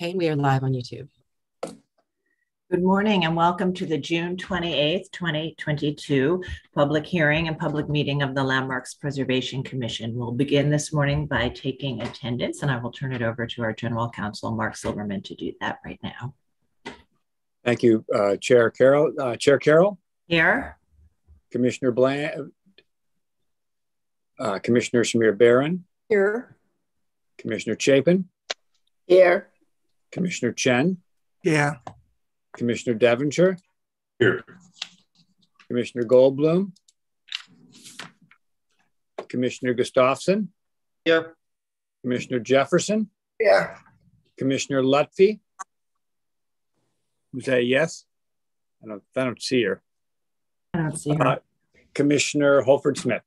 Okay, we are live on YouTube. Good morning and welcome to the June 28th, 2022 public hearing and public meeting of the Landmarks Preservation Commission. We'll begin this morning by taking attendance and I will turn it over to our General Counsel, Mark Silverman, to do that right now. Thank you, uh, Chair Carroll. Uh, Chair Carroll? Here. Commissioner Bland? Uh, Commissioner Shamir Barron? Here. Commissioner Chapin? Here. Commissioner Chen? Yeah. Commissioner Devonshire? Here. Commissioner Goldblum? Commissioner Gustafson? Here. Commissioner Jefferson? Yeah. Commissioner Lutfy? Was that yes? I don't, I don't see her. I don't see her. Uh, Commissioner Holford Smith?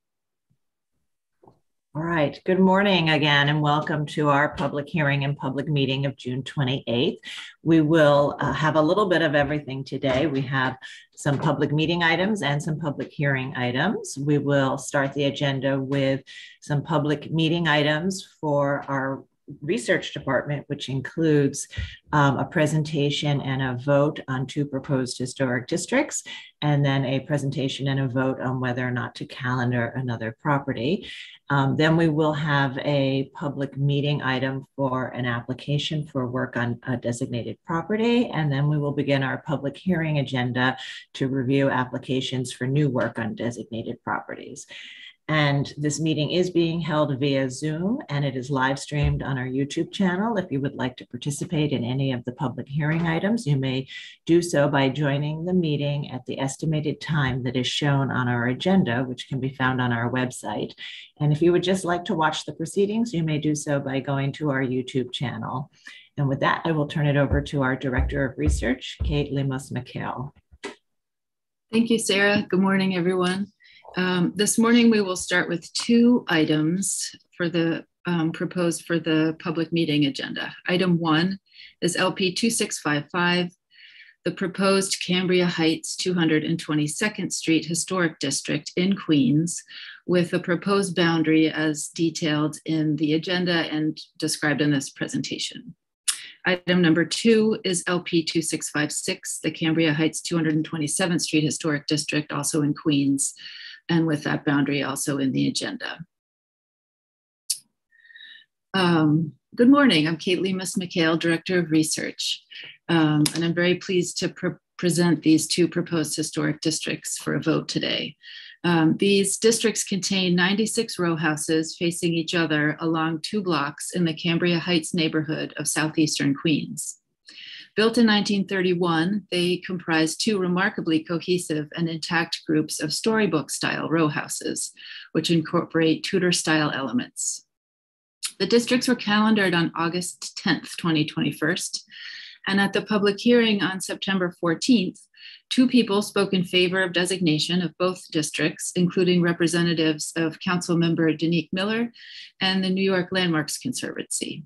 All right. Good morning again, and welcome to our public hearing and public meeting of June 28th. We will uh, have a little bit of everything today. We have some public meeting items and some public hearing items. We will start the agenda with some public meeting items for our research department, which includes um, a presentation and a vote on two proposed historic districts, and then a presentation and a vote on whether or not to calendar another property. Um, then we will have a public meeting item for an application for work on a designated property. And then we will begin our public hearing agenda to review applications for new work on designated properties. And this meeting is being held via Zoom and it is live streamed on our YouTube channel. If you would like to participate in any of the public hearing items, you may do so by joining the meeting at the estimated time that is shown on our agenda, which can be found on our website. And if you would just like to watch the proceedings, you may do so by going to our YouTube channel. And with that, I will turn it over to our Director of Research, Kate Lemos McHale. Thank you, Sarah. Good morning, everyone. Um, this morning, we will start with two items for the um, proposed for the public meeting agenda. Item one is LP 2655, the proposed Cambria Heights 222nd Street Historic District in Queens, with a proposed boundary as detailed in the agenda and described in this presentation. Item number two is LP 2656, the Cambria Heights 227th Street Historic District, also in Queens, and with that boundary also in the agenda. Um, good morning, I'm Kate Lemos McHale, Director of Research, um, and I'm very pleased to pre present these two proposed historic districts for a vote today. Um, these districts contain 96 row houses facing each other along two blocks in the Cambria Heights neighborhood of southeastern Queens. Built in 1931, they comprise two remarkably cohesive and intact groups of storybook style row houses, which incorporate Tudor style elements. The districts were calendared on August 10th, 2021, and at the public hearing on September 14th, two people spoke in favor of designation of both districts, including representatives of Council Member Daneek Miller and the New York Landmarks Conservancy.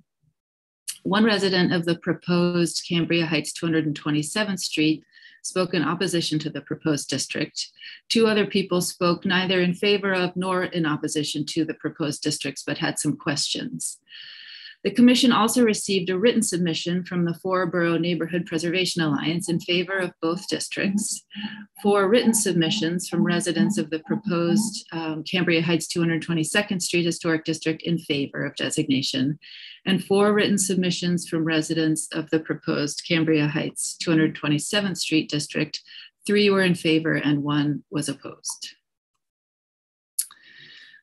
One resident of the proposed Cambria Heights 227th Street spoke in opposition to the proposed district. Two other people spoke neither in favor of nor in opposition to the proposed districts, but had some questions. The Commission also received a written submission from the Four Borough Neighborhood Preservation Alliance in favor of both districts, four written submissions from residents of the proposed um, Cambria Heights 222nd Street Historic District in favor of designation, and four written submissions from residents of the proposed Cambria Heights 227th Street District. Three were in favor and one was opposed.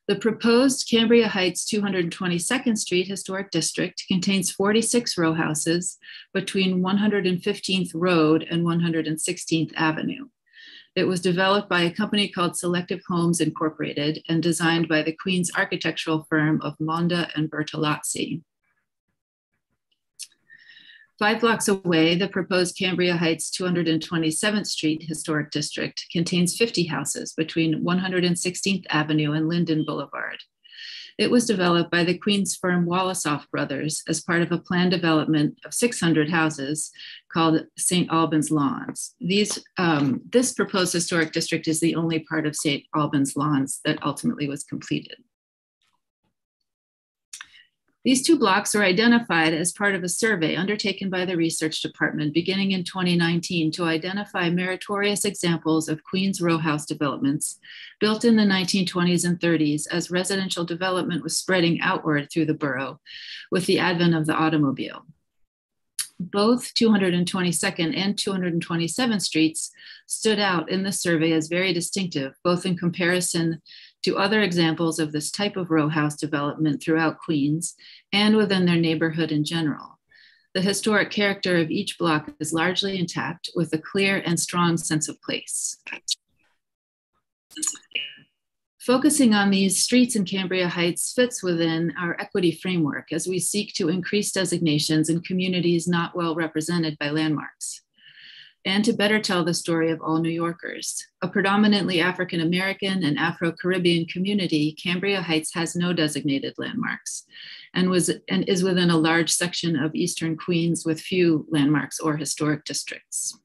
The proposed Cambria Heights 222nd Street Historic District contains 46 row houses between 115th Road and 116th Avenue. It was developed by a company called Selective Homes Incorporated and designed by the Queens architectural firm of Monda and Bertolazzi. Five blocks away, the proposed Cambria Heights 227th Street Historic District contains 50 houses between 116th Avenue and Linden Boulevard. It was developed by the Queens firm Wolosoff Brothers as part of a planned development of 600 houses called St. Albans Lawns. These, um, this proposed historic district is the only part of St. Albans Lawns that ultimately was completed. These two blocks were identified as part of a survey undertaken by the research department beginning in 2019 to identify meritorious examples of Queens row house developments built in the 1920s and 30s as residential development was spreading outward through the borough with the advent of the automobile. Both 222nd and 227th streets stood out in the survey as very distinctive, both in comparison to other examples of this type of row house development throughout Queens and within their neighborhood in general. The historic character of each block is largely intact with a clear and strong sense of place. Focusing on these streets in Cambria Heights fits within our equity framework as we seek to increase designations in communities not well represented by landmarks and to better tell the story of all New Yorkers. A predominantly African American and Afro Caribbean community, Cambria Heights has no designated landmarks and, was, and is within a large section of Eastern Queens with few landmarks or historic districts.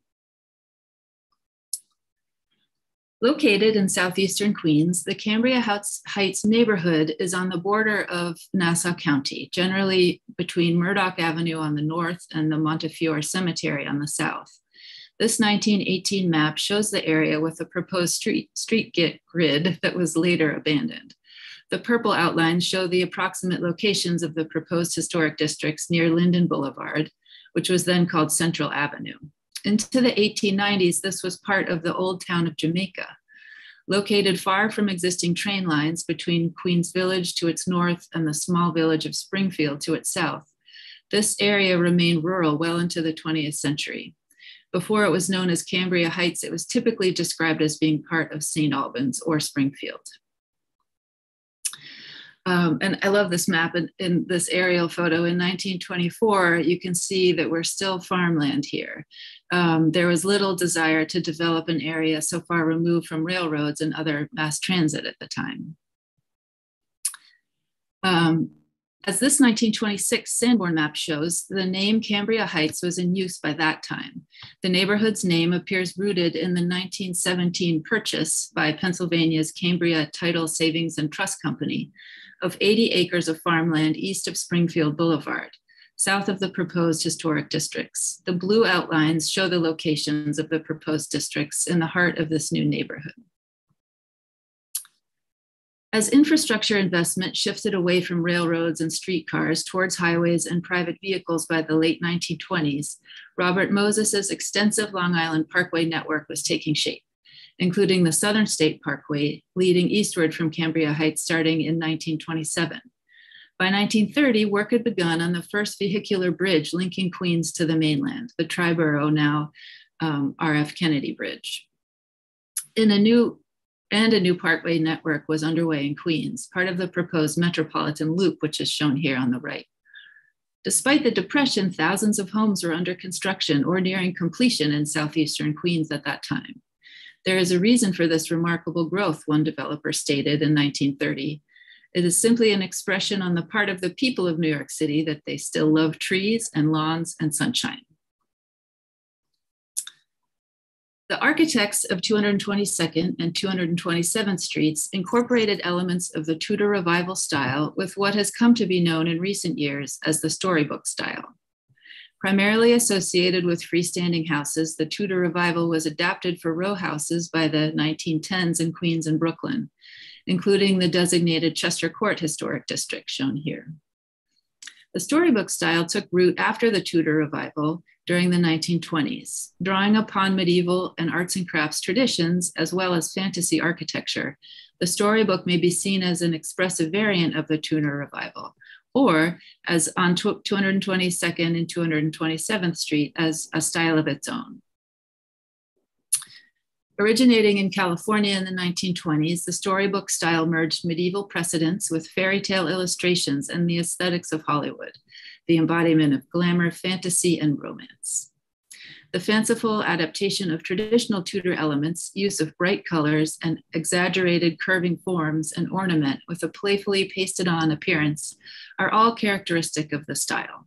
Located in southeastern Queens, the Cambria Heights neighborhood is on the border of Nassau County, generally between Murdock Avenue on the north and the Montefiore Cemetery on the south. This 1918 map shows the area with a proposed street, street grid that was later abandoned. The purple outlines show the approximate locations of the proposed historic districts near Linden Boulevard, which was then called Central Avenue. Into the 1890s, this was part of the old town of Jamaica. Located far from existing train lines between Queens Village to its north and the small village of Springfield to its south, this area remained rural well into the 20th century. Before it was known as Cambria Heights, it was typically described as being part of St. Albans or Springfield. Um, and I love this map in, in, this aerial photo. In 1924, you can see that we're still farmland here. Um, there was little desire to develop an area so far removed from railroads and other mass transit at the time. Um, as this 1926 Sanborn map shows, the name Cambria Heights was in use by that time. The neighborhood's name appears rooted in the 1917 purchase by Pennsylvania's Cambria Title Savings and Trust Company of 80 acres of farmland east of Springfield Boulevard, south of the proposed historic districts. The blue outlines show the locations of the proposed districts in the heart of this new neighborhood. As infrastructure investment shifted away from railroads and streetcars towards highways and private vehicles by the late 1920s, Robert Moses's extensive Long Island Parkway network was taking shape, including the Southern State Parkway leading eastward from Cambria Heights starting in 1927. By 1930, work had begun on the first vehicular bridge linking Queens to the mainland, the Triborough, now um, RF Kennedy Bridge. In a new and a new parkway network was underway in Queens, part of the proposed Metropolitan Loop, which is shown here on the right. Despite the Depression, thousands of homes were under construction or nearing completion in southeastern Queens at that time. There is a reason for this remarkable growth, one developer stated in 1930. It is simply an expression on the part of the people of New York City that they still love trees and lawns and sunshine. The architects of 222nd and 227th Streets incorporated elements of the Tudor Revival style with what has come to be known in recent years as the storybook style. Primarily associated with freestanding houses, the Tudor Revival was adapted for row houses by the 1910s in Queens and Brooklyn, including the designated Chester Court Historic District shown here. The storybook style took root after the Tudor Revival during the 1920s, drawing upon medieval and arts and crafts traditions as well as fantasy architecture. The storybook may be seen as an expressive variant of the Tudor Revival, or as on 222nd and 227th Street as a style of its own. Originating in California in the 1920s, the storybook style merged medieval precedents with fairy tale illustrations and the aesthetics of Hollywood, the embodiment of glamour, fantasy, and romance. The fanciful adaptation of traditional Tudor elements, use of bright colors and exaggerated curving forms and ornament with a playfully pasted on appearance are all characteristic of the style.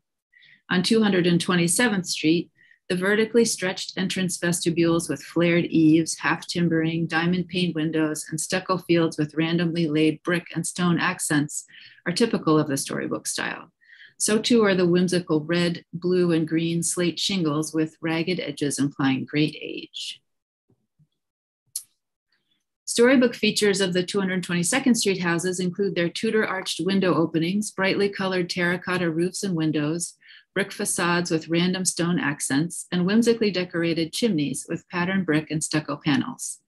On 227th Street, the vertically stretched entrance vestibules with flared eaves, half timbering, diamond pane windows, and stucco fields with randomly laid brick and stone accents are typical of the storybook style. So too are the whimsical red, blue, and green slate shingles with ragged edges implying great age. Storybook features of the 222nd Street houses include their Tudor arched window openings, brightly colored terracotta roofs and windows, brick facades with random stone accents, and whimsically decorated chimneys with patterned brick and stucco panels.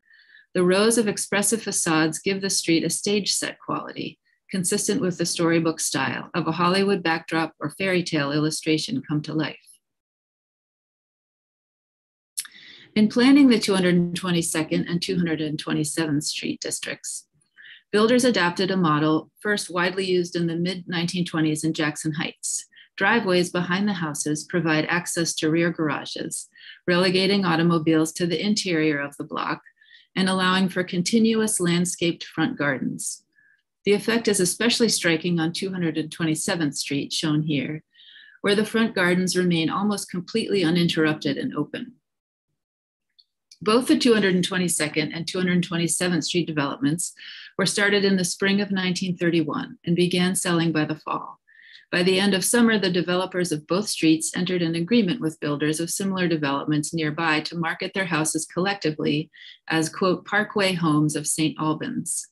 The rows of expressive facades give the street a stage set quality, consistent with the storybook style of a Hollywood backdrop or fairy tale illustration come to life. In planning the 222nd and 227th Street districts, builders adapted a model first widely used in the mid 1920s in Jackson Heights. Driveways behind the houses provide access to rear garages, relegating automobiles to the interior of the block and allowing for continuous landscaped front gardens. The effect is especially striking on 227th Street, shown here, where the front gardens remain almost completely uninterrupted and open. Both the 222nd and 227th Street developments were started in the spring of 1931 and began selling by the fall. By the end of summer, the developers of both streets entered an agreement with builders of similar developments nearby to market their houses collectively as, quote, Parkway Homes of St. Albans.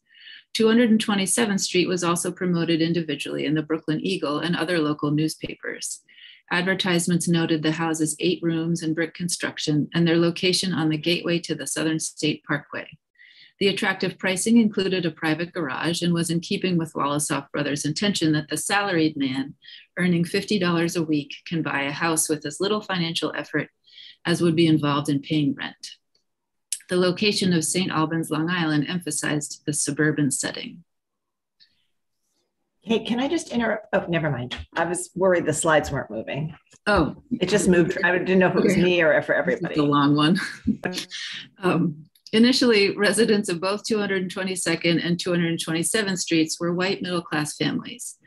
227th Street was also promoted individually in the Brooklyn Eagle and other local newspapers. Advertisements noted the house's eight rooms and brick construction and their location on the gateway to the Southern State Parkway. The attractive pricing included a private garage and was in keeping with Wolosoff Brothers' intention that the salaried man earning $50 a week can buy a house with as little financial effort as would be involved in paying rent. The location of St. Albans, Long Island emphasized the suburban setting. Hey, can I just interrupt? Oh, never mind. I was worried the slides weren't moving. Oh, It just moved. I didn't know if it was me or for everybody. The long one. um, initially, residents of both 222nd and 227th Streets were white middle class families.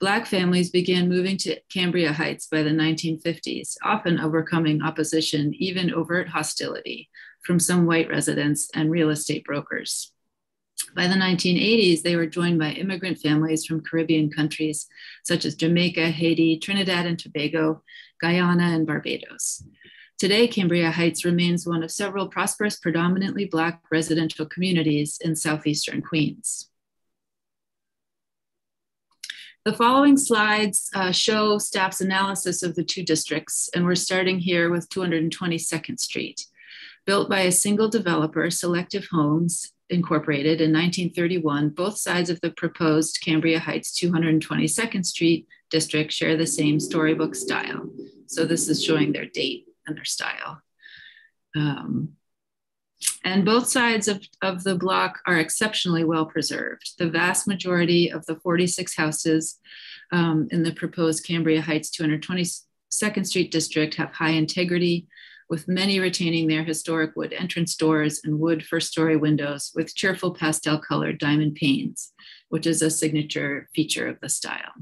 Black families began moving to Cambria Heights by the 1950s, often overcoming opposition, even overt hostility from some white residents and real estate brokers. By the 1980s, they were joined by immigrant families from Caribbean countries such as Jamaica, Haiti, Trinidad and Tobago, Guyana, and Barbados. Today, Cambria Heights remains one of several prosperous, predominantly Black residential communities in southeastern Queens. The following slides uh, show staff's analysis of the two districts, and we're starting here with 222nd Street. Built by a single developer, Selective Homes Incorporated in 1931, both sides of the proposed Cambria Heights 222nd Street district share the same storybook style. So this is showing their date and their style. Um, and both sides of, of the block are exceptionally well preserved. The vast majority of the 46 houses um, in the proposed Cambria Heights 222nd Street district have high integrity, with many retaining their historic wood entrance doors and wood first story windows with cheerful pastel colored diamond panes, which is a signature feature of the style.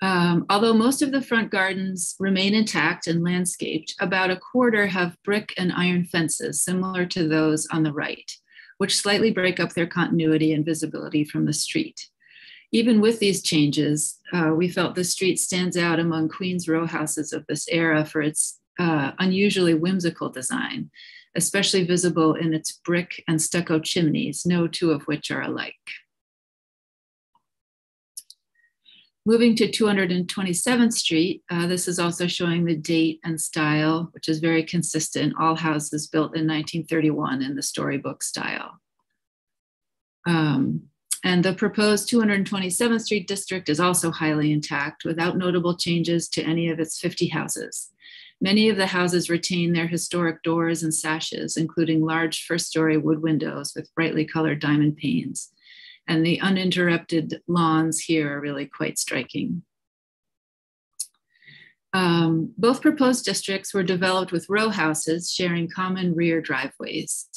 Um, although most of the front gardens remain intact and landscaped, about a quarter have brick and iron fences similar to those on the right, which slightly break up their continuity and visibility from the street. Even with these changes, uh, we felt the street stands out among Queens row houses of this era for its uh, unusually whimsical design, especially visible in its brick and stucco chimneys, no two of which are alike. Moving to 227th Street, uh, this is also showing the date and style, which is very consistent. All houses built in 1931 in the storybook style. Um, and the proposed 227th Street district is also highly intact without notable changes to any of its 50 houses. Many of the houses retain their historic doors and sashes, including large first story wood windows with brightly colored diamond panes and the uninterrupted lawns here are really quite striking. Um, both proposed districts were developed with row houses sharing common rear driveways.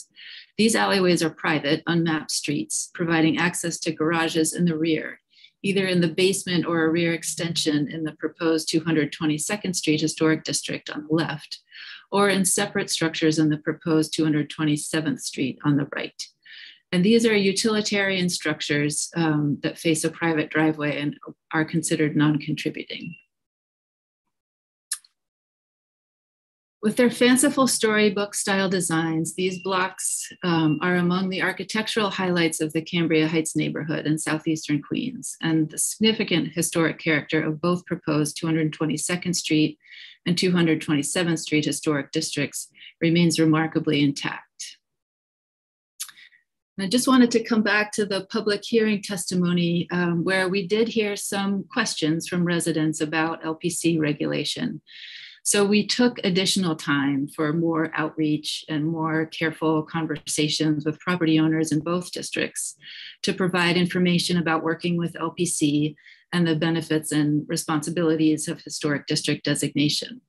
These alleyways are private, unmapped streets, providing access to garages in the rear, either in the basement or a rear extension in the proposed 222nd Street Historic District on the left, or in separate structures in the proposed 227th Street on the right. And these are utilitarian structures um, that face a private driveway and are considered non-contributing. With their fanciful storybook style designs, these blocks um, are among the architectural highlights of the Cambria Heights neighborhood in southeastern Queens, and the significant historic character of both proposed 222nd Street and 227th Street historic districts remains remarkably intact. I just wanted to come back to the public hearing testimony um, where we did hear some questions from residents about LPC regulation. So we took additional time for more outreach and more careful conversations with property owners in both districts to provide information about working with LPC and the benefits and responsibilities of historic district designation.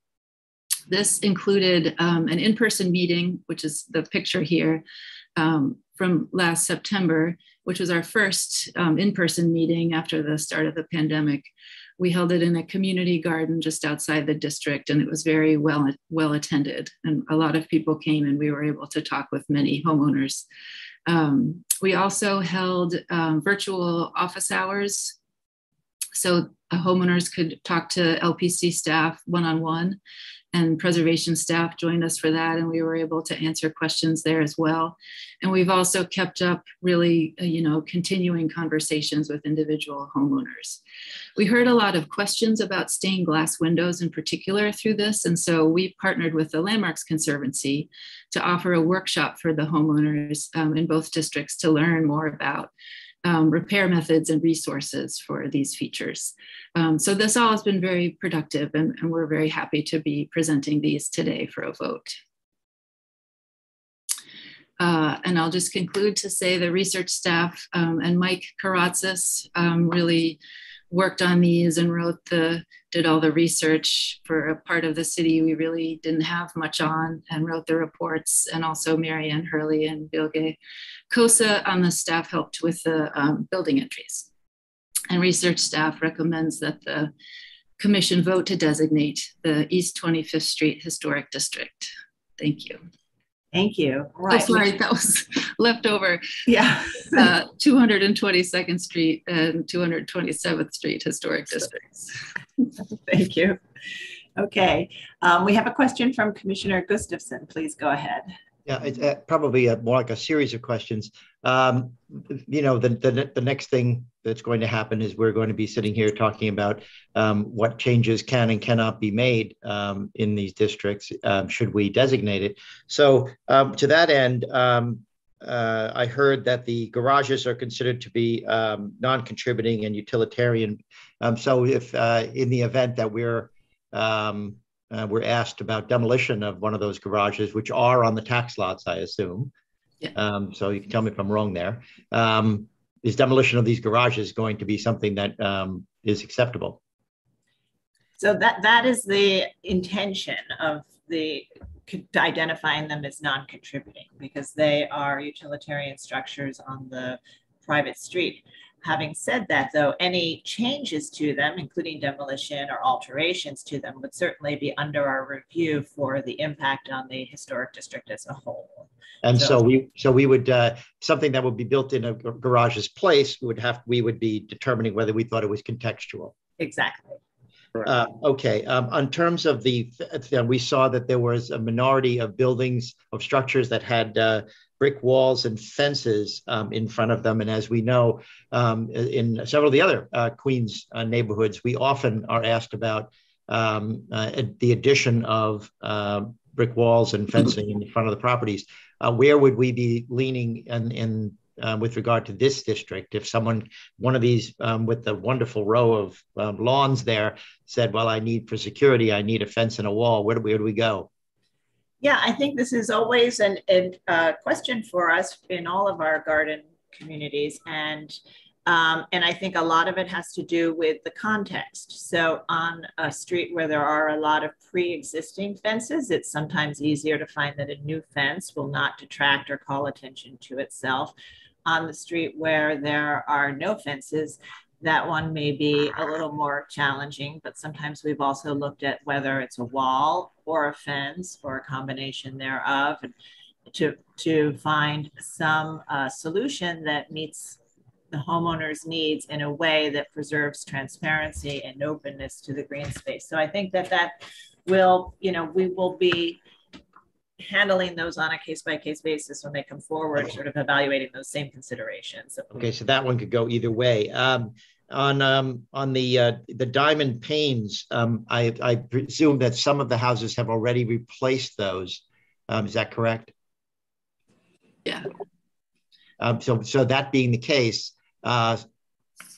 This included um, an in-person meeting, which is the picture here, um, from last September, which was our first um, in-person meeting after the start of the pandemic, we held it in a community garden just outside the district, and it was very well well attended. And a lot of people came, and we were able to talk with many homeowners. Um, we also held um, virtual office hours, so homeowners could talk to LPC staff one on one, and preservation staff joined us for that and we were able to answer questions there as well. And we've also kept up really uh, you know continuing conversations with individual homeowners. We heard a lot of questions about stained glass windows in particular through this and so we partnered with the landmarks conservancy to offer a workshop for the homeowners um, in both districts to learn more about um, repair methods and resources for these features. Um, so this all has been very productive and, and we're very happy to be presenting these today for a vote. Uh, and I'll just conclude to say the research staff um, and Mike Caratzas um, really worked on these and wrote the did all the research for a part of the city we really didn't have much on and wrote the reports and also Marianne Hurley and Bill Bilge Kose on the staff helped with the um, building entries. And research staff recommends that the commission vote to designate the East 25th Street Historic District. Thank you. Thank you. Oh, right. Oh, sorry, that was left over. Yeah. uh, 222nd Street and 227th Street Historic Districts. Thank you. Okay. Um, we have a question from Commissioner Gustafson. Please go ahead. Yeah, it's uh, probably a, more like a series of questions. Um, you know, the, the, the next thing that's going to happen is we're going to be sitting here talking about um, what changes can and cannot be made um, in these districts um, should we designate it. So um, to that end, um, uh, I heard that the garages are considered to be non-contributing and utilitarian. so if uh, in the event that we're um, uh, we're asked about demolition of one of those garages, which are on the tax lots, I assume. Yeah. Um, so you can tell me if I'm wrong there. Is demolition of these garages going to be something that um, is acceptable? So that that is the intention of the identifying them as non-contributing because they are utilitarian structures on the private street. Having said that, though, any changes to them, including demolition or alterations to them, would certainly be under our review for the impact on the historic district as a whole. And so, so we so we would uh, something that would be built in a garage's place would have we would be determining whether we thought it was contextual. Exactly. Uh, okay. Um, in terms of the, we saw that there was a minority of buildings of structures that had uh, brick walls and fences um, in front of them. And as we know, um, in several of the other uh, Queens uh, neighborhoods, we often are asked about um, uh, the addition of uh, brick walls and fencing in front of the properties. Uh, where would we be leaning in, in uh, with regard to this district? If someone, one of these um, with the wonderful row of um, lawns there, said, "Well, I need for security, I need a fence and a wall," where do, where do we go? Yeah, I think this is always an, a uh, question for us in all of our garden communities. And um, and I think a lot of it has to do with the context. So, on a street where there are a lot of pre existing fences, it's sometimes easier to find that a new fence will not detract or call attention to itself. On the street where there are no fences, that one may be a little more challenging, but sometimes we've also looked at whether it's a wall or a fence or a combination thereof. To, to find some uh, solution that meets the homeowner's needs in a way that preserves transparency and openness to the green space. So I think that that will, you know, we will be handling those on a case by case basis when they come forward, sort of evaluating those same considerations. Okay, so that one could go either way. Um, on um, on the uh, the diamond panes, um, I, I presume that some of the houses have already replaced those. Um, is that correct? Yeah. Um, so so that being the case, uh,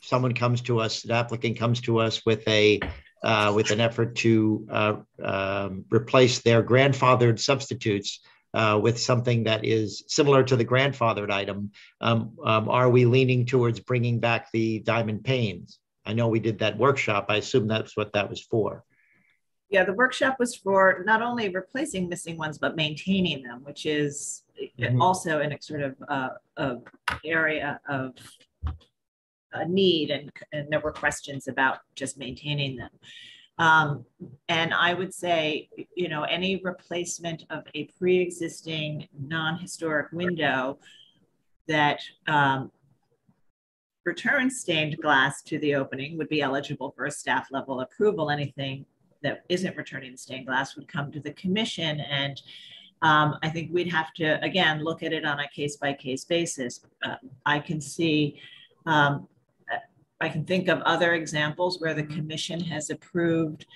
someone comes to us, an applicant comes to us with a uh, with an effort to uh, um, replace their grandfathered substitutes uh, with something that is similar to the grandfathered item. Um, um, are we leaning towards bringing back the diamond panes? I know we did that workshop. I assume that's what that was for. Yeah, the workshop was for not only replacing missing ones, but maintaining them, which is mm-hmm. also in a sort of uh, area of a need and, and there were questions about just maintaining them. Um, and I would say, you know, any replacement of a pre-existing non-historic window that um, returns stained glass to the opening would be eligible for a staff level approval. Anything that isn't returning the stained glass would come to the commission and um, I think we'd have to, again, look at it on a case by case basis. Uh, I can see um, I can think of other examples where the mm-hmm. commission has approved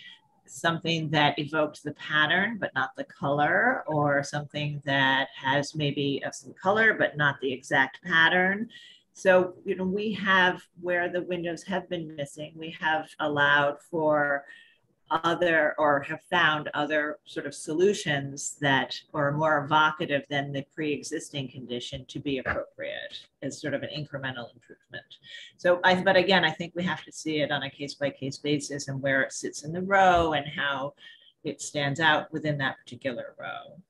something that evoked the pattern but not the color or something that has maybe some color but not the exact pattern. So you know we have where the windows have been missing we have allowed for other or have found other sort of solutions that are more evocative than the pre-existing condition to be appropriate as sort of an incremental improvement. So I, but again, I think we have to see it on a case by case basis and where it sits in the row and how it stands out within that particular row.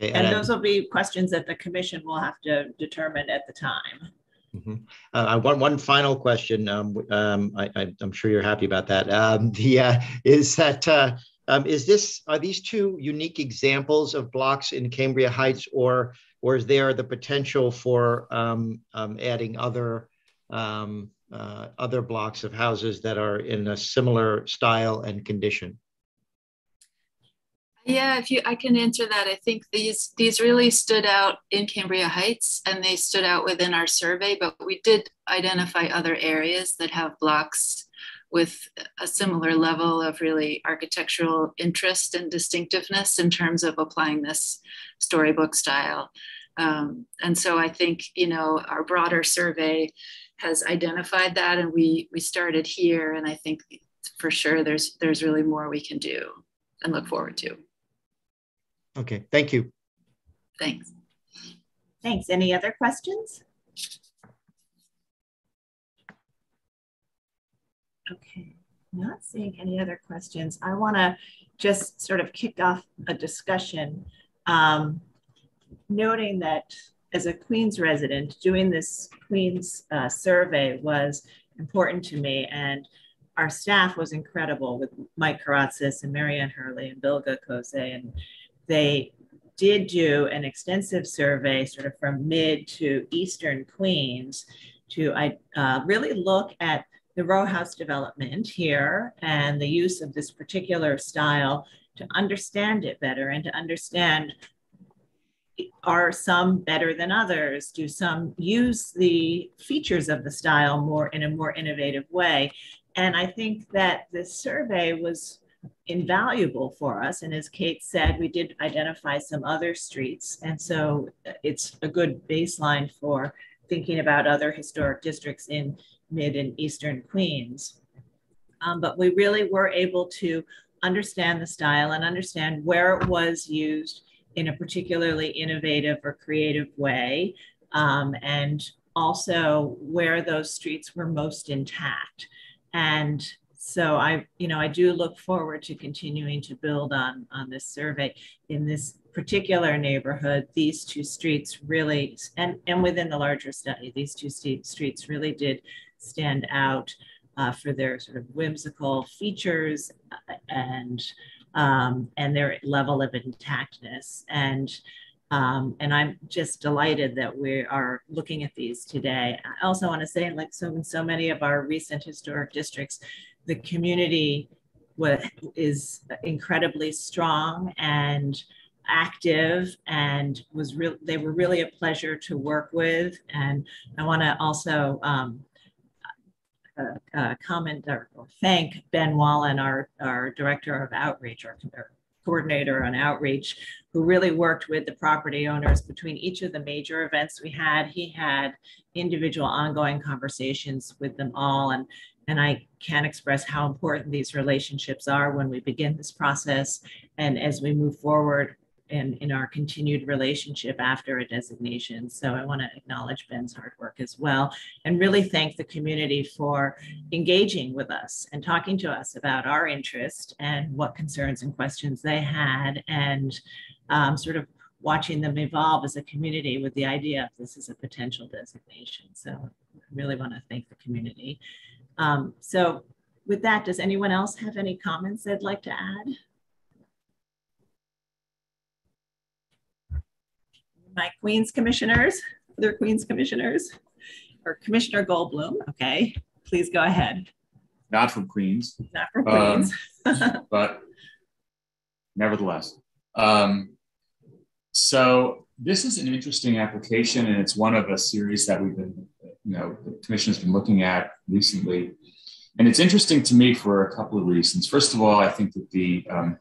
Okay, and, and those will be questions that the commission will have to determine at the time. Mm-hmm. Uh, one one final question. Um, um, I, am sure you're happy about that. Um, the uh, is that uh, um, is this are these two unique examples of blocks in Cambria Heights, or or is there the potential for um, um, adding other uh, other blocks of houses that are in a similar style and condition? Yeah, if you, I can answer that. I think these these really stood out in Cambria Heights, and they stood out within our survey. But we did identify other areas that have blocks with a similar level of really architectural interest and distinctiveness in terms of applying this storybook style. Um, and so I think you know our broader survey has identified that, and we we started here, and I think for sure there's there's really more we can do and look forward to. Okay, thank you. Thanks. Thanks. Any other questions? Okay, not seeing any other questions. I want to just sort of kick off a discussion, um, noting that as a Queens resident, doing this Queens uh, survey was important to me. And our staff was incredible with Mike Caratzas and Marianne Hurley and Bilge Kose and they did do an extensive survey sort of from mid to eastern Queens to uh, really look at the row house development here and the use of this particular style to understand it better and to understand are some better than others? Do some use the features of the style more in a more innovative way? And I think that this survey was invaluable for us. And as Kate said, we did identify some other streets. And so it's a good baseline for thinking about other historic districts in mid and eastern Queens. Um, but we really were able to understand the style and understand where it was used in a particularly innovative or creative way, um, and also where those streets were most intact. And so I, you know, I do look forward to continuing to build on on this survey in this particular neighborhood. These two streets really, and and within the larger study, these two streets really did stand out uh, for their sort of whimsical features uh, and um, and their level of intactness. And Um, and I'm just delighted that we are looking at these today. I also want to say, like so so many of our recent historic districts, the community is incredibly strong and active and was real they were really a pleasure to work with. And i want to also um, uh, uh, comment or, or, thank ben wallen our, our director of outreach or, or coordinator on outreach who really worked with the property owners between each of the major events we had. He had individual ongoing conversations with them all and and I can't express how important these relationships are when we begin this process and as we move forward in, our continued relationship after a designation. So I want to acknowledge Ben's hard work as well and really thank the community for engaging with us and talking to us about our interest and what concerns and questions they had and um, sort of watching them evolve as a community with the idea of this is a potential designation. So I really want to thank the community. Um, so with that, does anyone else have any comments they'd like to add? My Queens commissioners, other Queens commissioners, or Commissioner Goldblum, okay, please go ahead. Not from Queens. Not from Queens. Um, but nevertheless. Um, so this is an interesting application and it's one of a series that we've been you know the commission has been looking at recently. And it's interesting to me for a couple of reasons. First of all, I think that the um,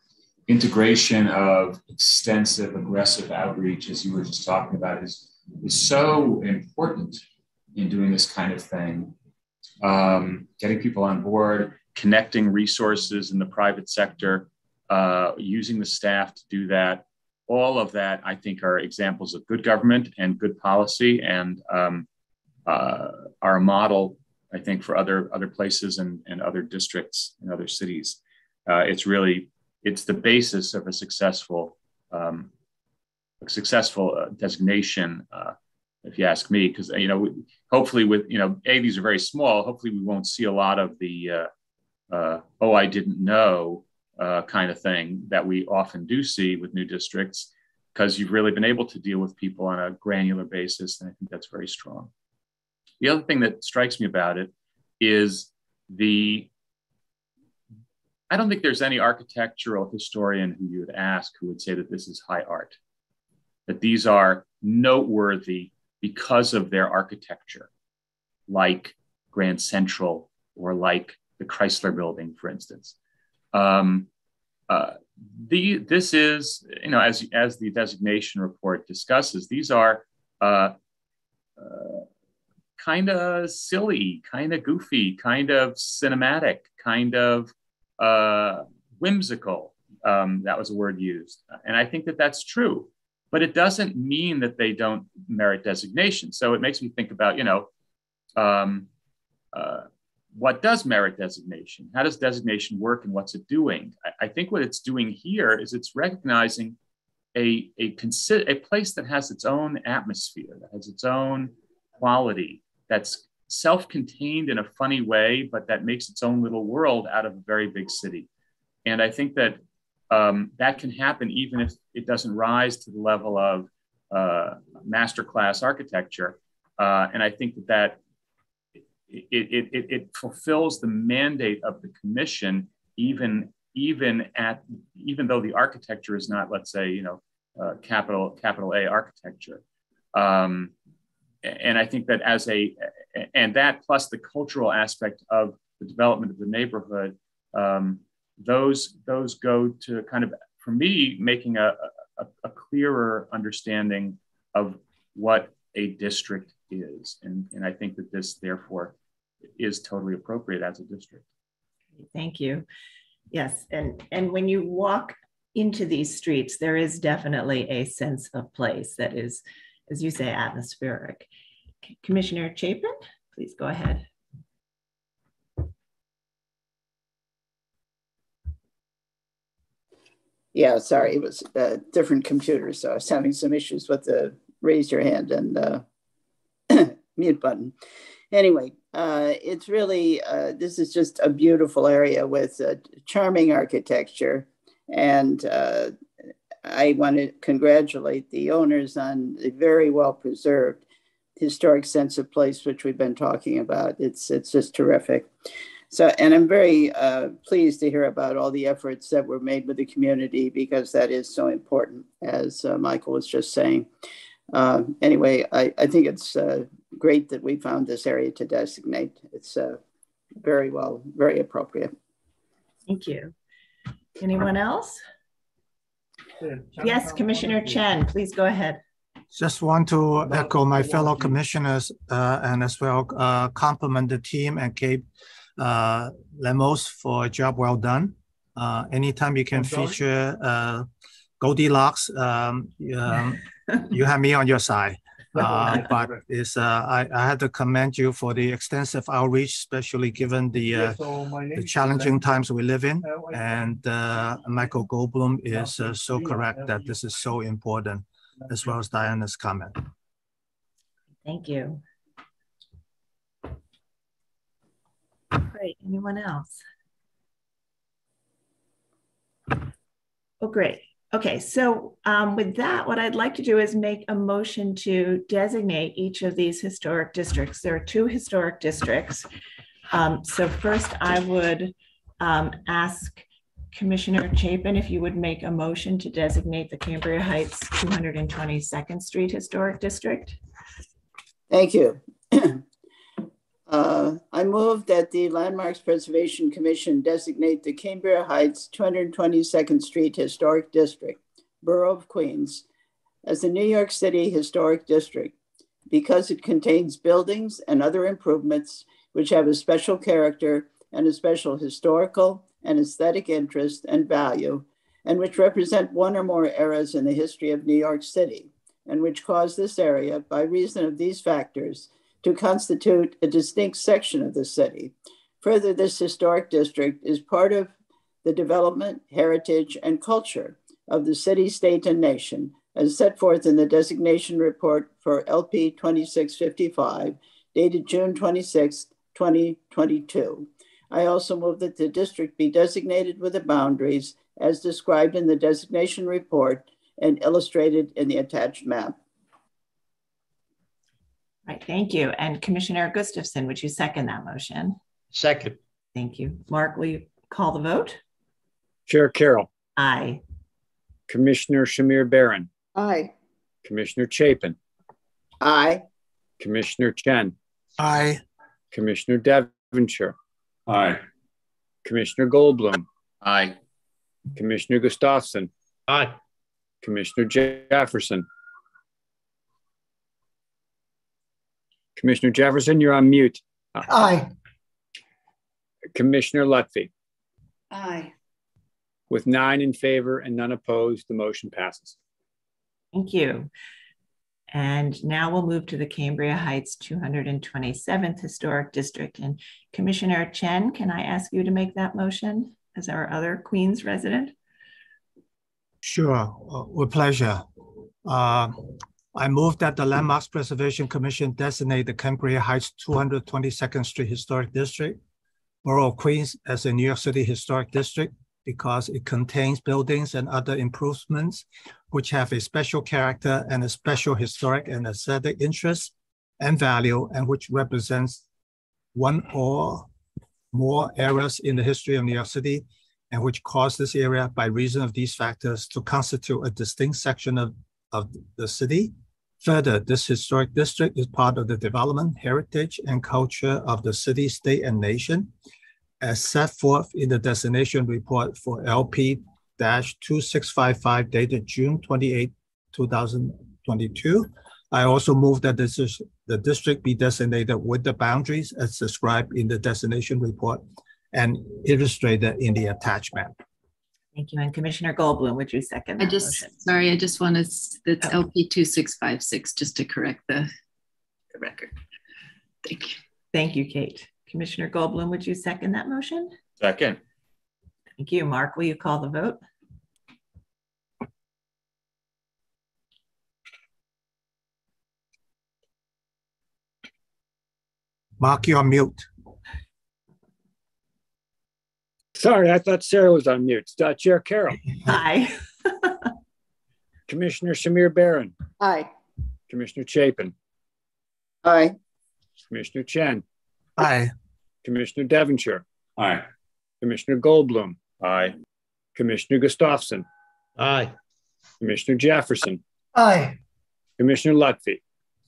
integration of extensive, aggressive outreach, as you were just talking about, is, is so important in doing this kind of thing. Um, getting people on board, connecting resources in the private sector, uh, using the staff to do that. All of that, I think, are examples of good government and good policy. And um, uh, are a model, I think, for other other places and, and other districts and other cities. Uh, it's really it's the basis of a successful um, a successful uh, designation, uh, if you ask me, because you know hopefully with you know a these are very small. Hopefully we won't see a lot of the uh, uh, oh I didn't know kind of thing that we often do see with new districts because you've really been able to deal with people on a granular basis, and I think that's very strong. The other thing that strikes me about it is the I don't think there's any architectural historian who you would ask who would say that this is high art, that these are noteworthy because of their architecture, like Grand Central or like the Chrysler Building, for instance. Um, uh, the, this is, you know, as, as the designation report discusses, these are uh, uh, kind of silly, kind of goofy, kind of cinematic, kind of uh, whimsical. Um, that was a word used. And I think that that's true. But it doesn't mean that they don't merit designation. So it makes me think about, you know, um, uh, what does merit designation? How does designation work and what's it doing? I, I think what it's doing here is it's recognizing a, a, consi- a place that has its own atmosphere, that has its own quality, that's self-contained in a funny way, but that makes its own little world out of a very big city. And I think that um, that can happen even if it doesn't rise to the level of uh, masterclass architecture. Uh, and I think that that it, it, it, it, fulfills the mandate of the commission, even even at even though the architecture is not, let's say, you know, uh, capital capital A architecture. Um, and I think that as a and that plus the cultural aspect of the development of the neighborhood, um, those those go to kind of for me making a, a, a clearer understanding of what a district is, and and I think that this therefore is totally appropriate as a district. Thank you. Yes, and and when you walk into these streets, there is definitely a sense of place that is as you say, atmospheric. Commissioner Chapin, please go ahead. Yeah, sorry, it was a different computer, so I was having some issues with the raise your hand and uh, mute button. Anyway, uh, it's really, uh, this is just a beautiful area with charming architecture and uh, I want to congratulate the owners on the very well preserved historic sense of place, which we've been talking about. It's it's just terrific. So, and I'm very uh, pleased to hear about all the efforts that were made with the community because that is so important, as uh, Michael was just saying. Uh, anyway, I, I think it's uh, great that we found this area to designate. It's uh, very well, very appropriate. Thank you. Anyone else? Yes, Commissioner Chen, please go ahead. Just want to echo my fellow commissioners uh, and as well uh, compliment the team and Kate uh, Lemos for a job well done. Uh, anytime you can feature uh, Goldilocks, um, um, you have me on your side. Uh, but it's, uh, I, I had to commend you for the extensive outreach, especially given the, uh, the challenging times we live in. And uh, Michael Goldblum is uh, so correct that this is so important, as well as Diana's comment. Thank you. Great. Anyone else? Oh, great. Okay, so um, with that, what I'd like to do is make a motion to designate each of these historic districts. There are two historic districts. Um, so first I would um, ask Commissioner Chapin if you would make a motion to designate the Cambria Heights 222nd Street Historic District. Thank you. Uh, I move that the Landmarks Preservation Commission designate the Cambria Heights 222nd Street Historic District, Borough of Queens, as the New York City Historic District because it contains buildings and other improvements which have a special character and a special historical and aesthetic interest and value, and which represent one or more eras in the history of New York City, and which cause this area, by reason of these factors, to constitute a distinct section of the city. Further, this historic district is part of the development, heritage, and culture of the city, state, and nation, as set forth in the designation report for LP 2655, dated June 26, 2022. I also move that the district be designated with the boundaries as described in the designation report and illustrated in the attached map. Right, thank you. And Commissioner Gustafson, would you second that motion? Second. Thank you. Mark, will you call the vote? Chair Carroll, Aye. Commissioner Shamir Barron, Aye. Commissioner Chapin, Aye. Commissioner Chen, Aye. Commissioner Devonshire, Aye. Commissioner Goldblum, Aye. Commissioner Gustafson, Aye. Commissioner Jefferson. Commissioner Jefferson, you're on mute. Aye. Commissioner Lutfy, Aye. with nine in favor and none opposed, the motion passes. Thank you. And now we'll move to the Cambria Heights 227th Historic District. And Commissioner Chen, can I ask you to make that motion as our other Queens resident? Sure, uh, with pleasure. Uh, I move that the Landmarks hmm. Preservation Commission designate the Cambria Heights 222nd Street Historic District, Borough of Queens as a New York City Historic District because it contains buildings and other improvements which have a special character and a special historic and aesthetic interest and value and which represents one or more eras in the history of New York City and which cause this area by reason of these factors to constitute a distinct section of, of the city. Further, this historic district is part of the development, heritage, and culture of the city, state, and nation as set forth in the destination report for LP 2655 dated June 28, 2022. I also move that this is, the district be designated with the boundaries as described in the destination report and illustrated in the attachment. Thank you. And Commissioner Goldblum, would you second I that just, motion? sorry, I just want to, that's Oh. LP 2656, just to correct the the record. Thank you. Thank you, Kate. Commissioner Goldblum, would you second that motion? Second. Thank you. Mark, will you call the vote? Mark, you're on mute. Sorry, I thought Sarah was on mute. Uh, Chair Carroll, Aye. Commissioner Shamir Barron, Aye. Commissioner Chapin, Aye. Commissioner Chen, Aye. Commissioner Devonshire, Aye. Commissioner Goldblum, aye. Commissioner Gustafson, Aye. Commissioner Jefferson, Aye. Commissioner Lutfy.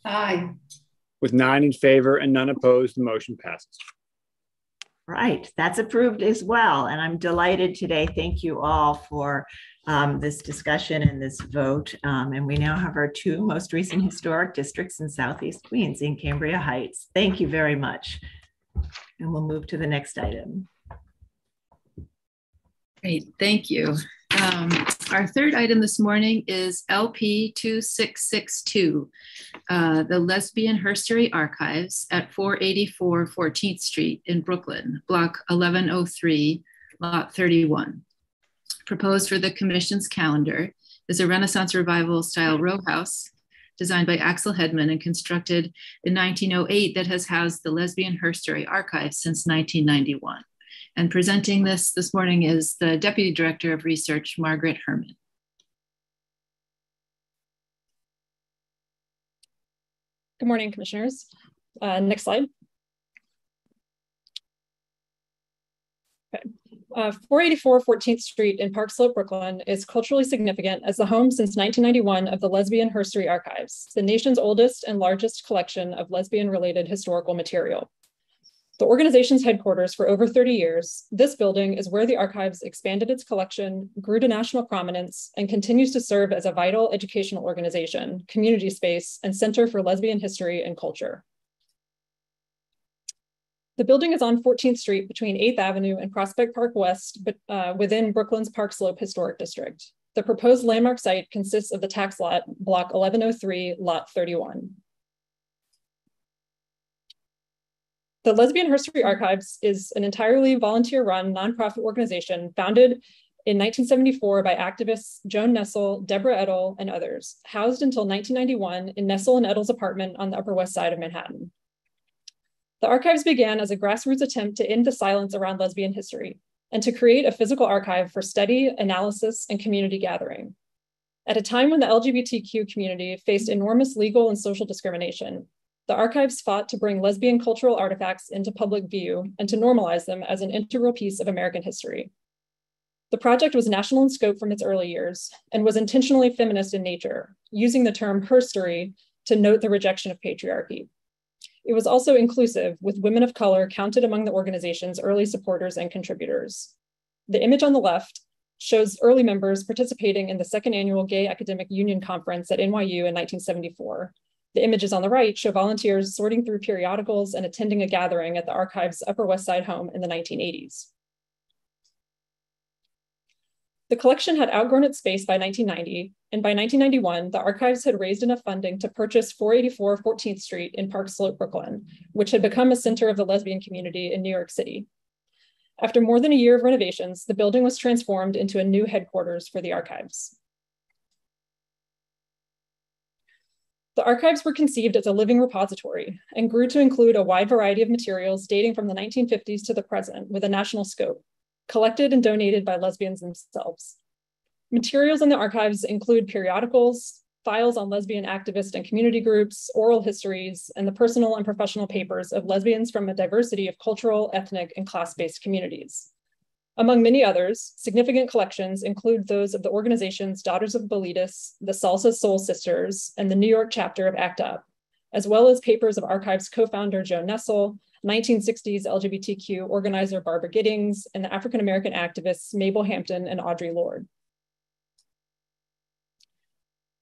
Aye. With nine in favor and none opposed, the motion passes. Right, that's approved as well. And I'm delighted today. Thank you all for um, this discussion and this vote. Um, and we now have our two most recent historic districts in Southeast Queens in Cambria Heights. Thank you very much. And we'll move to the next item. Great, thank you. Um, our third item this morning is LP 2662, uh, the Lesbian Herstory Archives at 484 14th Street in Brooklyn, Block 1103, Lot 31. Proposed for the Commission's calendar is a Renaissance Revival style row house designed by Axel Hedman and constructed in 1908 that has housed the Lesbian Herstory Archive since 1991. And presenting this this morning is the Deputy Director of Research, Margaret Herman. Good morning, Commissioners. Uh, next slide. Okay. Uh, 484 14th Street in Park Slope, Brooklyn is culturally significant as the home since 1991 of the Lesbian Herstory Archives, the nation's oldest and largest collection of lesbian-related historical material. The organization's headquarters for over 30 years, this building is where the archives expanded its collection, grew to national prominence, and continues to serve as a vital educational organization, community space, and center for lesbian history and culture. The building is on 14th Street between 8th Avenue and Prospect Park West, but uh, within Brooklyn's Park Slope Historic District. The proposed landmark site consists of the tax lot, block 1103, lot 31. The Lesbian Herstory Archives is an entirely volunteer run nonprofit organization founded in 1974 by activists Joan Nestle, Deborah Edel, and others, housed until 1991 in Nestle and Edel's apartment on the Upper West Side of Manhattan. The archives began as a grassroots attempt to end the silence around lesbian history and to create a physical archive for study, analysis, and community gathering. At a time when the LGBTQ community faced enormous legal and social discrimination, the archives fought to bring lesbian cultural artifacts into public view and to normalize them as an integral piece of American history. The project was national in scope from its early years and was intentionally feminist in nature, using the term herstory to note the rejection of patriarchy. It was also inclusive, with women of color counted among the organization's early supporters and contributors. The image on the left shows early members participating in the second annual Gay Academic Union Conference at NYU in 1974, the images on the right show volunteers sorting through periodicals and attending a gathering at the archive's Upper West Side home in the 1980s. The collection had outgrown its space by 1990, and by 1991, the archives had raised enough funding to purchase 484 14th Street in Park Slope, Brooklyn, which had become a center of the lesbian community in New York City. After more than a year of renovations, the building was transformed into a new headquarters for the archives. The archives were conceived as a living repository and grew to include a wide variety of materials dating from the 1950s to the present with a national scope, collected and donated by lesbians themselves. Materials in the archives include periodicals, files on lesbian activist and community groups, oral histories, and the personal and professional papers of lesbians from a diversity of cultural, ethnic, and class-based communities. Among many others, significant collections include those of the organizations Daughters of Bilitis, the Salsa Soul Sisters, and the New York chapter of ACT UP, as well as papers of Archives co-founder Joan Nestle, 1960s LGBTQ organizer Barbara Gittings, and the African-American activists Mabel Hampton and Audre Lorde.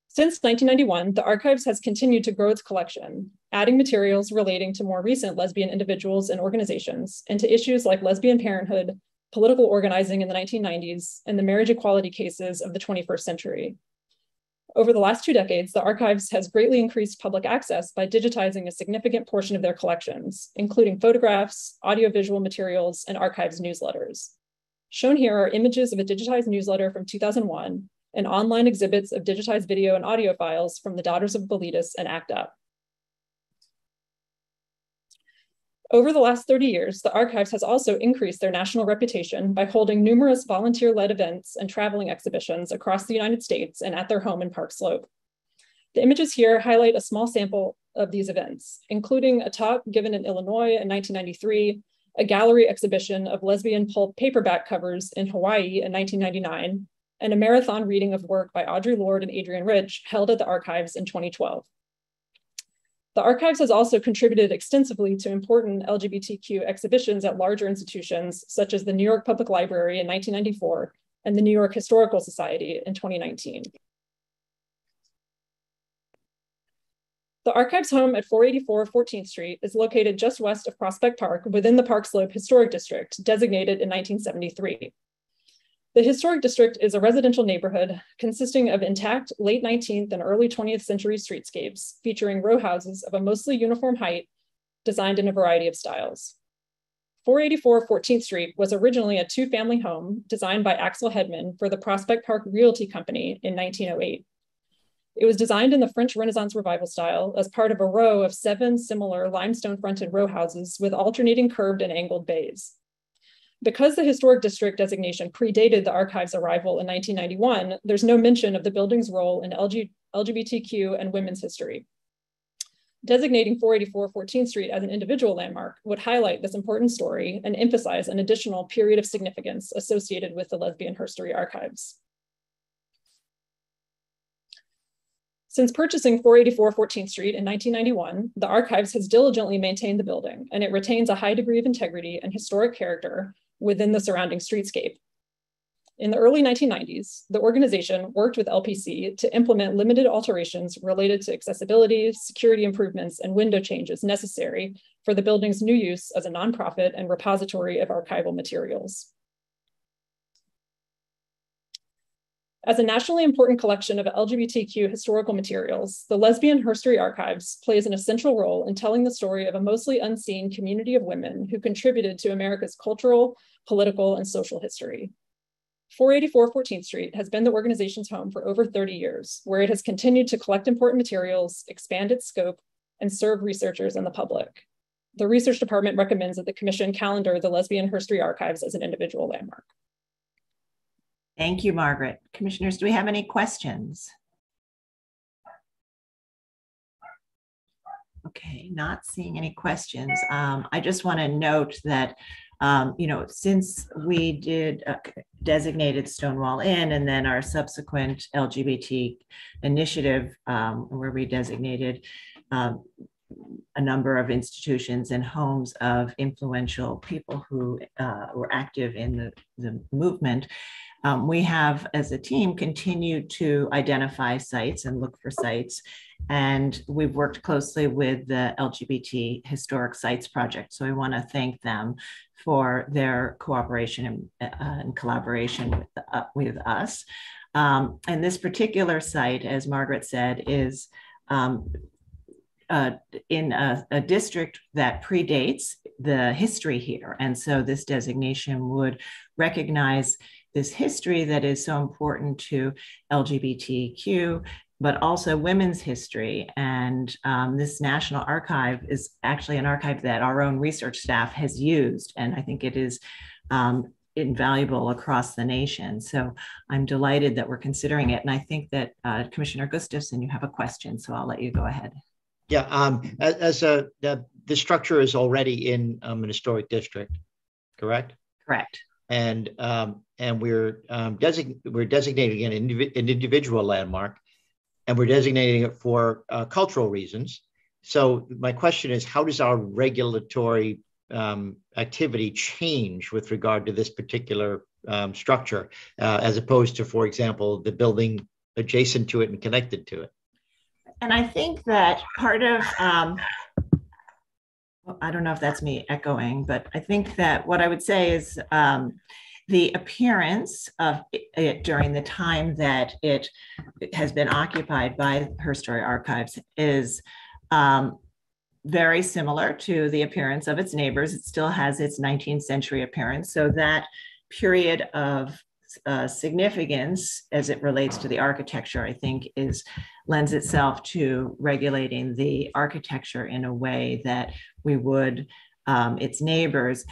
Since 1991, the Archives has continued to grow its collection, adding materials relating to more recent lesbian individuals and organizations, and to issues like lesbian parenthood, political organizing in the 1990s, and the marriage equality cases of the 21st century. Over the last two decades, the archives has greatly increased public access by digitizing a significant portion of their collections, including photographs, audiovisual materials, and archives newsletters. Shown here are images of a digitized newsletter from 2001 and online exhibits of digitized video and audio files from the Daughters of Bilitis and ACT UP. Over the last 30 years, the archives has also increased their national reputation by holding numerous volunteer-led events and traveling exhibitions across the United States and at their home in Park Slope. The images here highlight a small sample of these events, including a talk given in Illinois in 1993, a gallery exhibition of lesbian pulp paperback covers in Hawaii in 1999, and a marathon reading of work by Audre Lorde and Adrienne Rich held at the archives in 2012. The archives has also contributed extensively to important LGBTQ exhibitions at larger institutions, such as the New York Public Library in 1994 and the New York Historical Society in 2019. The archives home at 484 14th Street is located just west of Prospect Park within the Park Slope Historic District, designated in 1973. The historic district is a residential neighborhood consisting of intact late 19th and early 20th century streetscapes featuring row houses of a mostly uniform height designed in a variety of styles. 484 14th Street was originally a two family home designed by Axel Hedman for the Prospect Park Realty Company in 1908. It was designed in the French Renaissance Revival style as part of a row of seven similar limestone fronted row houses with alternating curved and angled bays. Because the historic district designation predated the archive's arrival in 1991, there's no mention of the building's role in LG, LGBTQ and women's history. Designating 484 14th Street as an individual landmark would highlight this important story and emphasize an additional period of significance associated with the lesbian herstory archives. Since purchasing 484 14th Street in 1991, the archives has diligently maintained the building and it retains a high degree of integrity and historic character within the surrounding streetscape. In the early 1990s, the organization worked with LPC to implement limited alterations related to accessibility, security improvements, and window changes necessary for the building's new use as a nonprofit and repository of archival materials. As a nationally important collection of LGBTQ historical materials, the Lesbian Herstory Archives plays an essential role in telling the story of a mostly unseen community of women who contributed to America's cultural, political, and social history. 484 14th Street has been the organization's home for over 30 years, where it has continued to collect important materials, expand its scope, and serve researchers and the public. The research department recommends that the commission calendar the Lesbian Herstory Archives as an individual landmark. Thank you, Margaret. Commissioners, do we have any questions? Okay, not seeing any questions. Um, I just want to note that um, you know, since we did uh, designated Stonewall Inn and then our subsequent LGBT initiative, um, where we designated um, a number of institutions and homes of influential people who uh, were active in the, the movement. Um, we have, as a team, continued to identify sites and look for sites. And we've worked closely with the LGBT Historic Sites Project. So I want to thank them for their cooperation and, uh, and collaboration with, uh, with us. Um, and this particular site, as Margaret said, is um, uh, in a, a, district that predates the history here. And so this designation would recognize this history that is so important to LGBTQ but also women's history. And um, this National Archive is actually an archive that our own research staff has used. And I think it is um, invaluable across the nation. So I'm delighted that we're considering it. And I think that uh, Commissioner Gustafson, you have a question, so I'll let you go ahead. Yeah, um, as, as a, the, the structure is already in um, an historic district, correct? Correct. And um, and we're um, we're designating an, indiv- an individual landmark and we're designating it for uh, cultural reasons. So my question is, how does our regulatory um, activity change with regard to this particular um, structure, uh, as opposed to, for example, the building adjacent to it and connected to it? And I think that part of, I don't know if that's me echoing, but I think that what I would say is um, the appearance of it during the time that it has been occupied by Herstory Archives is um, very similar to the appearance of its neighbors. It still has its 19th century appearance. So that period of uh, significance as it relates to the architecture, I think, is lends itself to regulating the architecture in a way that we would um, its neighbors.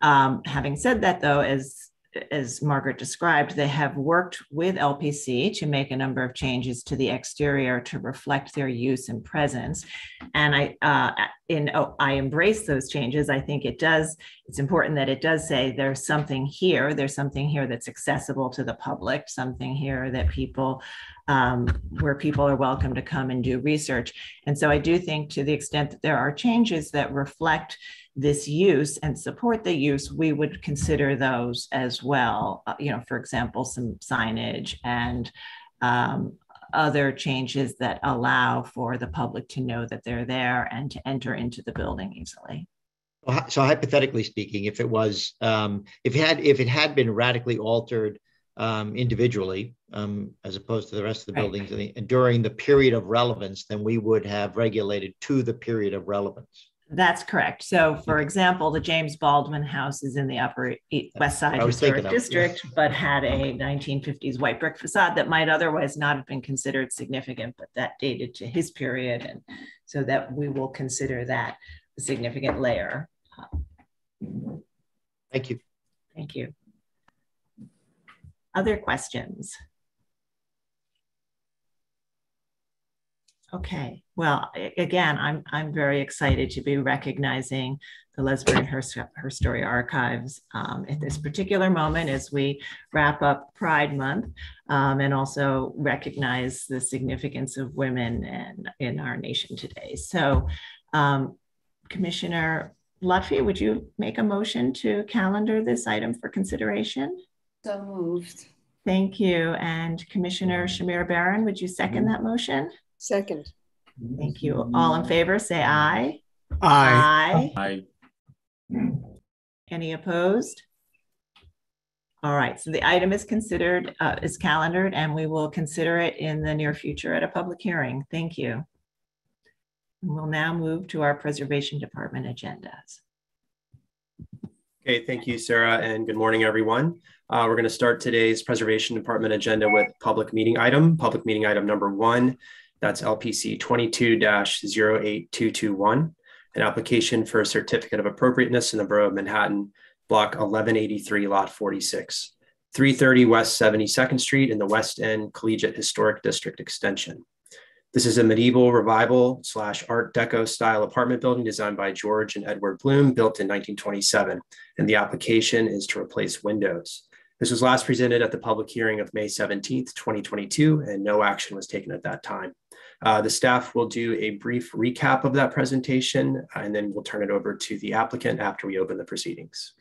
Um, having said that, though, as as Margaret described, they have worked with LPC to make a number of changes to the exterior to reflect their use and presence. And I, uh, in oh, I embrace those changes. I think it does. It's important that it does say there's something here. There's something here that's accessible to the public. Something here that people, um, where people are welcome to come and do research. And so I do think, to the extent that there are changes that reflect this use and support the use, we would consider those as well. Uh, you know, for example, some signage and um, other changes that allow for the public to know that they're there and to enter into the building easily. So hypothetically speaking, if it was, um, if it had, if it had been radically altered um, individually, um, as opposed to the rest of the buildings, right. during the period of relevance, then we would have regulated to the period of relevance. That's correct. So, for example, the James Baldwin House is in the Upper West Side Historic District, yeah. but had a 1950s white brick facade that might otherwise not have been considered significant, but that dated to his period. And so that we will consider that a significant layer. Thank you. Thank you. Other questions? Okay. Well, again, I'm I'm very excited to be recognizing the Lesbian Her, Her Story Archives um, at this particular moment as we wrap up Pride Month, um, and also recognize the significance of women in, in our nation today. So, um, Commissioner Lutfy, would you make a motion to calendar this item for consideration? So moved. Thank you. And Commissioner Shamir Baran, would you second that motion? Second. Thank you. All in favor, say aye. Aye. Aye. aye. Any opposed? All right, so the item is considered, uh, is calendared, and we will consider it in the near future at a public hearing. Thank you. And we'll now move to our Preservation Department agendas. Okay, thank you, Sarah, and good morning, everyone. Uh, we're going to start today's Preservation Department agenda with public meeting item, public meeting item number one that's LPC 22-08221, an application for a certificate of appropriateness in the borough of Manhattan, block 1183, lot 46, 330 West 72nd Street in the West End Collegiate Historic District Extension. This is a medieval revival slash Art Deco style apartment building designed by George and Edward Blum, built in 1927, and the application is to replace windows. This was last presented at the public hearing of May 17th, 2022, and no action was taken at that time. Uh, the staff will do a brief recap of that presentation, and then we'll turn it over to the applicant after we open the proceedings.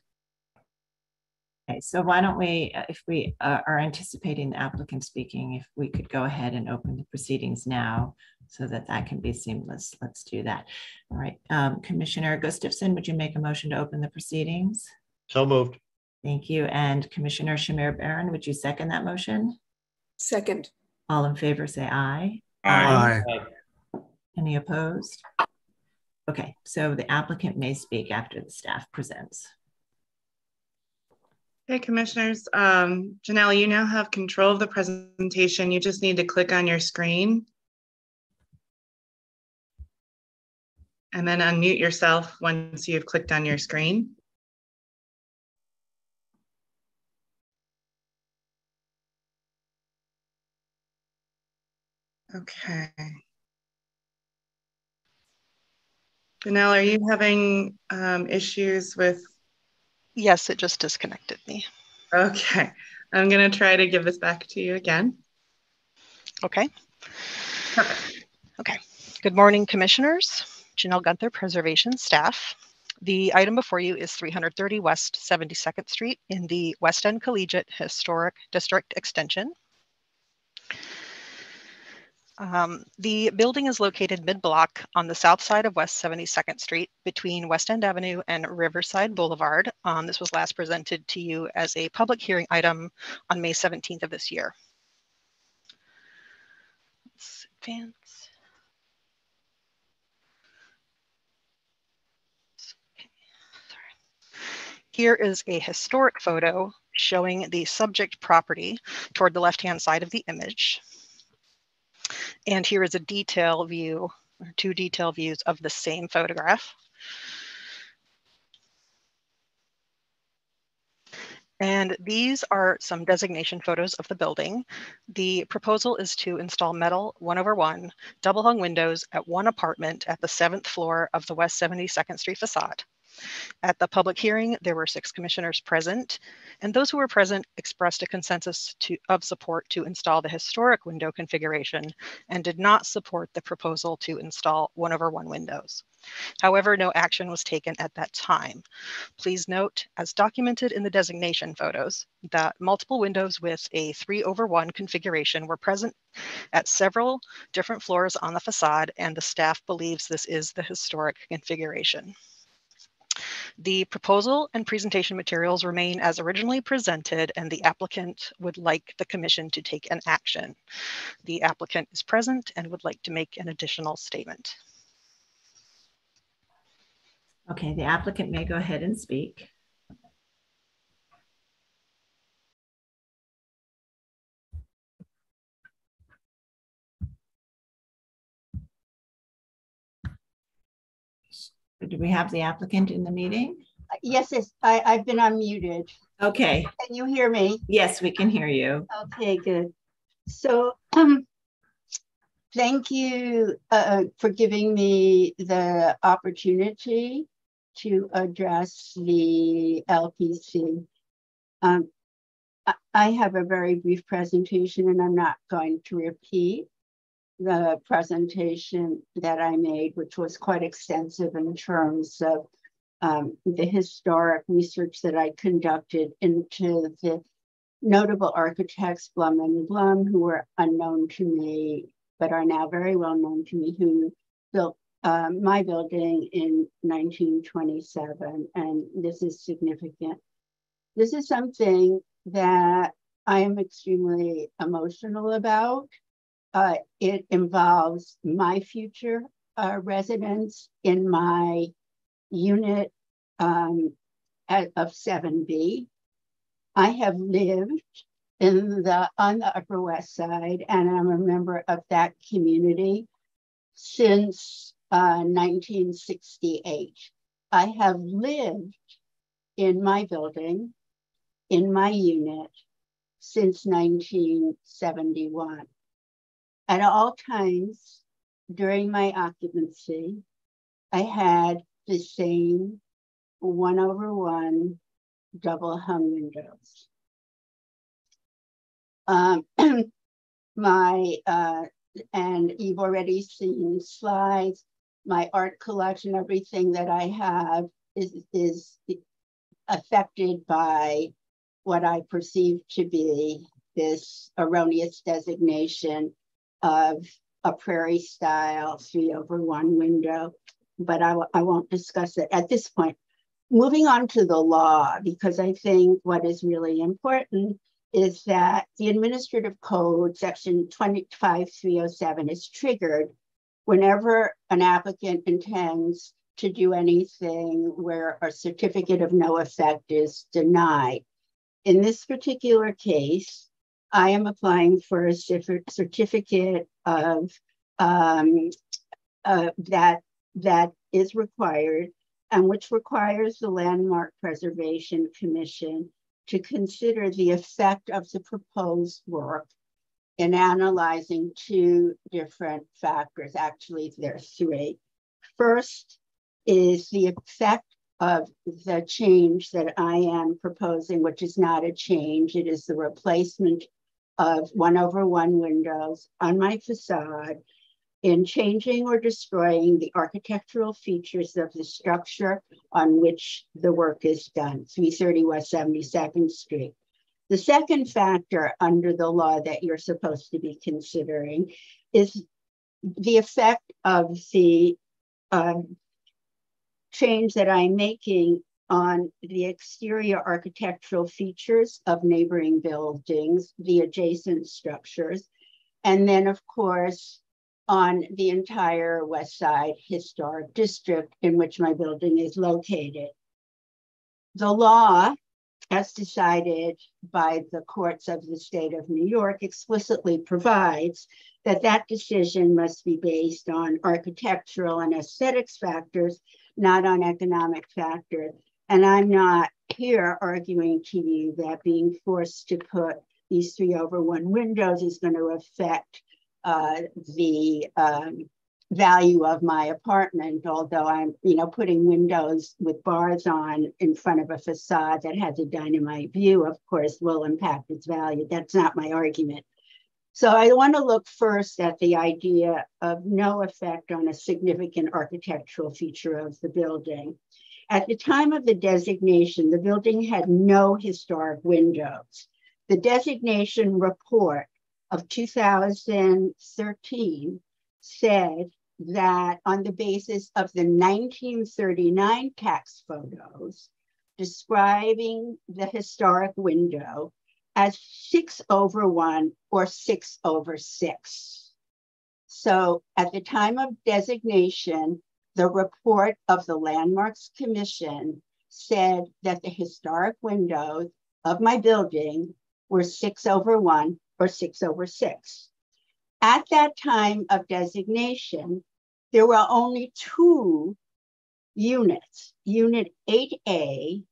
Okay, so why don't we, uh, if we uh, are anticipating the applicant speaking, if we could go ahead and open the proceedings now so that that can be seamless. Let's do that. All right, um, Commissioner Gustafson, would you make a motion to open the proceedings? So moved. Thank you. And Commissioner Shemir Baran, would you second that motion? Second. All in favor, say aye. Aye. Any opposed? Okay, so the applicant may speak after the staff presents. Okay, commissioners, um, Janelle, you now have control of the presentation. You just need to click on your screen. And then unmute yourself once you've clicked on your screen. Okay. Janelle, are you having um, issues with? Yes, it just disconnected me. Okay. I'm going to try to give this back to you again. Okay. Perfect. Okay. Good morning, commissioners. Janelle Gunther, preservation staff. The item before you is 330 West 72nd Street in the West End Collegiate Historic District Extension. Um, the building is located mid-block on the south side of West 72nd Street between West End Avenue and Riverside Boulevard. Um, this was last presented to you as a public hearing item on May 17th of this year. Let's advance. Here is a historic photo showing the subject property toward the left-hand side of the image. And here is a detail view, or two detail views of the same photograph. And these are some designation photos of the building. The proposal is to install metal one over one, double hung windows at one apartment at the seventh floor of the West 72nd Street facade. At the public hearing, there were six commissioners present, and those who were present expressed a consensus to, of support to install the historic window configuration and did not support the proposal to install one over one windows. However, no action was taken at that time. Please note, as documented in the designation photos, that multiple windows with a three over one configuration were present at several different floors on the facade, and the staff believes this is the historic configuration. The proposal and presentation materials remain as originally presented and the applicant would like the commission to take an action. The applicant is present and would like to make an additional statement. Okay, the applicant may go ahead and speak. Do we have the applicant in the meeting? Yes, yes, I, I've been unmuted. Okay. Can you hear me? Yes, we can hear you. Okay, good. So, um, thank you uh, for giving me the opportunity to address the LPC. Um, I have a very brief presentation and I'm not going to repeat the presentation that I made, which was quite extensive in terms of um, the historic research that I conducted into the notable architects Blum and Blum, who were unknown to me, but are now very well known to me, who built uh, my building in 1927. And this is significant. This is something that I am extremely emotional about. Uh, it involves my future uh, residents in my unit um, at, of 7B. I have lived in the on the Upper West Side, and I'm a member of that community since uh, 1968. I have lived in my building, in my unit, since 1971. At all times during my occupancy, I had the same one over one double hung windows. Um, my, uh, and you've already seen slides, my art collection, everything that I have is, is affected by what I perceive to be this erroneous designation of a prairie style three over one window, but I w- I won't discuss it at this point. Moving on to the law, because I think what is really important is that the administrative code, section 25307, is triggered whenever an applicant intends to do anything where a certificate of no effect is denied. In this particular case, I am applying for a certificate of um, uh, that that is required and which requires the Landmark Preservation Commission to consider the effect of the proposed work in analyzing two different factors. Actually, there are three. First is the effect of the change that I am proposing, which is not a change, it is the replacement of one over one windows on my facade in changing or destroying the architectural features of the structure on which the work is done, 330 West 72nd Street. The second factor under the law that you're supposed to be considering is the effect of the uh, change that I'm making on the exterior architectural features of neighboring buildings, the adjacent structures, and then, of course, on the entire West Side Historic District in which my building is located. The law, as decided by the courts of the state of New York, explicitly provides that that decision must be based on architectural and aesthetics factors, not on economic factors And I'm not here arguing to you that being forced to put these three over one windows is going to affect uh, the um, value of my apartment, although I'm, you know, putting windows with bars on in front of a facade that has a dynamite view, of course, will impact its value. That's not my argument. So I want to look first at the idea of no effect on a significant architectural feature of the building. At the time of the designation, the building had no historic windows. The designation report of 2013 said that on the basis of the 1939 tax photos describing the historic window as six over one or six over six. So at the time of designation, the report of the Landmarks Commission said that the historic windows of my building were six over one or six over six. At that time of designation, there were only two units, Unit 8A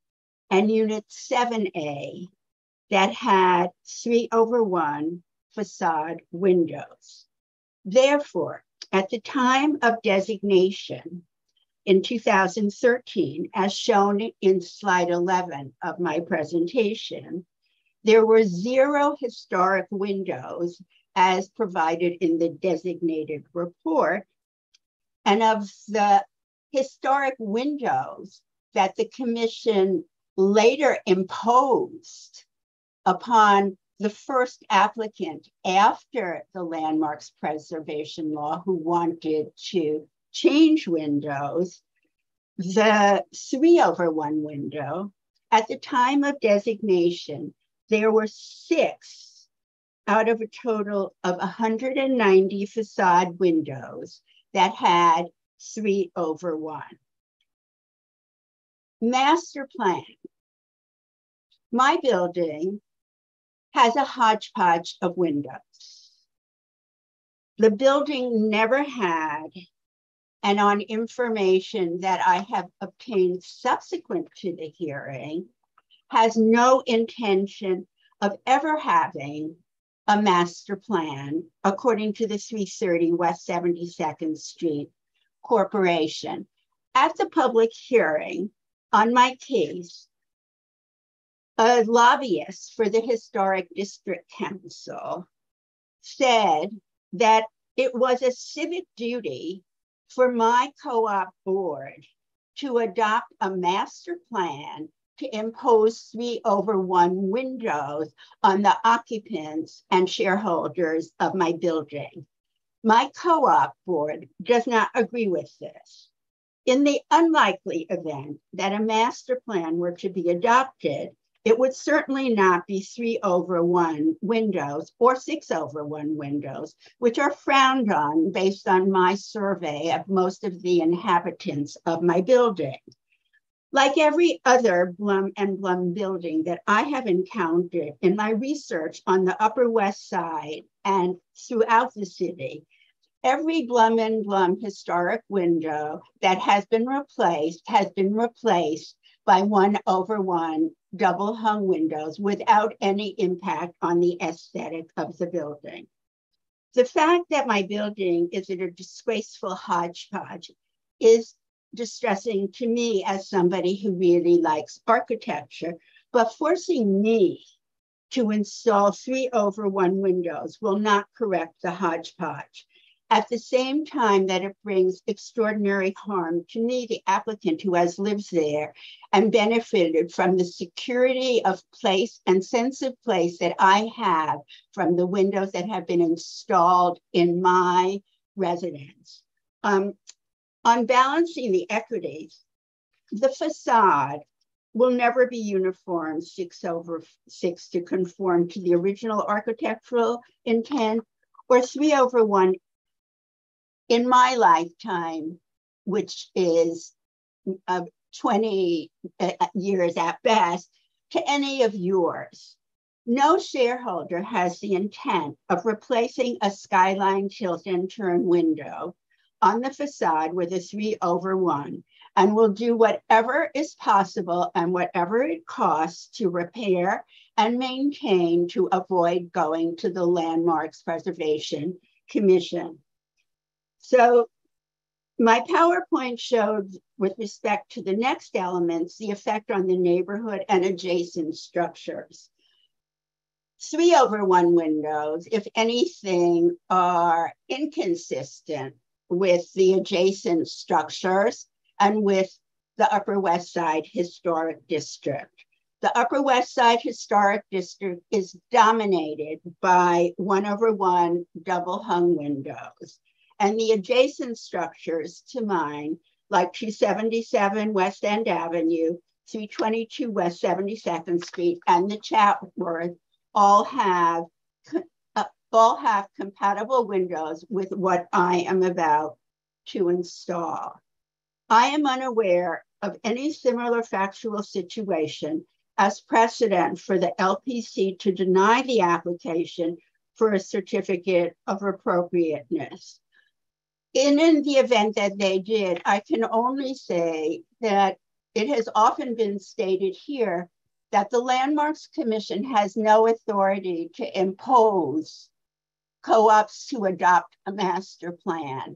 and Unit 7A, that had three over one facade windows. Therefore, at the time of designation in 2013, as shown in slide 11 of my presentation, there were zero historic windows as provided in the designated report. And of the historic windows that the commission later imposed upon the first applicant after the landmarks preservation law who wanted to change windows, the three over one window, at the time of designation, there were six out of a total of 190 facade windows that had three over one. Master plan. My building has a hodgepodge of windows. The building never had, and on information that I have obtained subsequent to the hearing, has no intention of ever having a master plan according to the 330 West 72nd Street Corporation. At the public hearing on my case, a lobbyist for the Historic District Council said that it was a civic duty for my co-op board to adopt a master plan to impose three over one windows on the occupants and shareholders of my building. My co-op board does not agree with this. In the unlikely event that a master plan were to be adopted, it would certainly not be three over one windows or six over one windows, which are frowned on based on my survey of most of the inhabitants of my building. Like every other Blum and Blum building that I have encountered in my research on the Upper West Side and throughout the city, every Blum and Blum historic window that has been replaced has been replaced by one over one double hung windows without any impact on the aesthetic of the building. The fact that my building is in a disgraceful hodgepodge is distressing to me as somebody who really likes architecture, but forcing me to install three over one windows will not correct the hodgepodge at the same time that it brings extraordinary harm to me, the applicant who has lived there and benefited from the security of place and sense of place that I have from the windows that have been installed in my residence. Um, on balancing the equities, the facade will never be uniform six over six to conform to the original architectural intent or three over one in my lifetime, which is uh, 20 uh, years at best, to any of yours. No shareholder has the intent of replacing a skyline tilt and turn window on the facade with a three over one and will do whatever is possible and whatever it costs to repair and maintain to avoid going to the Landmarks Preservation Commission. So my PowerPoint showed with respect to the next elements, the effect on the neighborhood and adjacent structures. Three over one windows, if anything, are inconsistent with the adjacent structures and with the Upper West Side Historic District. The Upper West Side Historic District is dominated by one over one double hung windows. And the adjacent structures to mine, like 277 West End Avenue, 322 West 72nd Street, and the Chatsworth, all have uh, all have compatible windows with what I am about to install. I am unaware of any similar factual situation as precedent for the LPC to deny the application for a certificate of appropriateness. In, in the event that they did, I can only say that it has often been stated here that the Landmarks Commission has no authority to impose co-ops to adopt a master plan.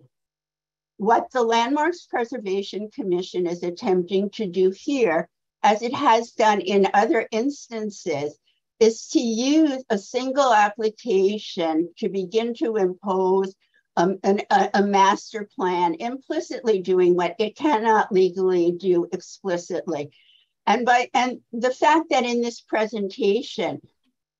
What the Landmarks Preservation Commission is attempting to do here, as it has done in other instances, is to use a single application to begin to impose um, an, a, a master plan, implicitly doing what it cannot legally do explicitly. And by and the fact that in this presentation,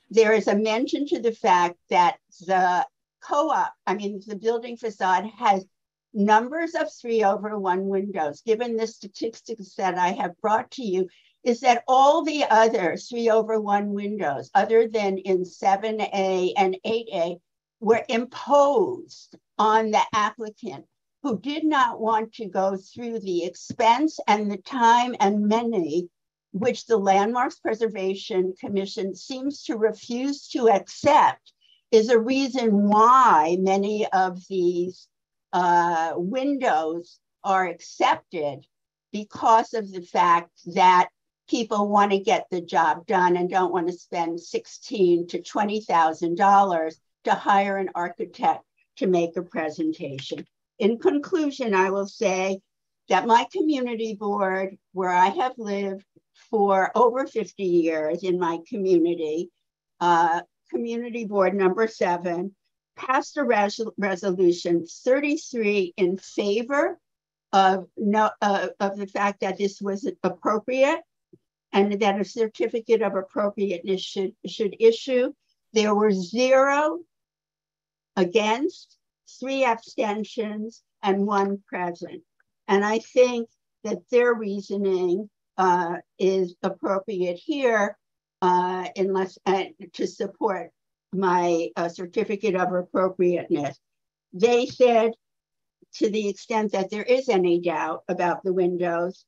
there is a mention to the fact that the co-op, I mean, the building facade has numbers of three over one windows, given the statistics that I have brought to you, is that all the other three over one windows, other than in 7A and 8A, were imposed on the applicant who did not want to go through the expense and the time and money which the Landmarks Preservation Commission seems to refuse to accept is a reason why many of these uh, windows are accepted because of the fact that people want to get the job done and don't want to spend sixteen to twenty thousand dollars to hire an architect to make a presentation. In conclusion, I will say that my community board, where I have lived for over 50 years in my community, uh, community board number seven, passed a res resolution 33 in favor of no uh, of the fact that this was appropriate and that a certificate of appropriateness should should issue. There were zero against, three abstentions, and one present. And I think that their reasoning uh, is appropriate here uh, unless uh, to support my uh, certificate of appropriateness. They said, to the extent that there is any doubt about the windows,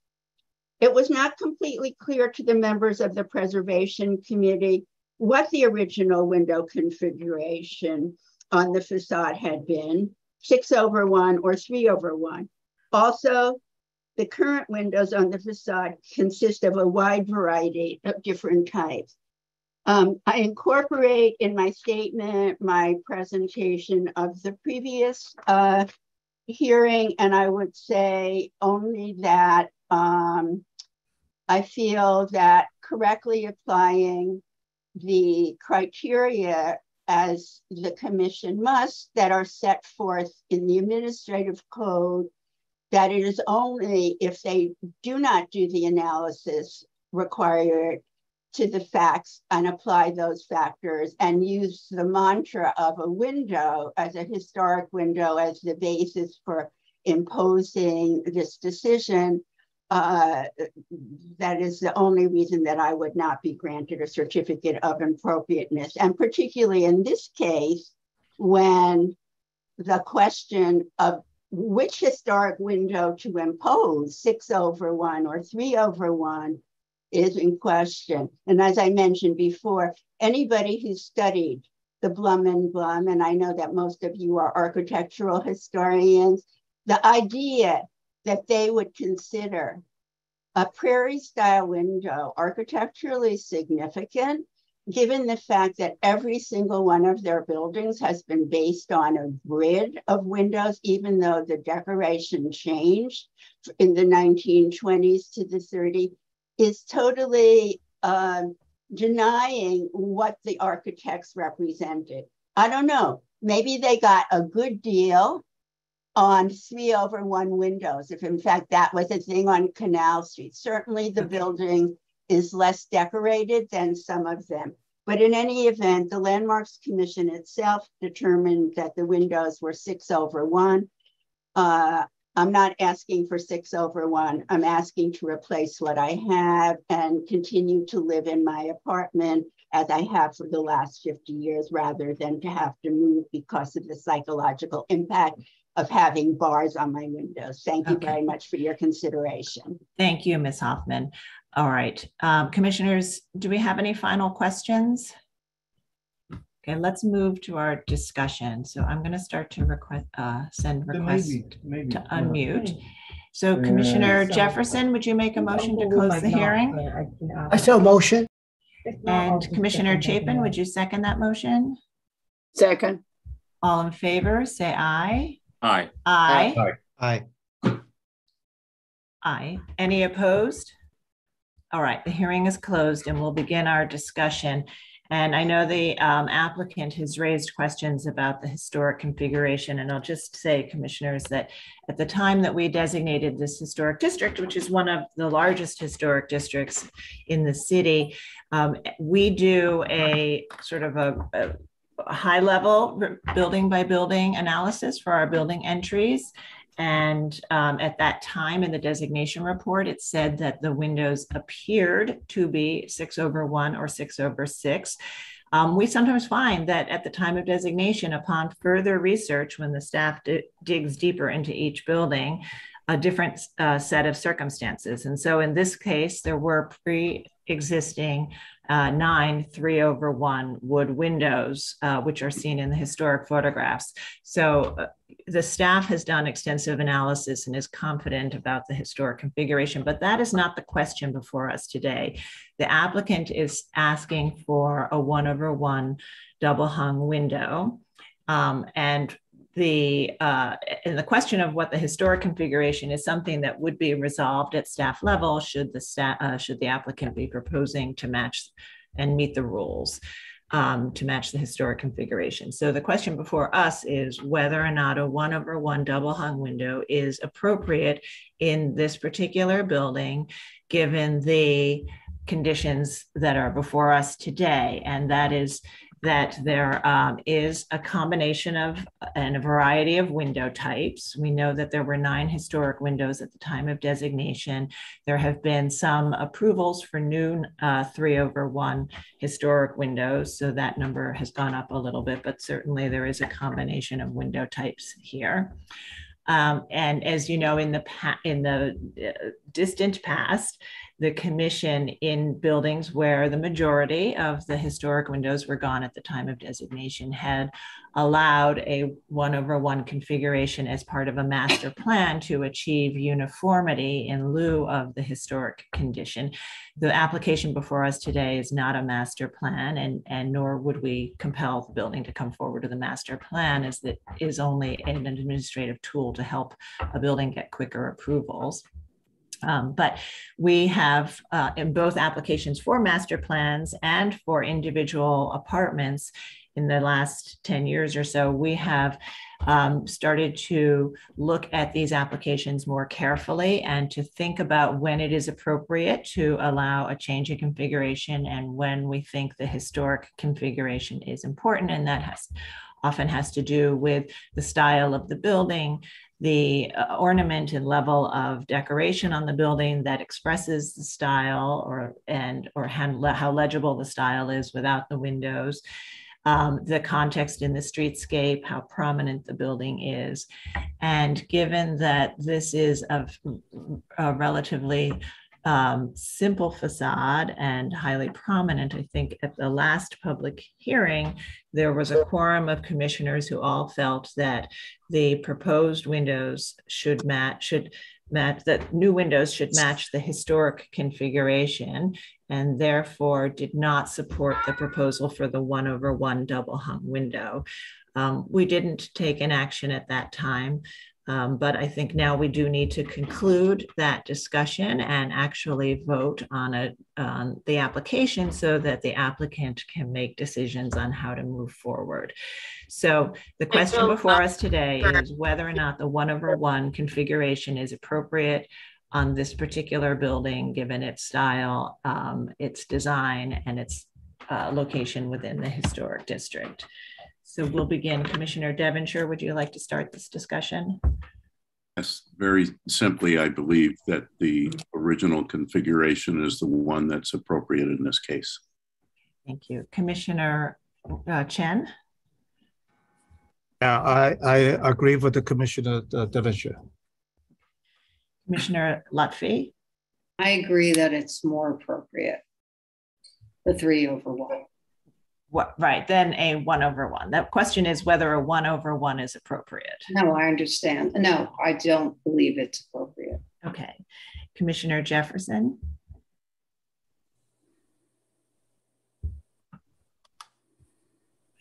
it was not completely clear to the members of the preservation committee what the original window configuration on the facade had been, six over one or three over one. Also, the current windows on the facade consist of a wide variety of different types. Um, I incorporate in my statement my presentation of the previous uh, hearing, and I would say only that um, I feel that correctly applying the criteria as the commission must that are set forth in the administrative code that it is only if they do not do the analysis required to the facts and apply those factors and use the mantra of a window as a historic window as the basis for imposing this decision, uh, that is the only reason that I would not be granted a certificate of appropriateness. And particularly in this case, when the question of which historic window to impose, six over one or three over one, is in question. And as I mentioned before, anybody who studied the Blum and Blum, and I know that most of you are architectural historians, the idea that they would consider a prairie style window architecturally significant, given the fact that every single one of their buildings has been based on a grid of windows, even though the decoration changed in the 1920s to the 30s, is totally uh, denying what the architects represented. I don't know. Maybe they got a good deal on three over one windows, if in fact that was a thing on Canal Street. Certainly the building is less decorated than some of them. But in any event, the Landmarks Commission itself determined that the windows were six over one. Uh, I'm not asking for six over one. I'm asking to replace what I have and continue to live in my apartment as I have for the last 50 years rather than to have to move because of the psychological impact of having bars on my windows. Thank you okay. very much for your consideration. Thank you, Ms. Hoffman. All right, um, commissioners, do we have any final questions? Okay, let's move to our discussion. So I'm going to start to request, uh, send requests maybe, maybe. to unmute. So Commissioner Jefferson, would you make a motion to close the hearing? I so motion. And Commissioner Chapin, would you second that motion? Second. All in favor, say aye. Aye. Aye. Aye. Aye. Aye. Any opposed? All right, the hearing is closed and we'll begin our discussion. And I know the um, applicant has raised questions about the historic configuration. And I'll just say, commissioners, that at the time that we designated this historic district, which is one of the largest historic districts in the city, um, we do a sort of a, a high level building by building analysis for our building entries. And um, at that time in the designation report, it said that the windows appeared to be six over one or six over six. Um, we sometimes find that at the time of designation, upon further research, when the staff digs deeper into each building, a different uh, set of circumstances. And so in this case, there were pre existing uh, nine three over one wood windows, uh, which are seen in the historic photographs. So uh, the staff has done extensive analysis and is confident about the historic configuration, but that is not the question before us today. The applicant is asking for a one over one double hung window. Um, and the uh, and the question of what the historic configuration is something that would be resolved at staff level should the staff uh, should the applicant be proposing to match and meet the rules um, to match the historic configuration. So the question before us is whether or not a one over one double hung window is appropriate in this particular building, given the conditions that are before us today, and that is that there um, is a combination of and a variety of window types. We know that there were nine historic windows at the time of designation. There have been some approvals for new uh, three over one historic windows, so that number has gone up a little bit, but certainly there is a combination of window types here. Um, and as you know, in the in the uh, distant past, the commission in buildings where the majority of the historic windows were gone at the time of designation had allowed a one over one configuration as part of a master plan to achieve uniformity in lieu of the historic condition. The application before us today is not a master plan and, and nor would we compel the building to come forward with a master plan as that is only an administrative tool to help a building get quicker approvals. Um, but we have uh, in both applications for master plans and for individual apartments in the last 10 years or so, we have um, started to look at these applications more carefully and to think about when it is appropriate to allow a change in configuration and when we think the historic configuration is important. And that has often has to do with the style of the building, the uh, ornament and level of decoration on the building that expresses the style or and or how legible the style is without the windows um, the context in the streetscape how prominent the building is. And given that this is a, a relatively um, simple facade and highly prominent. I think at the last public hearing, there was a quorum of commissioners who all felt that the proposed windows should match, should match, that new windows should match the historic configuration and therefore did not support the proposal for the one over one double hung window. Um, we didn't take an action at that time. Um, but I think now we do need to conclude that discussion and actually vote on a, on the application so that the applicant can make decisions on how to move forward. So the question before us today is whether or not the one over one configuration is appropriate on this particular building, given its style, um, its design, and its uh, location within the historic district. So we'll begin. Commissioner Devonshire, would you like to start this discussion? Yes, very simply, I believe that the original configuration is the one that's appropriate in this case. Thank you. Commissioner uh, Chen? Yeah, I, I agree with the Commissioner uh, Devonshire. Commissioner Lutfy? I agree that it's more appropriate. The three over one what right then a one over one. The question is whether a one over one is appropriate. No i understand. No i don't believe it's appropriate. Okay. Commissioner jefferson?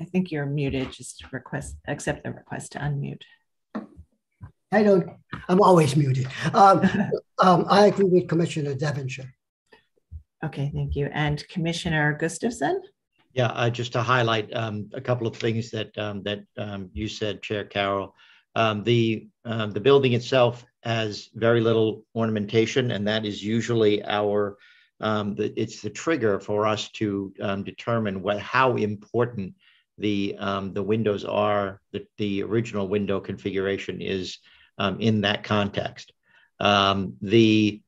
I think you're muted just request accept the request to unmute. I don't i'm always muted. Um, um, i agree with commissioner devonshire. Okay thank you. And commissioner gustafson yeah, uh, just to highlight um, a couple of things that um, that um, you said, Chair Carroll. Um, the um, the building itself has very little ornamentation, and that is usually our um, the, it's the trigger for us to determine what how important the the windows are. The the original window configuration is in that context. the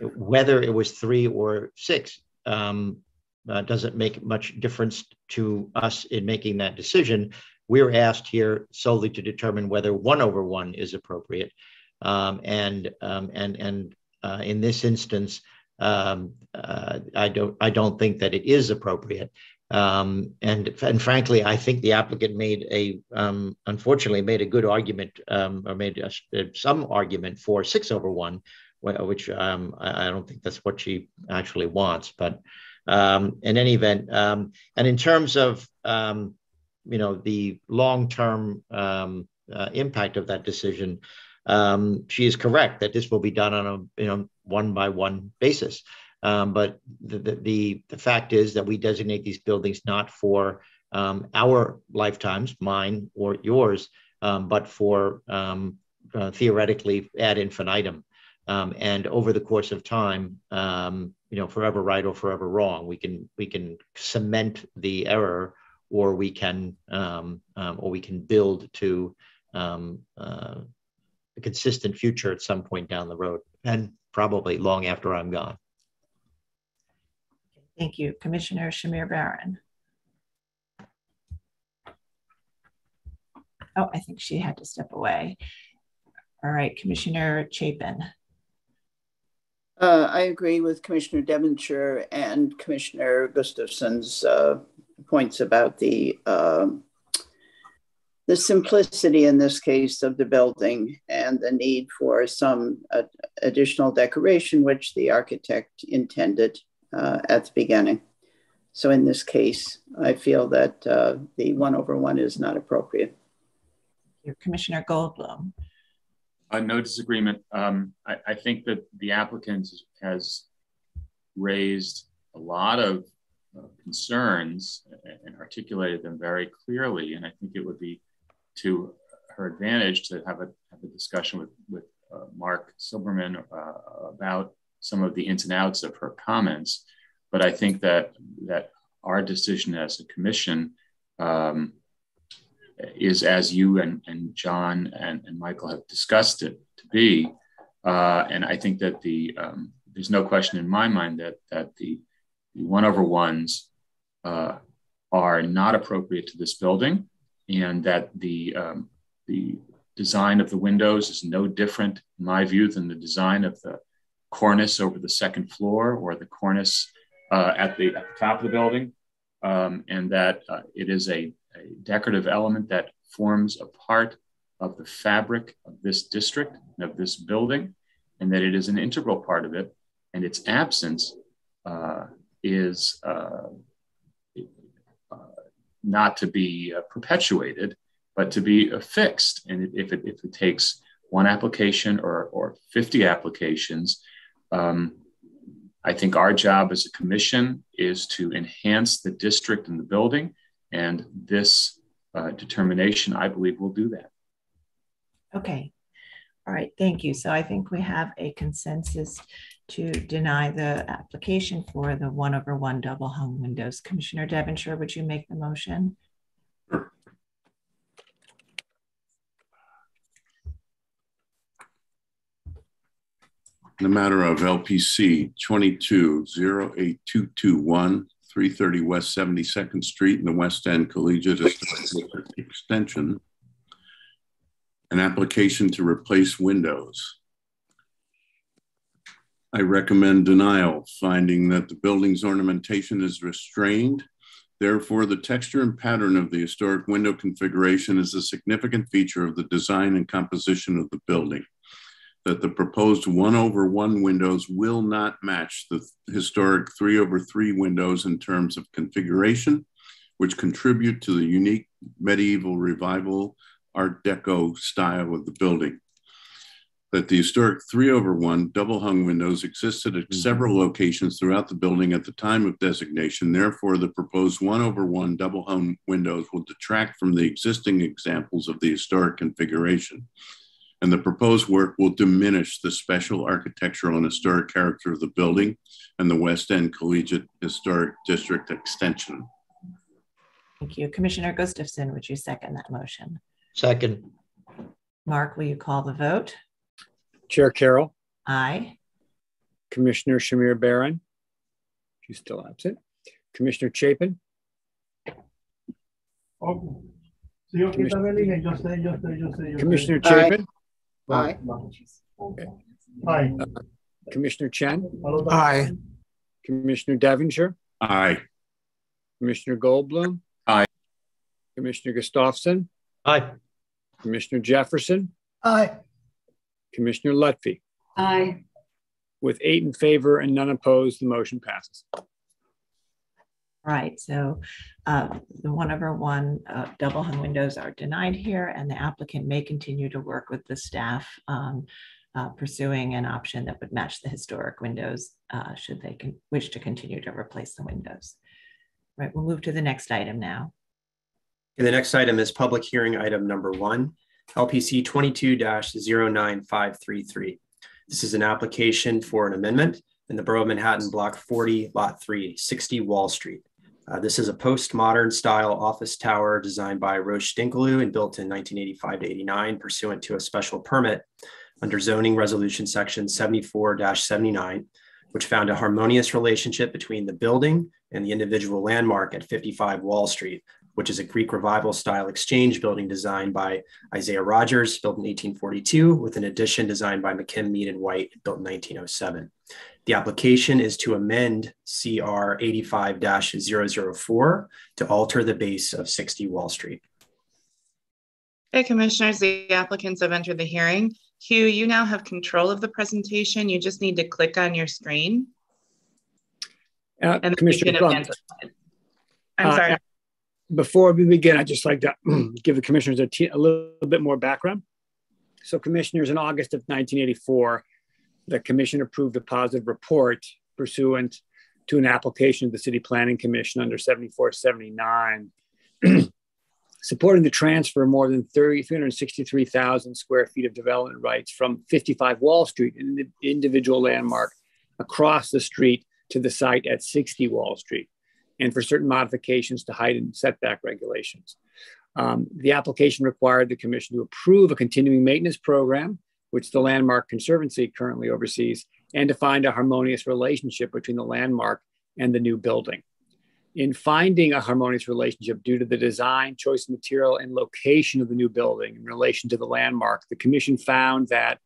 whether it was three or six um, uh, doesn't make much difference to us in making that decision. We're asked here solely to determine whether one over one is appropriate. Um, and um, and and uh, in this instance, um, uh, I don't I don't think that it is appropriate. Um, and and frankly, I think the applicant made a um, unfortunately made a good argument um, or made a, some argument for six over one, which I, I don't think that's what she actually wants, but um, in any event. Um, and in terms of um, you know the long-term um, uh, impact of that decision, um, she is correct that this will be done on a you know one by one basis. Um, but the, the, the fact is that we designate these buildings not for our lifetimes, mine or yours, but for uh, theoretically ad infinitum. Um, and over the course of time, um, you know, forever right or forever wrong, we can we can cement the error, or we can um, um or we can build to um, uh, a consistent future at some point down the road, and probably long after I'm gone. Thank you, Commissioner Shamir Baran. Oh, I think she had to step away. All right, Commissioner Chapin. Uh, I agree with Commissioner Devonshire and Commissioner Gustafson's uh, points about the uh, the simplicity in this case of the building and the need for some additional decoration, which the architect intended uh, at the beginning. So in this case, I feel that uh, the one over one is not appropriate. Commissioner Goldblum. Uh, no disagreement. Um, I, I, think that the applicant has raised a lot of uh, concerns and articulated them very clearly. And I think it would be to her advantage to have a, have a discussion with, with uh, Mark Silberman uh, about some of the ins and outs of her comments. But I think that, that our decision as a commission um, is as you and, and John and, and Michael have discussed it to be. Uh, and I think that the um, there's no question in my mind that that the, the one over ones uh, are not appropriate to this building, and that the um, the design of the windows is no different, in my view, than the design of the cornice over the second floor or the cornice uh, at, the, at the top of the building, um, and that uh, it is a, a, decorative element that forms a part of the fabric of this district, of this building, and that it is an integral part of it, and its absence uh, is uh, not to be uh, perpetuated, but to be fixed. And if it, if it takes one application or, or 50 applications, um, I think our job as a commission is to enhance the district and the building. And this uh, determination, I believe, will do that. Okay. All right. Thank you. So I think we have a consensus to deny the application for the one over one double hung windows. Commissioner Devonshire, would you make the motion? the matter of LPC 22-08221, 330 West 72nd Street in the West End Collegiate Extension, an application to replace windows. I recommend denial, finding that the building's ornamentation is restrained. Therefore, the texture and pattern of the historic window configuration is a significant feature of the design and composition of the building that the proposed one over one windows will not match the historic three over three windows in terms of configuration, which contribute to the unique medieval revival Art Deco style of the building. That the historic three over one double hung windows existed at mm-hmm. several locations throughout the building at the time of designation. Therefore, the proposed one over one double hung windows will detract from the existing examples of the historic configuration and the proposed work will diminish the special architectural and historic character of the building and the West End Collegiate Historic District extension. Thank you. Commissioner Gustafson, would you second that motion? Second. Mark, will you call the vote? Chair Carroll. Aye. Commissioner Shamir Baran. She's still absent. Commissioner Chapin. Oh. Commissioner Chapin. Aye. Okay. Aye. Uh, Commissioner Chen. Aye. Commissioner Devonshire. Aye. Commissioner Goldblum. Aye. Commissioner Gustafson. Aye. Commissioner Jefferson. Aye. Commissioner Lutfy. Aye. With eight in favor and none opposed, the motion passes. Right, so uh, the one over one uh, double hung windows are denied here and the applicant may continue to work with the staff um, uh, pursuing an option that would match the historic windows uh, should they wish to continue to replace the windows. Right, we'll move to the next item now. And the next item is public hearing item number one, LPC 22-09533. This is an application for an amendment in the Borough of Manhattan Block 40, Lot 3, 60 Wall Street. Uh, this is a postmodern style office tower designed by Roche Dinkeloo and built in 1985 to 89 pursuant to a special permit under zoning resolution section 74-79, which found a harmonious relationship between the building and the individual landmark at 55 Wall Street, which is a Greek revival style exchange building designed by Isaiah Rogers, built in 1842, with an addition designed by McKim, Mead, and White, built in 1907. The application is to amend CR 85 004 to alter the base of 60 Wall Street. Hey, commissioners, the applicants have entered the hearing. Hugh, you now have control of the presentation. You just need to click on your screen. Uh, and Commissioner I'm uh, sorry. Before we begin, I'd just like to give the commissioners a, a little bit more background. So commissioners in August of 1984, the commission approved a positive report pursuant to an application of the City Planning Commission under 7479, supporting the transfer of more than 30, 363,000 square feet of development rights from 55 Wall Street, an individual landmark, across the street to the site at 60 Wall Street, and for certain modifications to height and setback regulations. Um, the application required the commission to approve a continuing maintenance program which the Landmark Conservancy currently oversees, and to find a harmonious relationship between the landmark and the new building. In finding a harmonious relationship due to the design, choice of material, and location of the new building in relation to the landmark, the Commission found that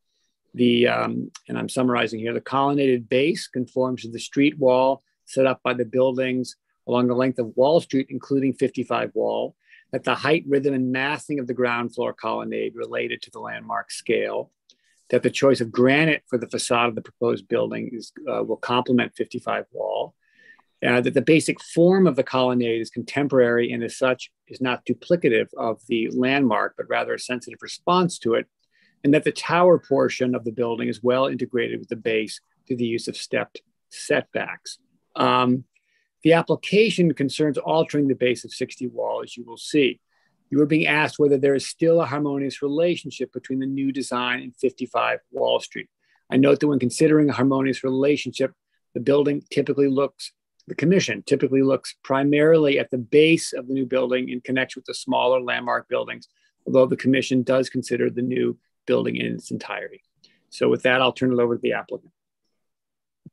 The, um, and I'm summarizing here, the colonnaded base conforms to the street wall set up by the buildings along the length of Wall Street, including 55 Wall, that the height, rhythm, and massing of the ground floor colonnade related to the landmark scale, that the choice of granite for the facade of the proposed building is, uh, will complement 55 Wall, uh, that the basic form of the colonnade is contemporary and as such is not duplicative of the landmark, but rather a sensitive response to it, and that the tower portion of the building is well integrated with the base through the use of stepped setbacks. Um, the application concerns altering the base of 60 wall, as you will see. You are being asked whether there is still a harmonious relationship between the new design and 55 Wall Street. I note that when considering a harmonious relationship, the building typically looks, the commission typically looks primarily at the base of the new building in connection with the smaller landmark buildings, although the commission does consider the new building in its entirety. So with that, I'll turn it over to the applicant.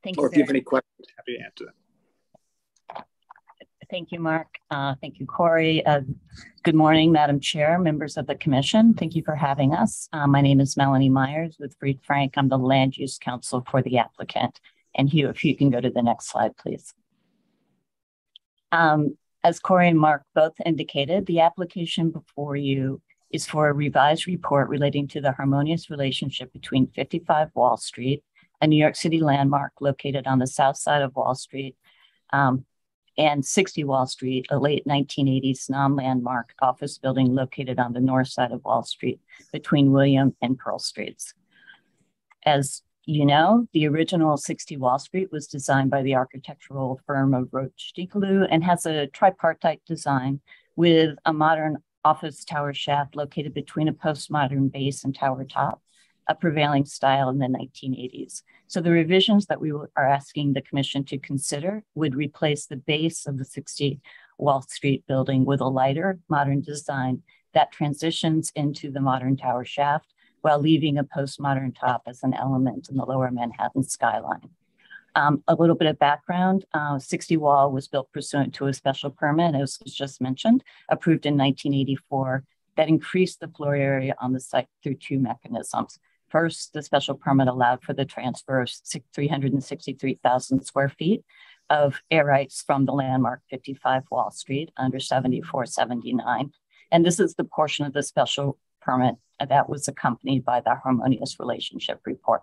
Thank or you. if you have any questions, happy to answer them. Thank you, Mark. Uh, thank you, Corey. Uh, good morning, Madam Chair, members of the Commission. Thank you for having us. Uh, my name is Melanie Meyers with Fried Frank. I'm the Land Use Counsel for the applicant. And Hugh, if you can go to the next slide, please. Um, as Corey and Mark both indicated, the application before you is for a revised report relating to the harmonious relationship between 55 Wall Street, a New York City landmark located on the south side of Wall Street, um, and 60 Wall Street, a late 1980s non landmark office building located on the north side of Wall Street between William and Pearl Streets. As you know, the original 60 Wall Street was designed by the architectural firm of Roche Dinkeloo and has a tripartite design with a modern office tower shaft located between a postmodern base and tower top, a prevailing style in the 1980s. So the revisions that we are asking the commission to consider would replace the base of the 60 Wall Street building with a lighter modern design that transitions into the modern tower shaft while leaving a postmodern top as an element in the lower Manhattan skyline. Um, a little bit of background, uh, 60 Wall was built pursuant to a special permit, as was just mentioned, approved in 1984 that increased the floor area on the site through two mechanisms. First, the special permit allowed for the transfer of 363,000 square feet of air rights from the landmark 55 Wall Street under 7479. And this is the portion of the special permit that was accompanied by the harmonious relationship report.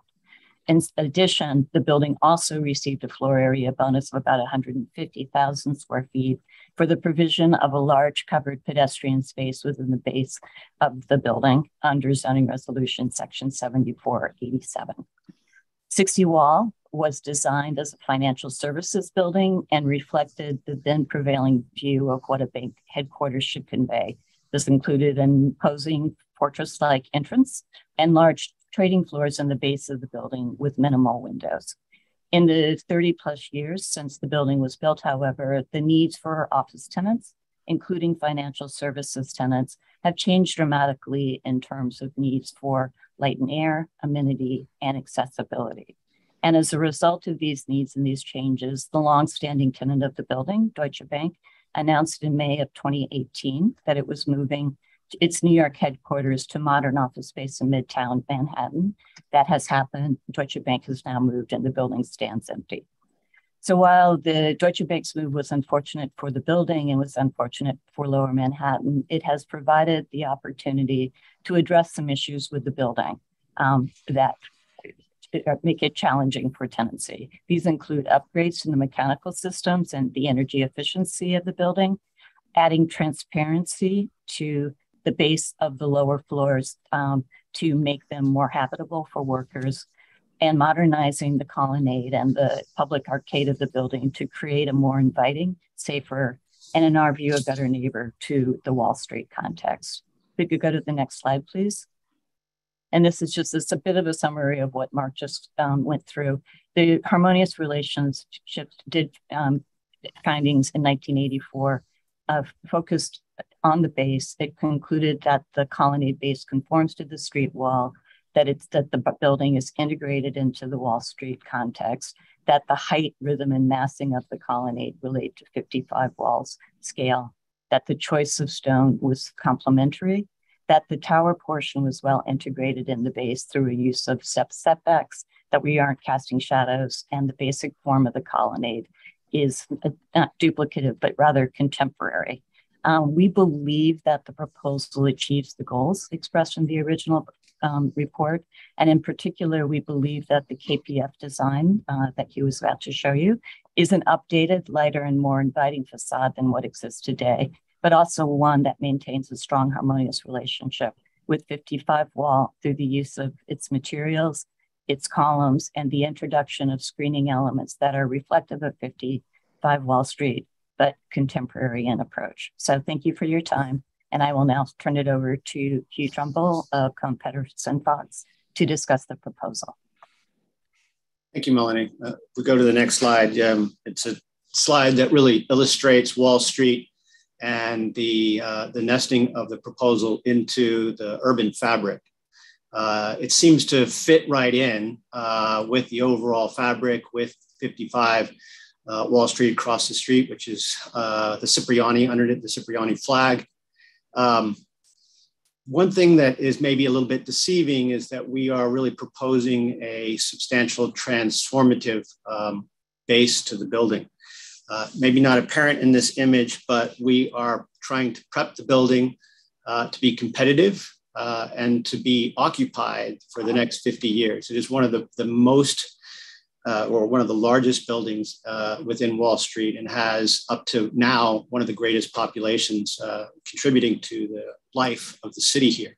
In addition, the building also received a floor area bonus of about 150,000 square feet for the provision of a large covered pedestrian space within the base of the building under zoning resolution section 7487. 60 Wall was designed as a financial services building and reflected the then prevailing view of what a bank headquarters should convey. This included an imposing fortress like entrance and large trading floors in the base of the building with minimal windows. In the 30 plus years since the building was built, however, the needs for office tenants, including financial services tenants, have changed dramatically in terms of needs for light and air, amenity, and accessibility. And as a result of these needs and these changes, the longstanding tenant of the building, Deutsche Bank, announced in May of 2018 that it was moving its New York headquarters to modern office space in Midtown Manhattan. That has happened. Deutsche Bank has now moved and the building stands empty. So while the Deutsche Bank's move was unfortunate for the building and was unfortunate for Lower Manhattan, it has provided the opportunity to address some issues with the building um, that make it challenging for tenancy. These include upgrades to the mechanical systems and the energy efficiency of the building, adding transparency to the base of the lower floors um, to make them more habitable for workers and modernizing the colonnade and the public arcade of the building to create a more inviting, safer, and in our view, a better neighbor to the Wall Street context. We could go to the next slide, please. And this is just this, a bit of a summary of what Mark just um, went through. The harmonious relationship did um, findings in 1984 uh, focused on the base. It concluded that the colonnade base conforms to the street wall, that it's that the building is integrated into the Wall Street context, that the height, rhythm, and massing of the colonnade relate to 55 walls scale, that the choice of stone was complementary, that the tower portion was well integrated in the base through a use of step setbacks, that we aren't casting shadows, and the basic form of the colonnade is uh, not duplicative, but rather contemporary. Um, we believe that the proposal achieves the goals expressed in the original um, report. And in particular, we believe that the KPF design uh, that he was about to show you is an updated, lighter, and more inviting facade than what exists today, but also one that maintains a strong harmonious relationship with 55 Wall through the use of its materials, its columns, and the introduction of screening elements that are reflective of 55 Wall Street but contemporary in approach. So thank you for your time. And I will now turn it over to Hugh Trumbull of Kohn Pedersen Fox to discuss the proposal. Thank you, Melanie. Uh, we go to the next slide. Um, it's a slide that really illustrates Wall Street and the, uh, the nesting of the proposal into the urban fabric. Uh, it seems to fit right in uh, with the overall fabric with 55 uh, Wall Street across the street, which is uh, the Cipriani, underneath the Cipriani flag. Um, one thing that is maybe a little bit deceiving is that we are really proposing a substantial transformative um, base to the building. Uh, maybe not apparent in this image, but we are trying to prep the building uh, to be competitive uh, and to be occupied for the next 50 years. It is one of the, the most uh, or one of the largest buildings uh, within Wall Street and has up to now one of the greatest populations uh, contributing to the life of the city here.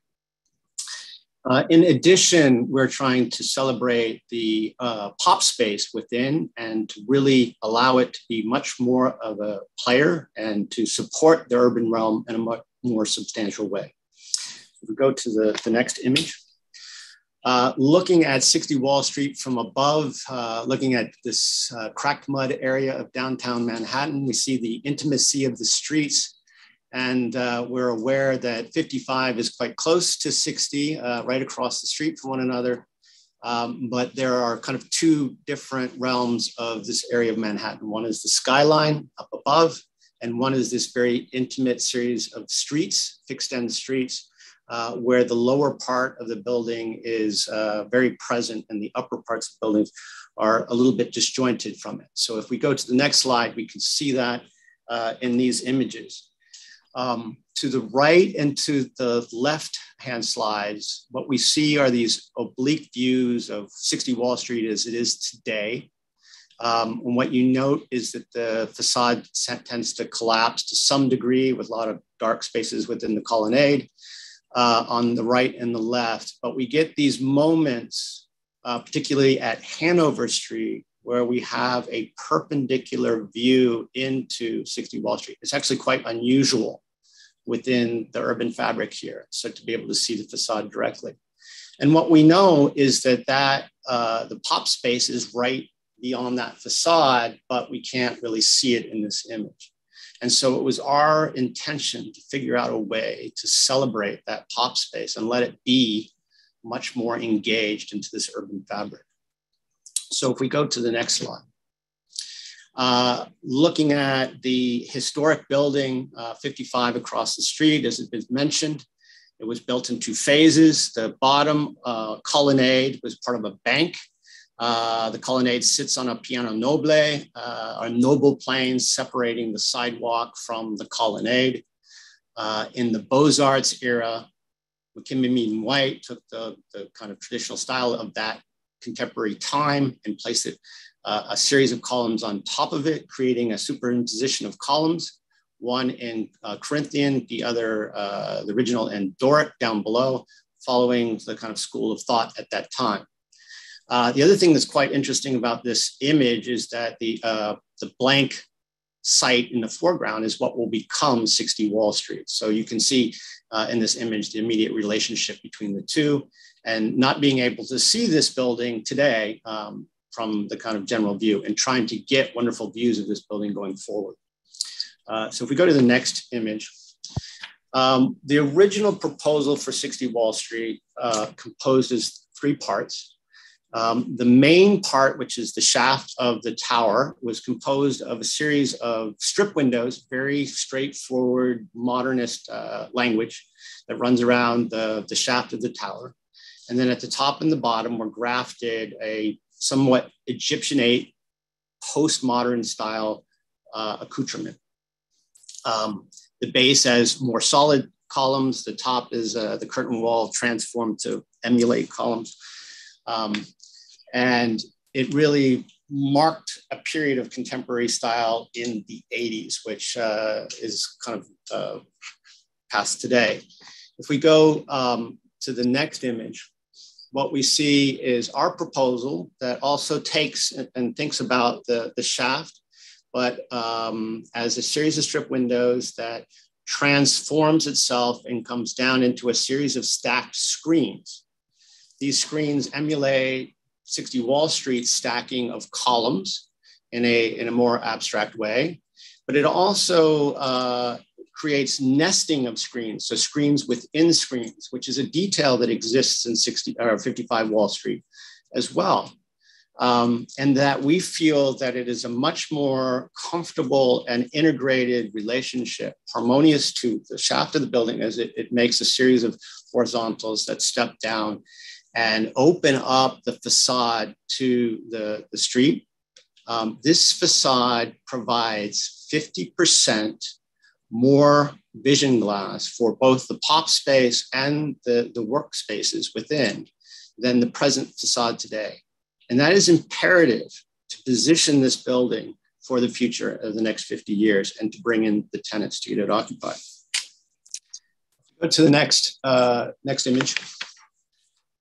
Uh, in addition, we're trying to celebrate the uh, pop space within and to really allow it to be much more of a player and to support the urban realm in a much more substantial way. If we go to the, the next image. Uh, looking at 60 Wall Street from above, uh, looking at this uh, cracked mud area of downtown Manhattan, we see the intimacy of the streets. And uh, we're aware that 55 is quite close to 60, uh, right across the street from one another. Um, but there are kind of two different realms of this area of Manhattan. One is the skyline up above, and one is this very intimate series of streets, fixed end streets, uh, where the lower part of the building is uh, very present and the upper parts of buildings are a little bit disjointed from it. So if we go to the next slide, we can see that uh, in these images. Um, to the right and to the left hand slides, what we see are these oblique views of 60 Wall Street as it is today. Um, and what you note is that the facade tends to collapse to some degree with a lot of dark spaces within the colonnade uh, on the right and the left. But we get these moments, uh, particularly at Hanover Street, where we have a perpendicular view into 60 Wall Street. It's actually quite unusual within the urban fabric here. So to be able to see the facade directly. And what we know is that, that uh, the pop space is right beyond that facade, but we can't really see it in this image. And so it was our intention to figure out a way to celebrate that pop space and let it be much more engaged into this urban fabric. So if we go to the next slide. Uh, looking at the historic building uh, 55 across the street, as it was mentioned, it was built in two phases. The bottom uh, colonnade was part of a bank uh, the colonnade sits on a piano nobile, uh, a noble plane separating the sidewalk from the colonnade. Uh, in the Beaux-Arts era, McKim Mead White took the, the kind of traditional style of that contemporary time and placed it uh, a series of columns on top of it, creating a superimposition of columns, one in uh, Corinthian, the other, uh, the original in Doric down below, following the kind of school of thought at that time. Uh, the other thing that's quite interesting about this image is that the, uh, the blank site in the foreground is what will become 60 Wall Street. So you can see uh, in this image the immediate relationship between the two and not being able to see this building today um, from the kind of general view and trying to get wonderful views of this building going forward. Uh, so if we go to the next image, um, the original proposal for 60 Wall Street uh, composes three parts. Um, the main part, which is the shaft of the tower, was composed of a series of strip windows, very straightforward modernist uh, language that runs around the, the shaft of the tower. And then at the top and the bottom were grafted a somewhat Egyptianate, postmodern style uh, accoutrement. Um, the base has more solid columns. The top is uh, the curtain wall transformed to emulate columns. Um, and it really marked a period of contemporary style in the 80s, which uh, is kind of uh, past today. If we go um, to the next image, what we see is our proposal that also takes and thinks about the, the shaft, but um, as a series of strip windows that transforms itself and comes down into a series of stacked screens. These screens emulate 60 Wall Street stacking of columns in a, in a more abstract way, but it also uh, creates nesting of screens, so screens within screens, which is a detail that exists in 60 or 55 Wall Street as well. Um, and that we feel that it is a much more comfortable and integrated relationship, harmonious to the shaft of the building as it, it makes a series of horizontals that step down and open up the facade to the, the street. Um, this facade provides 50% more vision glass for both the pop space and the, the workspaces within than the present facade today. And that is imperative to position this building for the future of the next 50 years and to bring in the tenants to get it occupied. Go to the next, uh, next image.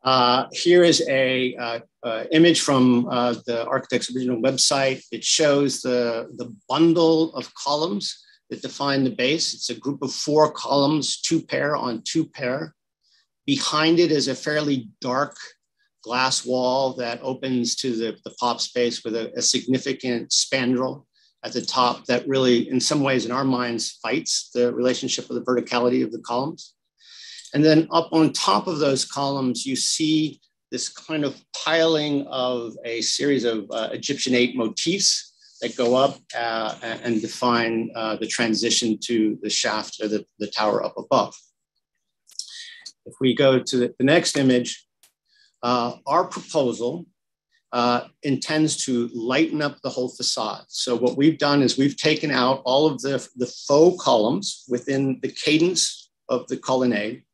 Uh, here is a uh, uh, image from uh, the architect's original website. It shows the, the bundle of columns that define the base. It's a group of four columns, two pair on two pair. Behind it is a fairly dark glass wall that opens to the, the pop space with a, a significant spandrel at the top that really, in some ways, in our minds, fights the relationship of the verticality of the columns. And then up on top of those columns, you see this kind of piling of a series of uh, Egyptianate motifs that go up uh, and define uh, the transition to the shaft or the, the tower up above. If we go to the, next image, uh, our proposal uh, intends to lighten up the whole facade. So what we've done is we've taken out all of the, the faux columns within the cadence of the colonnade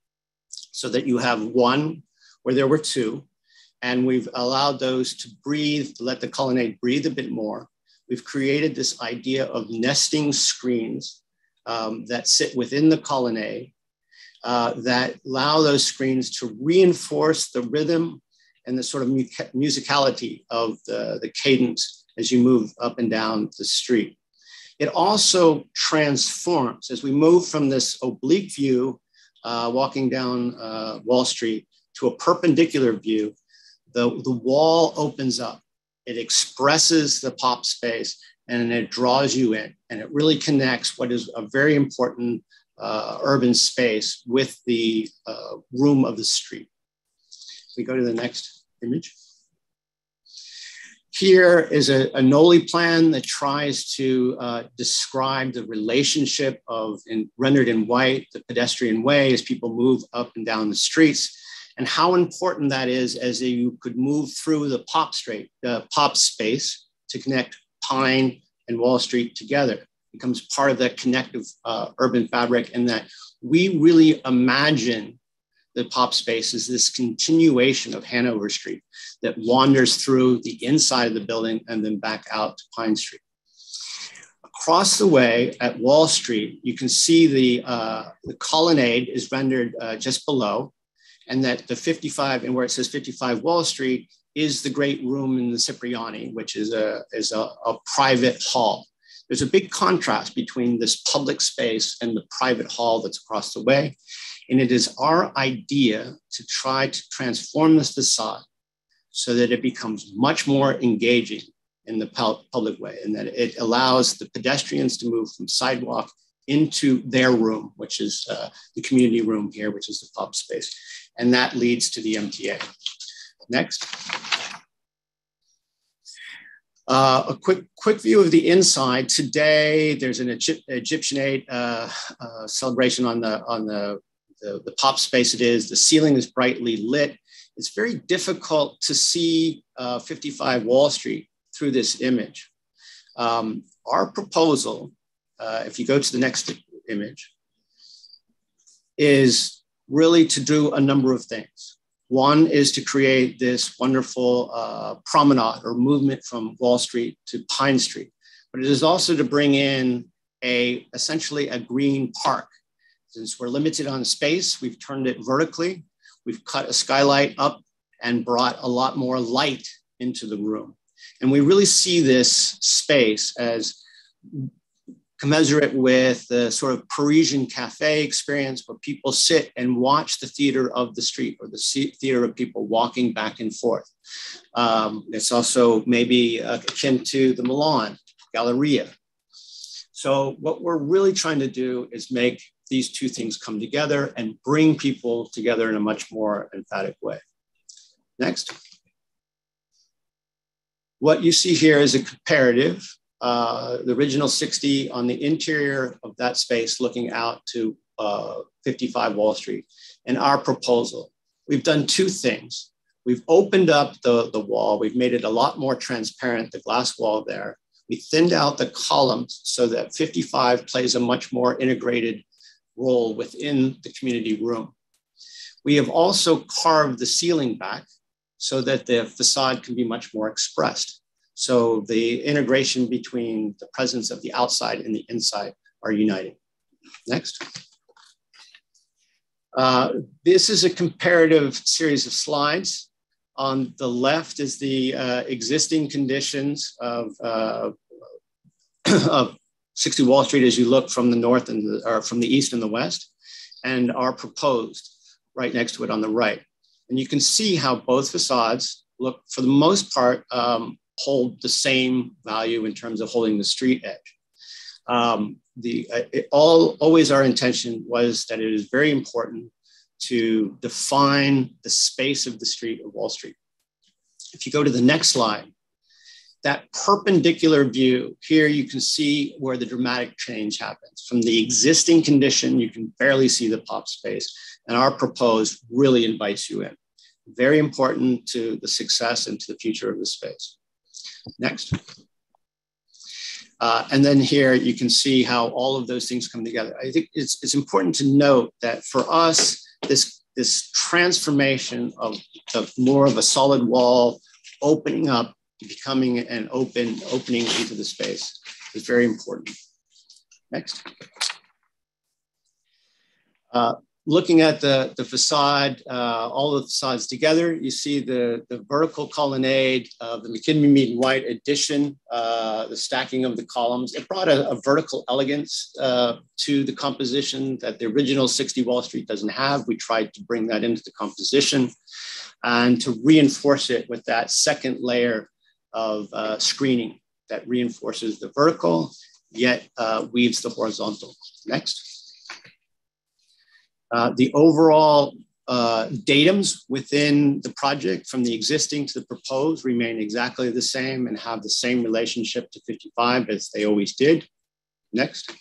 so that you have one where there were two, and we've allowed those to breathe, to let the colonnade breathe a bit more. We've created this idea of nesting screens um, that sit within the colonnade uh, that allow those screens to reinforce the rhythm and the sort of mu- musicality of the, the cadence as you move up and down the street. It also transforms as we move from this oblique view uh, walking down uh, Wall Street to a perpendicular view, the, the wall opens up. It expresses the pop space and it draws you in. And it really connects what is a very important uh, urban space with the uh, room of the street. We go to the next image. Here is a, a Nolli plan that tries to uh, describe the relationship of in, rendered in white, the pedestrian way as people move up and down the streets, and how important that is as you could move through the pop street, uh, pop space to connect Pine and Wall Street together. It becomes part of that connective uh, urban fabric, and that we really imagine the pop space is this continuation of Hanover Street that wanders through the inside of the building and then back out to Pine Street. Across the way at Wall Street, you can see the, uh, the colonnade is rendered uh, just below, and that the 55, and where it says 55 Wall Street, is the great room in the Cipriani, which is a, is a, a private hall. There's a big contrast between this public space and the private hall that's across the way. And it is our idea to try to transform this facade so that it becomes much more engaging in the public way and that it allows the pedestrians to move from sidewalk into their room, which is uh, the community room here, which is the pop space. And that leads to the MTA. Next. Uh, a quick quick view of the inside. Today, there's an Egypt, Egyptianate uh, uh, celebration on the on the, the, the pop space. It is the ceiling is brightly lit. It's very difficult to see uh, 55 Wall Street through this image. Um, our proposal, uh, if you go to the next image, is really to do a number of things. One is to create this wonderful uh, promenade or movement from Wall Street to Pine Street, but it is also to bring in a essentially a green park. Since we're limited on space, we've turned it vertically. We've cut a skylight up and brought a lot more light into the room. And we really see this space as commensurate with the sort of Parisian cafe experience where people sit and watch the theater of the street or the theater of people walking back and forth. Um, it's also maybe akin to the Milan Galleria. So what we're really trying to do is make these two things come together and bring people together in a much more emphatic way. Next. What you see here is a comparative uh, the original 60 on the interior of that space looking out to uh, 55 Wall Street. And our proposal, we've done two things. We've opened up the, the wall. We've made it a lot more transparent, the glass wall there. We thinned out the columns so that 55 plays a much more integrated role within the community room. We have also carved the ceiling back so that the facade can be much more expressed. So the integration between the presence of the outside and the inside are uniting. Next. Uh, this is a comparative series of slides. On the left is the uh, existing conditions of, uh, of 60 Wall Street as you look from the north and the, or from the east and the west, and are proposed right next to it on the right. And you can see how both facades look, for the most part, um, hold the same value in terms of holding the street edge. Um, the, uh, all, always our intention was that it is very important to define the space of the street of Wall Street. If you go to the next slide, that perpendicular view, here you can see where the dramatic change happens. From the existing condition, you can barely see the pop space, and our proposed really invites you in. Very important to the success and to the future of the space. Next. Uh, and then here you can see how all of those things come together. I think it's, it's important to note that for us, this, this transformation of, of more of a solid wall opening up, becoming an open, opening into the space is very important. Next. Uh, looking at the, the facade, uh, all the facades together, you see the, the vertical colonnade of the McKim Mead and White addition, uh, the stacking of the columns. It brought a, a vertical elegance uh, to the composition that the original 60 Wall Street doesn't have. We tried to bring that into the composition and to reinforce it with that second layer of uh, screening that reinforces the vertical, yet uh, weaves the horizontal. Next. Uh, the overall uh, datums within the project from the existing to the proposed remain exactly the same and have the same relationship to 55 as they always did. Next.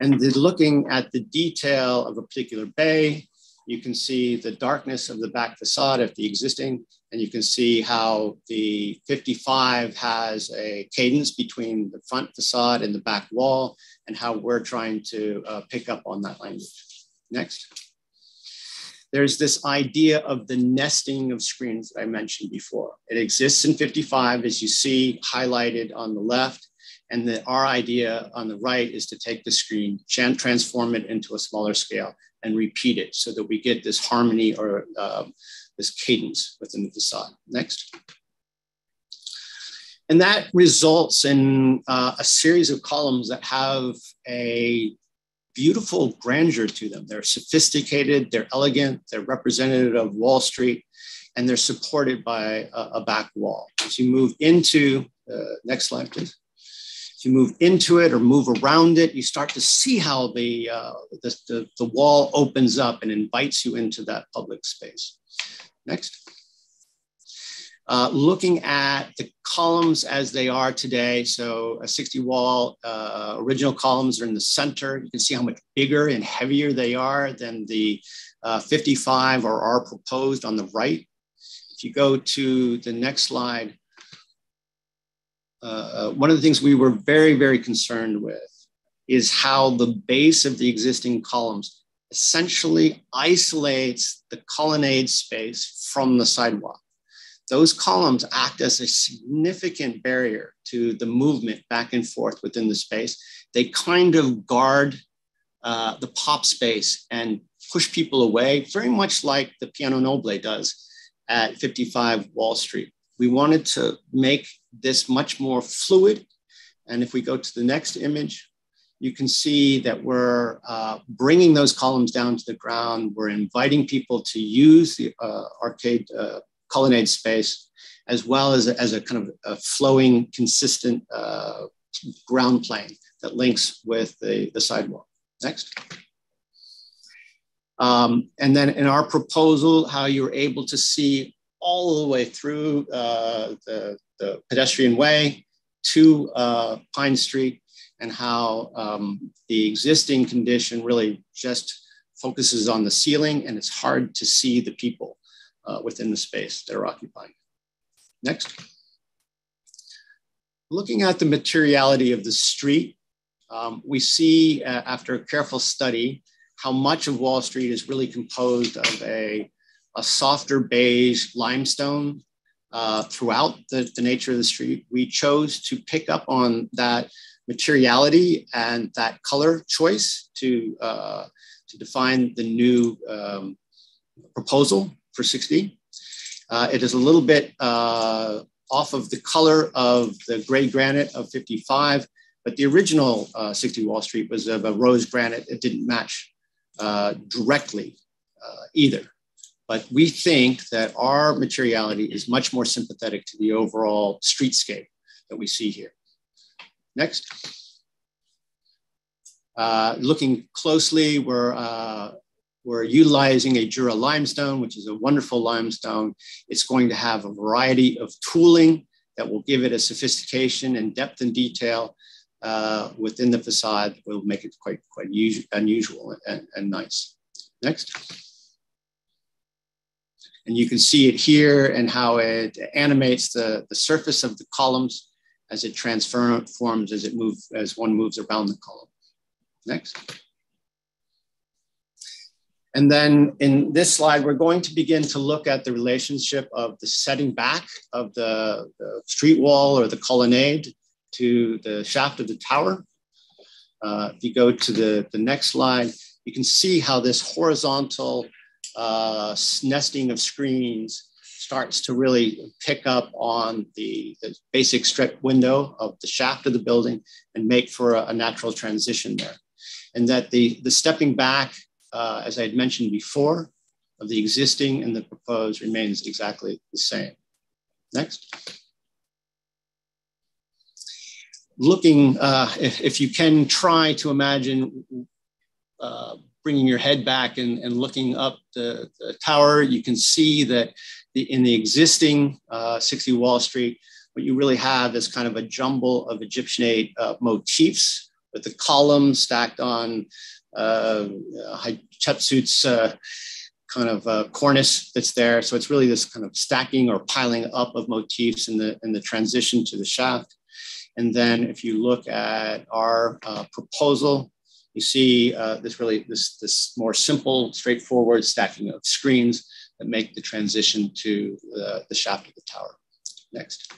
And looking at the detail of a particular bay, you can see the darkness of the back facade of the existing, and you can see how the 55 has a cadence between the front facade and the back wall, and how we're trying to uh, pick up on that language. Next. There's this idea of the nesting of screens that I mentioned before. It exists in 55, as you see highlighted on the left. And the, our idea on the right is to take the screen, transform it into a smaller scale, and repeat it so that we get this harmony or um, this cadence within the facade. Next. And that results in uh, a series of columns that have a beautiful grandeur to them. They're sophisticated, they're elegant, they're representative of Wall Street, and they're supported by a, a back wall. As you move into, uh, next slide, please. As you move into it or move around it, you start to see how the, uh, the, the, the wall opens up and invites you into that public space. Next. Uh, looking at the columns as they are today, so a 60 wall uh, original columns are in the center. You can see how much bigger and heavier they are than the uh, 55 or are proposed on the right. If you go to the next slide, uh, uh, one of the things we were very, very concerned with is how the base of the existing columns essentially isolates the colonnade space from the sidewalk. Those columns act as a significant barrier to the movement back and forth within the space. They kind of guard uh, the pop space and push people away, very much like the piano nobile does at 55 Wall Street. We wanted to make this much more fluid. And if we go to the next image, you can see that we're uh, bringing those columns down to the ground. We're inviting people to use the uh, arcade uh, colonnade space, as well as, as a kind of a flowing, consistent uh, ground plane that links with the, the sidewalk. Next. Um, and then in our proposal, how you're able to see all the way through uh, the, the pedestrian way to uh, Pine Street and how um, the existing condition really just focuses on the ceiling and it's hard to see the people uh, within the space that are occupying. Next. Looking at the materiality of the street, um, we see uh, after a careful study how much of Wall Street is really composed of a, a softer beige limestone uh, throughout the, the nature of the street. We chose to pick up on that materiality and that color choice to, uh, to define the new um, proposal for 60. Uh, it is a little bit uh, off of the color of the gray granite of 55, but the original uh, 60 Wall Street was of a rose granite. It didn't match uh, directly uh, either. But we think that our materiality is much more sympathetic to the overall streetscape that we see here. Next. Uh, looking closely, we're, uh, we're utilizing a Jura limestone, which is a wonderful limestone. It's going to have a variety of tooling that will give it a sophistication and depth and detail uh, within the facade will make it quite, quite unusual and, and nice. Next. And you can see it here and how it animates the, the surface of the columns as it transforms as it moves, as one moves around the column. Next. And then in this slide, we're going to begin to look at the relationship of the setting back of the, the street wall or the colonnade to the shaft of the tower. Uh, if you go to the, the next slide, you can see how this horizontal uh, nesting of screens starts to really pick up on the, the, basic strip window of the shaft of the building and make for a, a natural transition there. And that the, the stepping back, uh, as I had mentioned before, of the existing and the proposed remains exactly the same. Next. Looking, uh, if, if, you can try to imagine uh, bringing your head back and, and looking up the, the, tower, you can see that the, in the existing uh, 60 Wall Street, what you really have is kind of a jumble of Egyptianate uh, motifs with the columns stacked on uh, Hatshepsut's uh, kind of uh, cornice that's there. So it's really this kind of stacking or piling up of motifs in the, in the transition to the shaft. And then if you look at our uh, proposal, you see uh, this really, this, this more simple, straightforward stacking of screens that make the transition to the, the shaft of the tower. Next.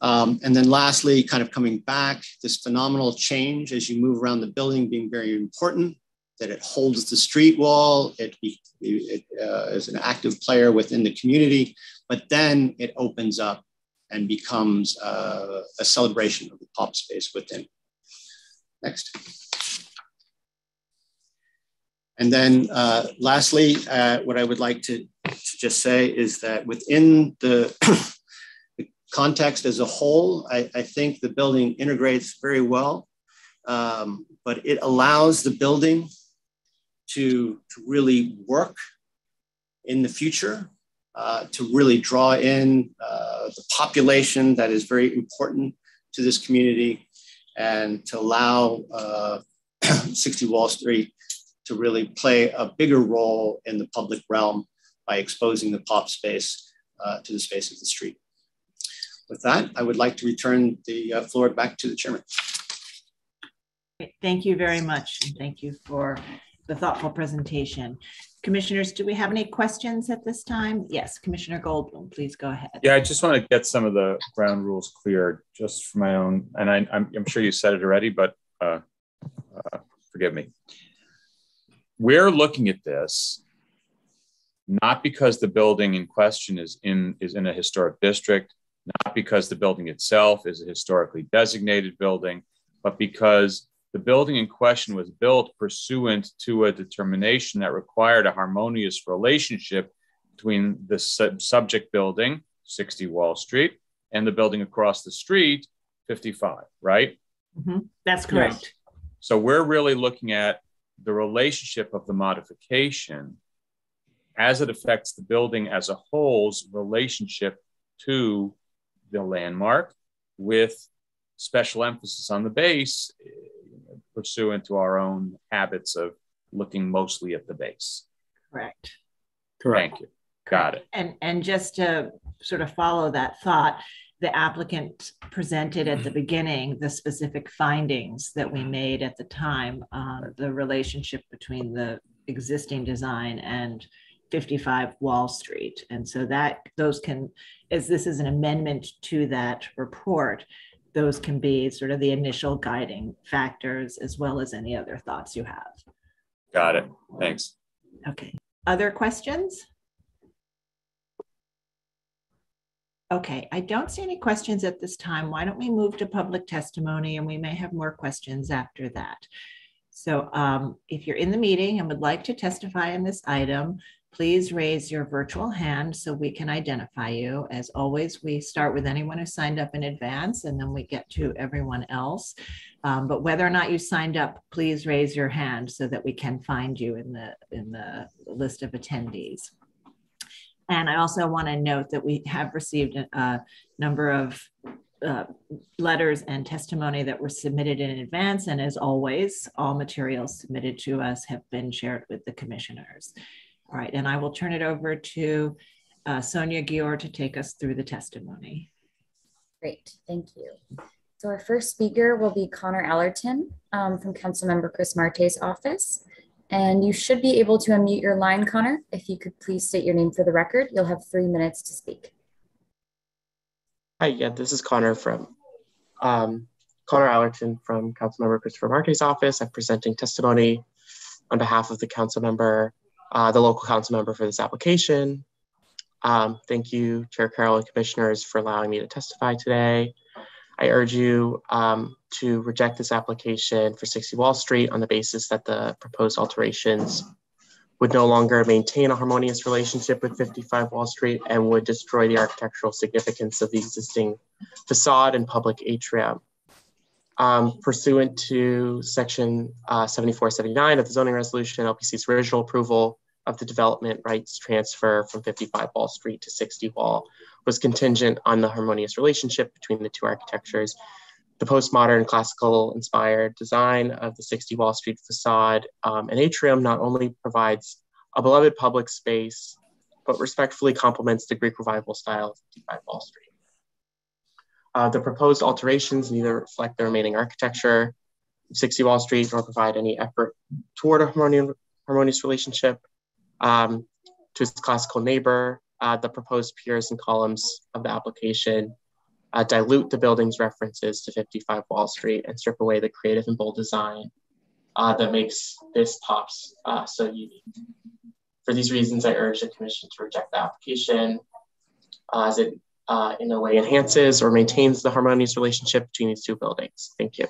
Um, and then lastly, kind of coming back, this phenomenal change as you move around the building being very important, that it holds the street wall, it, it uh, is an active player within the community, but then it opens up and becomes uh, a celebration of the pop space within. Next. And then uh, lastly, uh, what I would like to, to, just say is that within the, the context as a whole, I, I, think the building integrates very well, um, but it allows the building to, to really work in the future uh, to really draw in uh, the population that is very important to this community and to allow uh, 60 Wall Street to really play a bigger role in the public realm by exposing the pop space uh, to the space of the street. With that, I would like to return the uh, floor back to the chairman. Thank you very much. And thank you for the thoughtful presentation. Commissioners, do we have any questions at this time? Yes, Commissioner Goldblum, please go ahead. Yeah, I just want to get some of the ground rules clear just for my own, and I, am sure you said it already, but uh, uh, forgive me. We're looking at this not because the building in question is in is in a historic district, not because the building itself is a historically designated building, but because the building in question was built pursuant to a determination that required a harmonious relationship between the sub- subject building, 60 Wall Street, and the building across the street, 55, right? Mm-hmm. That's correct. Yes. So we're really looking at the relationship of the modification as it affects the building as a whole's relationship to the landmark with special emphasis on the base pursuant to our own habits of looking mostly at the base. Correct. Correct. Thank you. Got it. And and just to sort of follow that thought, the applicant presented at the beginning the specific findings that we made at the time, uh, the relationship between the existing design and 55 Wall Street. And so that those can, as this is an amendment to that report, those can be sort of the initial guiding factors as well as any other thoughts you have. Got it. Thanks. Okay. Other questions? Okay, I don't see any questions at this time. Why don't we move to public testimony and we may have more questions after that. So um, if you're in the meeting and would like to testify on this item, please raise your virtual hand so we can identify you. As always, we start with anyone who signed up in advance and then we get to everyone else. Um, but whether or not you signed up, please raise your hand so that we can find you in the, in the list of attendees. And I also want to note that we have received a, number of uh, letters and testimony that were submitted in advance. And as always, all materials submitted to us have been shared with the commissioners. All right, and I will turn it over to uh, Sonia Gior to take us through the testimony. Great, thank you. So our first speaker will be Connor Allerton um, from Councilmember Chris Marte's office. And you should be able to unmute your line, Connor. If you could please state your name for the record, you'll have three minutes to speak. Hi, yeah, this is Connor from um, Connor Allerton from Councilmember Christopher Marte's office. I'm presenting testimony on behalf of the council member uh, the local council member for this application. Um, thank you, Chair Carroll and commissioners for allowing me to testify today. I urge you um, to reject this application for 60 Wall Street on the basis that the proposed alterations would no longer maintain a harmonious relationship with 55 Wall Street and would destroy the architectural significance of the existing facade and public atrium. Um, pursuant to section uh, 7479 of the zoning resolution, LPC's original approval of the development rights transfer from 55 Wall Street to 60 Wall was contingent on the harmonious relationship between the two architectures. The postmodern classical inspired design of the 60 Wall Street facade um, and atrium not only provides a beloved public space, but respectfully complements the Greek revival style of 55 Wall Street. Uh, the proposed alterations neither reflect the remaining architecture of 60 Wall Street nor provide any effort toward a harmonious relationship um, to its classical neighbor. Uh, the proposed piers and columns of the application uh, dilute the building's references to 55 Wall Street and strip away the creative and bold design uh, that makes this POPs uh, so unique. For these reasons, I urge the Commission to reject the application uh, as it uh, in no way enhances or maintains the harmonious relationship between these two buildings. Thank you.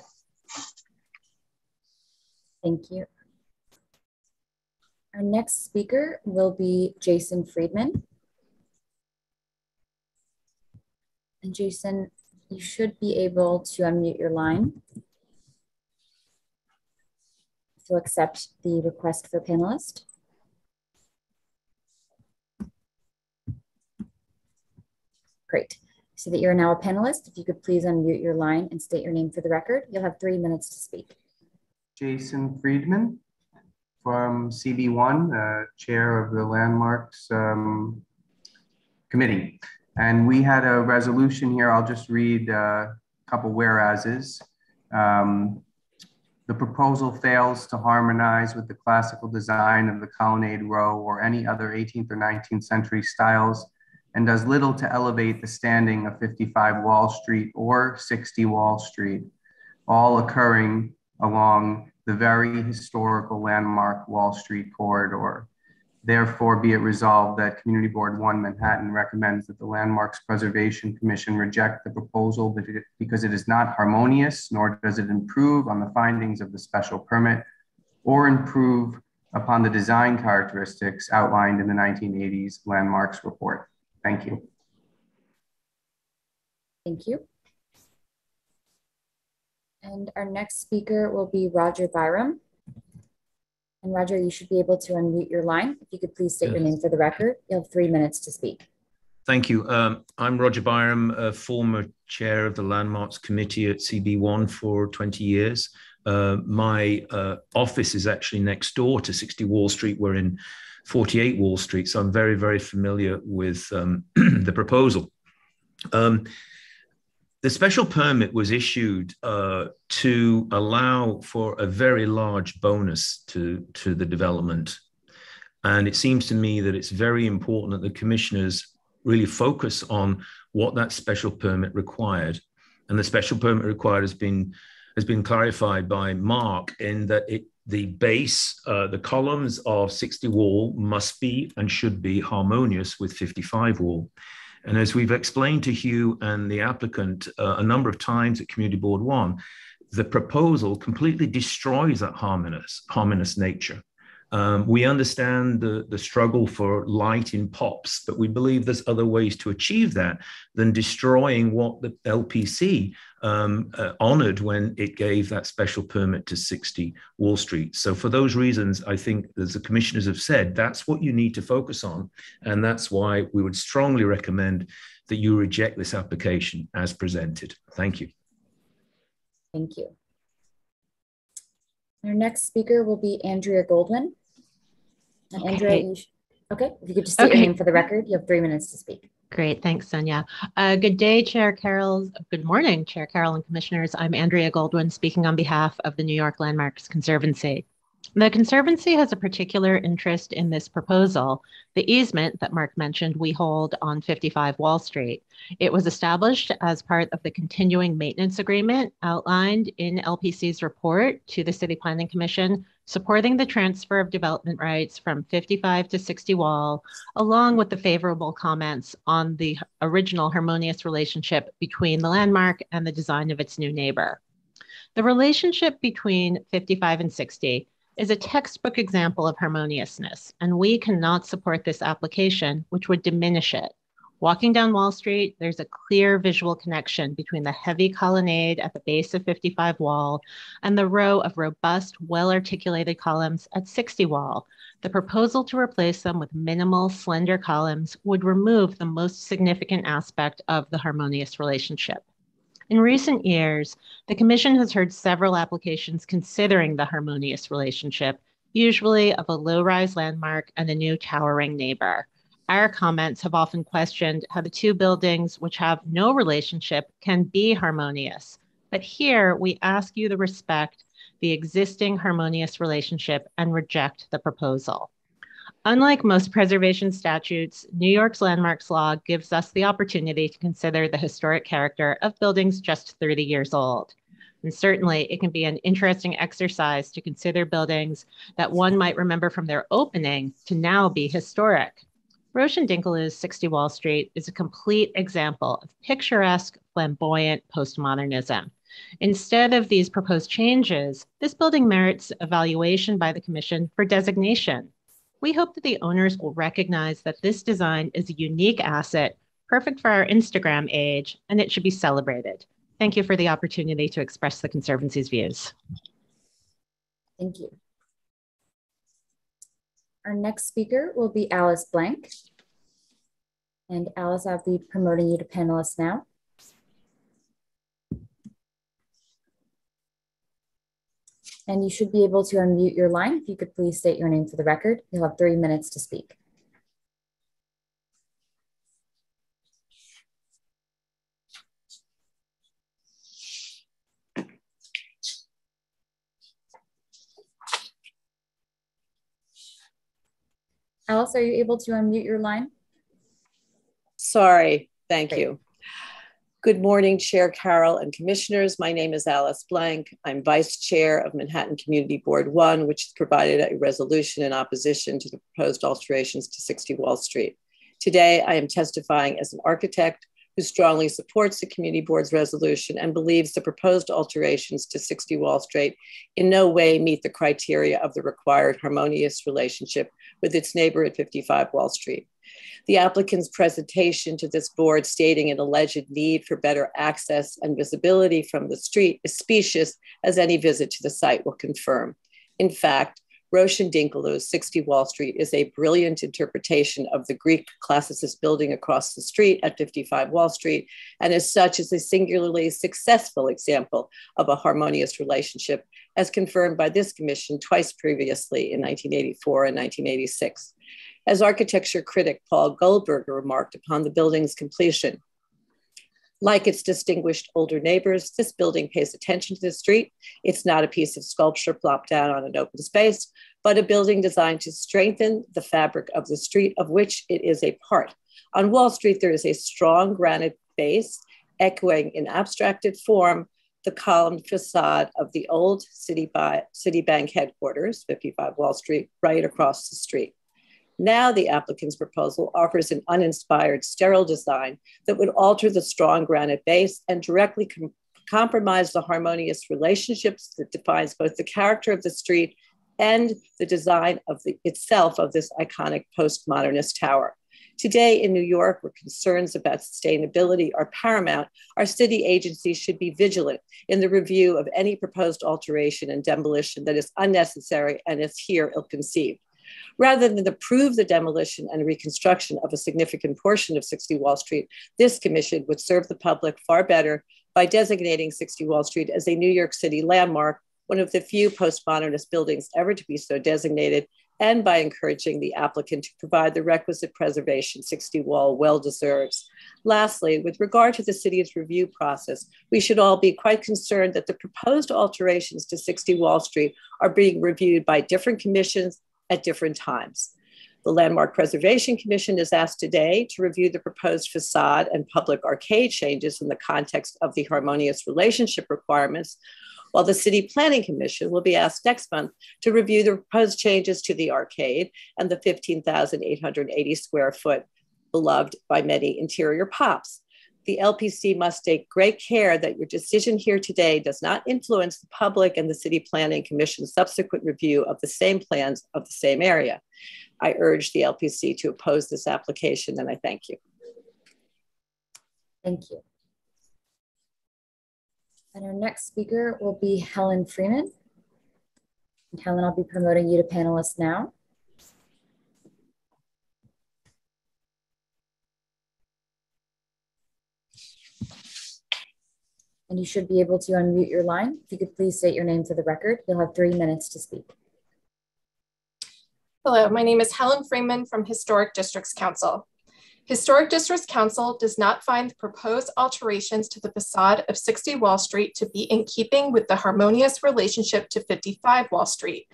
Thank you. Our next speaker will be Jason Friedman. And Jason, you should be able to unmute your line to accept the request for panelist. Great. So that you're now a panelist, if you could please unmute your line and state your name for the record. You'll have three minutes to speak. Jason Friedman from CB1, uh, chair of the Landmarks um, Committee. And we had a resolution here. I'll just read uh, a couple whereases. Um, the proposal fails to harmonize with the classical design of the colonnade row or any other 18th or 19th century styles and does little to elevate the standing of 55 Wall Street or 60 Wall Street, all occurring along the very historical landmark Wall Street corridor. Therefore, be it resolved that Community Board 1 Manhattan recommends that the Landmarks Preservation Commission reject the proposal because it is not harmonious, nor does it improve on the findings of the special permit or improve upon the design characteristics outlined in the 1980s Landmarks Report. Thank you. Thank you. And our next speaker will be Roger Byrom. And Roger, you should be able to unmute your line. If you could please state yes. your name for the record. You have three minutes to speak. Thank you. Um, I'm Roger Byrom, a former chair of the Landmarks Committee at CB1 for 20 years. Uh, my uh, office is actually next door to 60 Wall Street. We're in 48 Wall Street. So I'm very, very familiar with um, the proposal. Um, the special permit was issued uh, to allow for a very large bonus to, to the development. And it seems to me that it's very important that the commissioners really focus on what that special permit required. And the special permit required has been has been clarified by Mark in that it the base, uh, the columns of 60 wall must be and should be harmonious with 55 wall. And as we've explained to Hugh and the applicant uh, a number of times at Community Board One, the proposal completely destroys that harmonious, harmonious nature. Um, we understand the, the struggle for light in pops, but we believe there's other ways to achieve that than destroying what the LPC um, uh, honored when it gave that special permit to 60 Wall Street. So, for those reasons, I think, as the commissioners have said, that's what you need to focus on. And that's why we would strongly recommend that you reject this application as presented. Thank you. Thank you. Our next speaker will be Andrea Okay. Andrea, you okay, if you could just state okay. your name for the record, you have three minutes to speak. Great, thanks, Sonia. Uh, good day, Chair Carroll. Good morning, Chair Carroll and Commissioners. I'm Andrea Goldwyn, speaking on behalf of the New York Landmarks Conservancy. The Conservancy has a particular interest in this proposal, the easement that Mark mentioned we hold on 55 Wall Street. It was established as part of the continuing maintenance agreement outlined in LPC's report to the City Planning Commission supporting the transfer of development rights from 55 to 60 Wall, along with the favorable comments on the original harmonious relationship between the landmark and the design of its new neighbor. The relationship between 55 and 60 is a textbook example of harmoniousness, and we cannot support this application, which would diminish it. Walking down Wall Street, there's a clear visual connection between the heavy colonnade at the base of 55 Wall and the row of robust, well articulated columns at 60 Wall. The proposal to replace them with minimal, slender columns would remove the most significant aspect of the harmonious relationship. In recent years, the Commission has heard several applications considering the harmonious relationship, usually of a low rise landmark and a new towering neighbor our comments have often questioned how the two buildings, which have no relationship, can be harmonious. But here we ask you to respect the existing harmonious relationship and reject the proposal. Unlike most preservation statutes, New York's landmarks law gives us the opportunity to consider the historic character of buildings just 30 years old. And certainly it can be an interesting exercise to consider buildings that one might remember from their opening to now be historic. Roche Dinkeloo's 60 Wall Street is a complete example of picturesque, flamboyant postmodernism. Instead of these proposed changes, this building merits evaluation by the Commission for designation. We hope that the owners will recognize that this design is a unique asset, perfect for our Instagram age, and it should be celebrated. Thank you for the opportunity to express the Conservancy's views. Thank you. Our next speaker will be Alice Blank. And Alice, I'll be promoting you to panelist now. And you should be able to unmute your line. If you could please state your name for the record. You'll have three minutes to speak. Alice, are you able to unmute your line? Sorry, thank Great. you. Good morning, Chair Carroll and Commissioners. My name is Alice Blank. I'm Vice Chair of Manhattan Community Board 1, which has provided a resolution in opposition to the proposed alterations to 60 Wall Street. Today, I am testifying as an architect who strongly supports the Community Board's resolution and believes the proposed alterations to 60 Wall Street in no way meet the criteria of the required harmonious relationship with its neighbor at 55 Wall Street. The applicant's presentation to this board stating an alleged need for better access and visibility from the street is specious, as any visit to the site will confirm. In fact, Roche Dinkeloo's 60 Wall Street is a brilliant interpretation of the Greek classicist building across the street at 55 Wall Street, and as such is a singularly successful example of a harmonious relationship, as confirmed by this commission twice previously in 1984 and 1986. As architecture critic Paul Goldberger remarked upon the building's completion, like its distinguished older neighbors, this building pays attention to the street. It's not a piece of sculpture plopped down on an open space, but a building designed to strengthen the fabric of the street of which it is a part. On Wall Street, there is a strong granite base echoing in abstracted form the columned facade of the old City Citibank headquarters, 55 Wall Street, right across the street. Now, the applicant's proposal offers an uninspired, sterile design that would alter the strong granite base and directly com- compromise the harmonious relationships that defines both the character of the street and the design of the itself of this iconic postmodernist tower. Today in New York, where concerns about sustainability are paramount, our city agencies should be vigilant in the review of any proposed alteration and demolition that is unnecessary and is here ill conceived. Rather than approve the demolition and reconstruction of a significant portion of 60 Wall Street, this commission would serve the public far better by designating 60 Wall Street as a New York City landmark, one of the few postmodernist buildings ever to be so designated, and by encouraging the applicant to provide the requisite preservation 60 Wall well deserves. Lastly, with regard to the city's review process, we should all be quite concerned that the proposed alterations to 60 Wall Street are being reviewed by different commissions at different times. The Landmark Preservation Commission is asked today to review the proposed facade and public arcade changes in the context of the harmonious relationship requirements, while the City Planning Commission will be asked next month to review the proposed changes to the arcade and the 15,880 square foot beloved by many interior pops the LPC must take great care that your decision here today does not influence the public and the City Planning Commission's subsequent review of the same plans of the same area. I urge the LPC to oppose this application and I thank you. Thank you. And our next speaker will be Helen Freeman. And Helen, I'll be promoting you to panelist now. And you should be able to unmute your line. If you could please state your name for the record, you'll have three minutes to speak. Hello, my name is Helen Freeman from Historic Districts Council. Historic Districts Council does not find the proposed alterations to the facade of 60 Wall Street to be in keeping with the harmonious relationship to 55 Wall Street.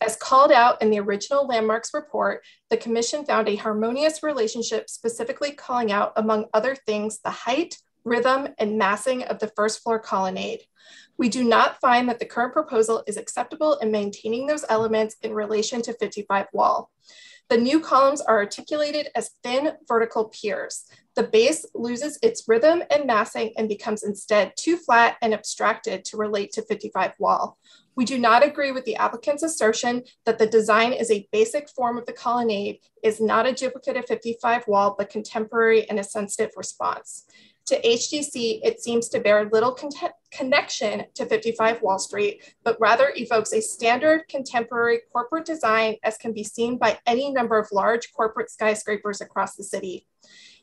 As called out in the original landmarks report, the commission found a harmonious relationship specifically calling out, among other things, the height, rhythm, and massing of the first floor colonnade. We do not find that the current proposal is acceptable in maintaining those elements in relation to 55 wall. The new columns are articulated as thin vertical piers. The base loses its rhythm and massing and becomes instead too flat and abstracted to relate to 55 wall. We do not agree with the applicant's assertion that the design is a basic form of the colonnade, is not a duplicate of 55 wall, but contemporary and a sensitive response. To HDC, it seems to bear little con connection to 55 Wall Street, but rather evokes a standard contemporary corporate design as can be seen by any number of large corporate skyscrapers across the city.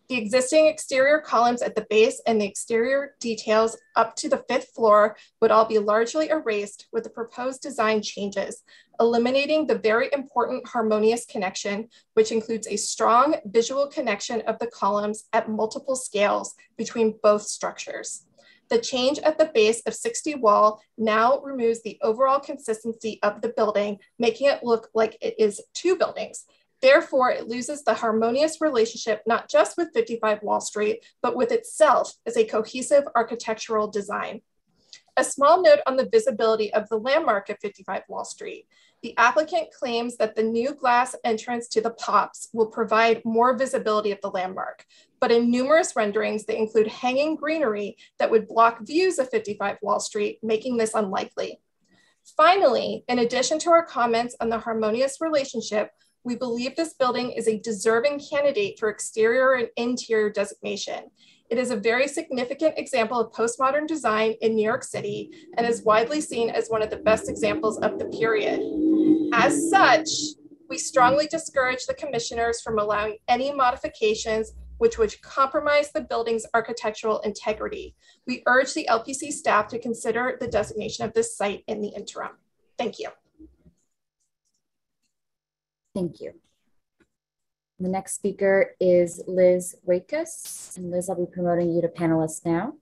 The existing exterior columns at the base and the exterior details up to the fifth floor would all be largely erased with the proposed design changes, eliminating the very important harmonious connection, which includes a strong visual connection of the columns at multiple scales between both structures. The change at the base of 60 wall now removes the overall consistency of the building, making it look like it is two buildings. Therefore, it loses the harmonious relationship not just with 55 Wall Street, but with itself as a cohesive architectural design. A small note on the visibility of the landmark at 55 Wall Street. The applicant claims that the new glass entrance to the POPs will provide more visibility of the landmark, but in numerous renderings, they include hanging greenery that would block views of 55 Wall Street, making this unlikely. Finally, in addition to our comments on the harmonious relationship, we believe this building is a deserving candidate for exterior and interior designation. It is a very significant example of postmodern design in New York City and is widely seen as one of the best examples of the period. As such, we strongly discourage the commissioners from allowing any modifications which would compromise the building's architectural integrity. We urge the LPC staff to consider the designation of this site in the interim. Thank you. Thank you. The next speaker is Liz Waytkus. And Liz, I'll be promoting you to panelist now.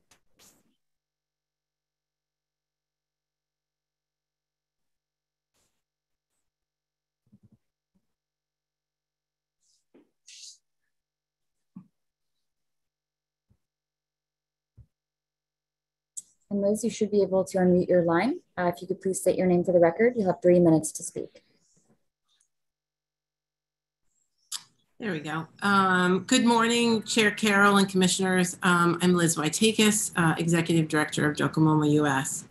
And Liz, you should be able to unmute your line. Uh, if you could please state your name for the record, you'll have three minutes to speak. There we go. Um, good morning, Chair Carroll and commissioners. Um, I'm Liz Waytkus, uh, Executive Director of Docomomo US.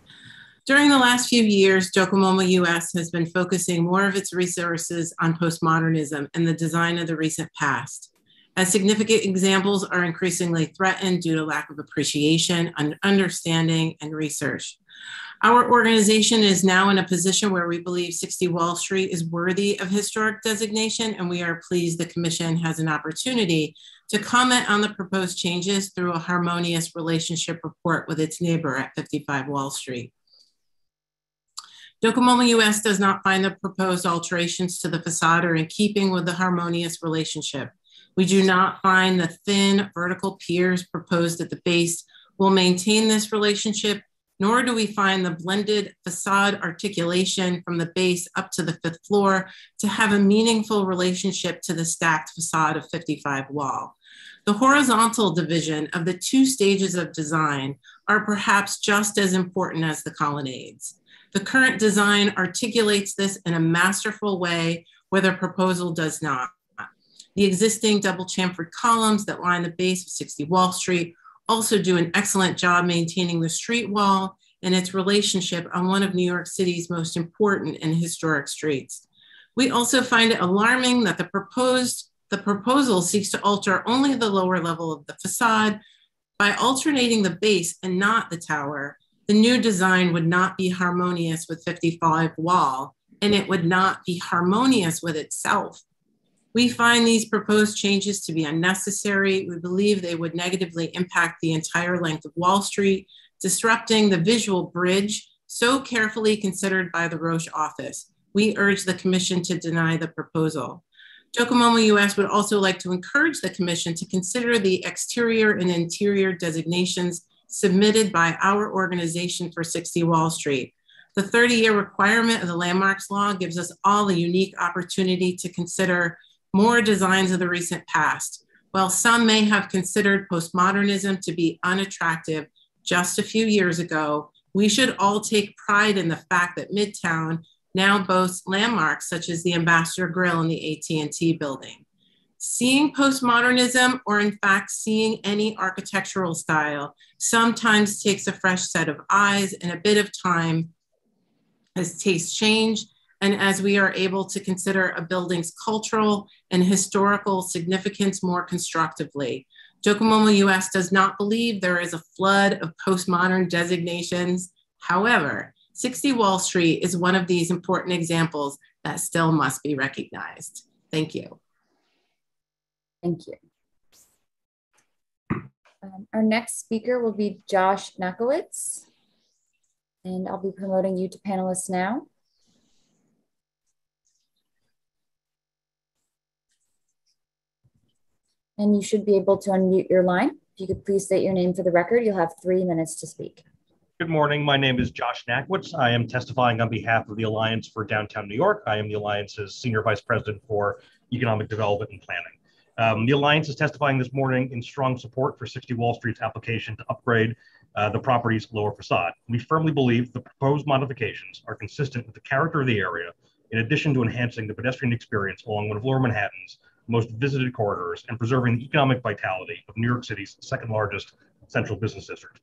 During the last few years, Docomomo US has been focusing more of its resources on postmodernism and the design of the recent past as significant examples are increasingly threatened due to lack of appreciation, and understanding, and research. Our organization is now in a position where we believe 60 Wall Street is worthy of historic designation, and we are pleased the Commission has an opportunity to comment on the proposed changes through a harmonious relationship report with its neighbor at 55 Wall Street. Docomomo US does not find the proposed alterations to the facade are in keeping with the harmonious relationship. We do not find the thin vertical piers proposed at the base will maintain this relationship, nor do we find the blended facade articulation from the base up to the fifth floor to have a meaningful relationship to the stacked facade of 55 wall. The horizontal division of the two stages of design are perhaps just as important as the colonnades. The current design articulates this in a masterful way where the proposal does not. The existing double chamfered columns that line the base of 60 Wall Street also do an excellent job maintaining the street wall and its relationship on one of New York City's most important and historic streets. We also find it alarming that the proposed the proposal seeks to alter only the lower level of the facade. By alternating the base and not the tower, the new design would not be harmonious with 55 wall, and it would not be harmonious with itself. We find these proposed changes to be unnecessary. We believe they would negatively impact the entire length of Wall Street, disrupting the visual bridge so carefully considered by the Roche office. We urge the commission to deny the proposal. Docomomo US would also like to encourage the commission to consider the exterior and interior designations submitted by our organization for 60 Wall Street. The 30 year requirement of the landmarks law gives us all a unique opportunity to consider more designs of the recent past. While some may have considered postmodernism to be unattractive just a few years ago, we should all take pride in the fact that Midtown now boasts landmarks such as the Ambassador Grill and the AT&T building. Seeing postmodernism, or in fact seeing any architectural style, sometimes takes a fresh set of eyes and a bit of time as tastes change and as we are able to consider a building's cultural and historical significance more constructively. Docomomo US does not believe there is a flood of postmodern designations. However, 60 Wall Street is one of these important examples that still must be recognized. Thank you. Thank you. Um, our next speaker will be Josh Nachowitz, and I'll be promoting you to panelists now. And you should be able to unmute your line. If you could please state your name for the record, you'll have three minutes to speak. Good morning. My name is Josh Nachowitz. I am testifying on behalf of the Alliance for Downtown New York. I am the Alliance's Senior Vice President for Economic Development and Planning. Um, the Alliance is testifying this morning in strong support for 60 Wall Street's application to upgrade uh, the property's lower facade. We firmly believe the proposed modifications are consistent with the character of the area, in addition to enhancing the pedestrian experience along one of lower Manhattan's most visited corridors and preserving the economic vitality of New York City's second largest central business district.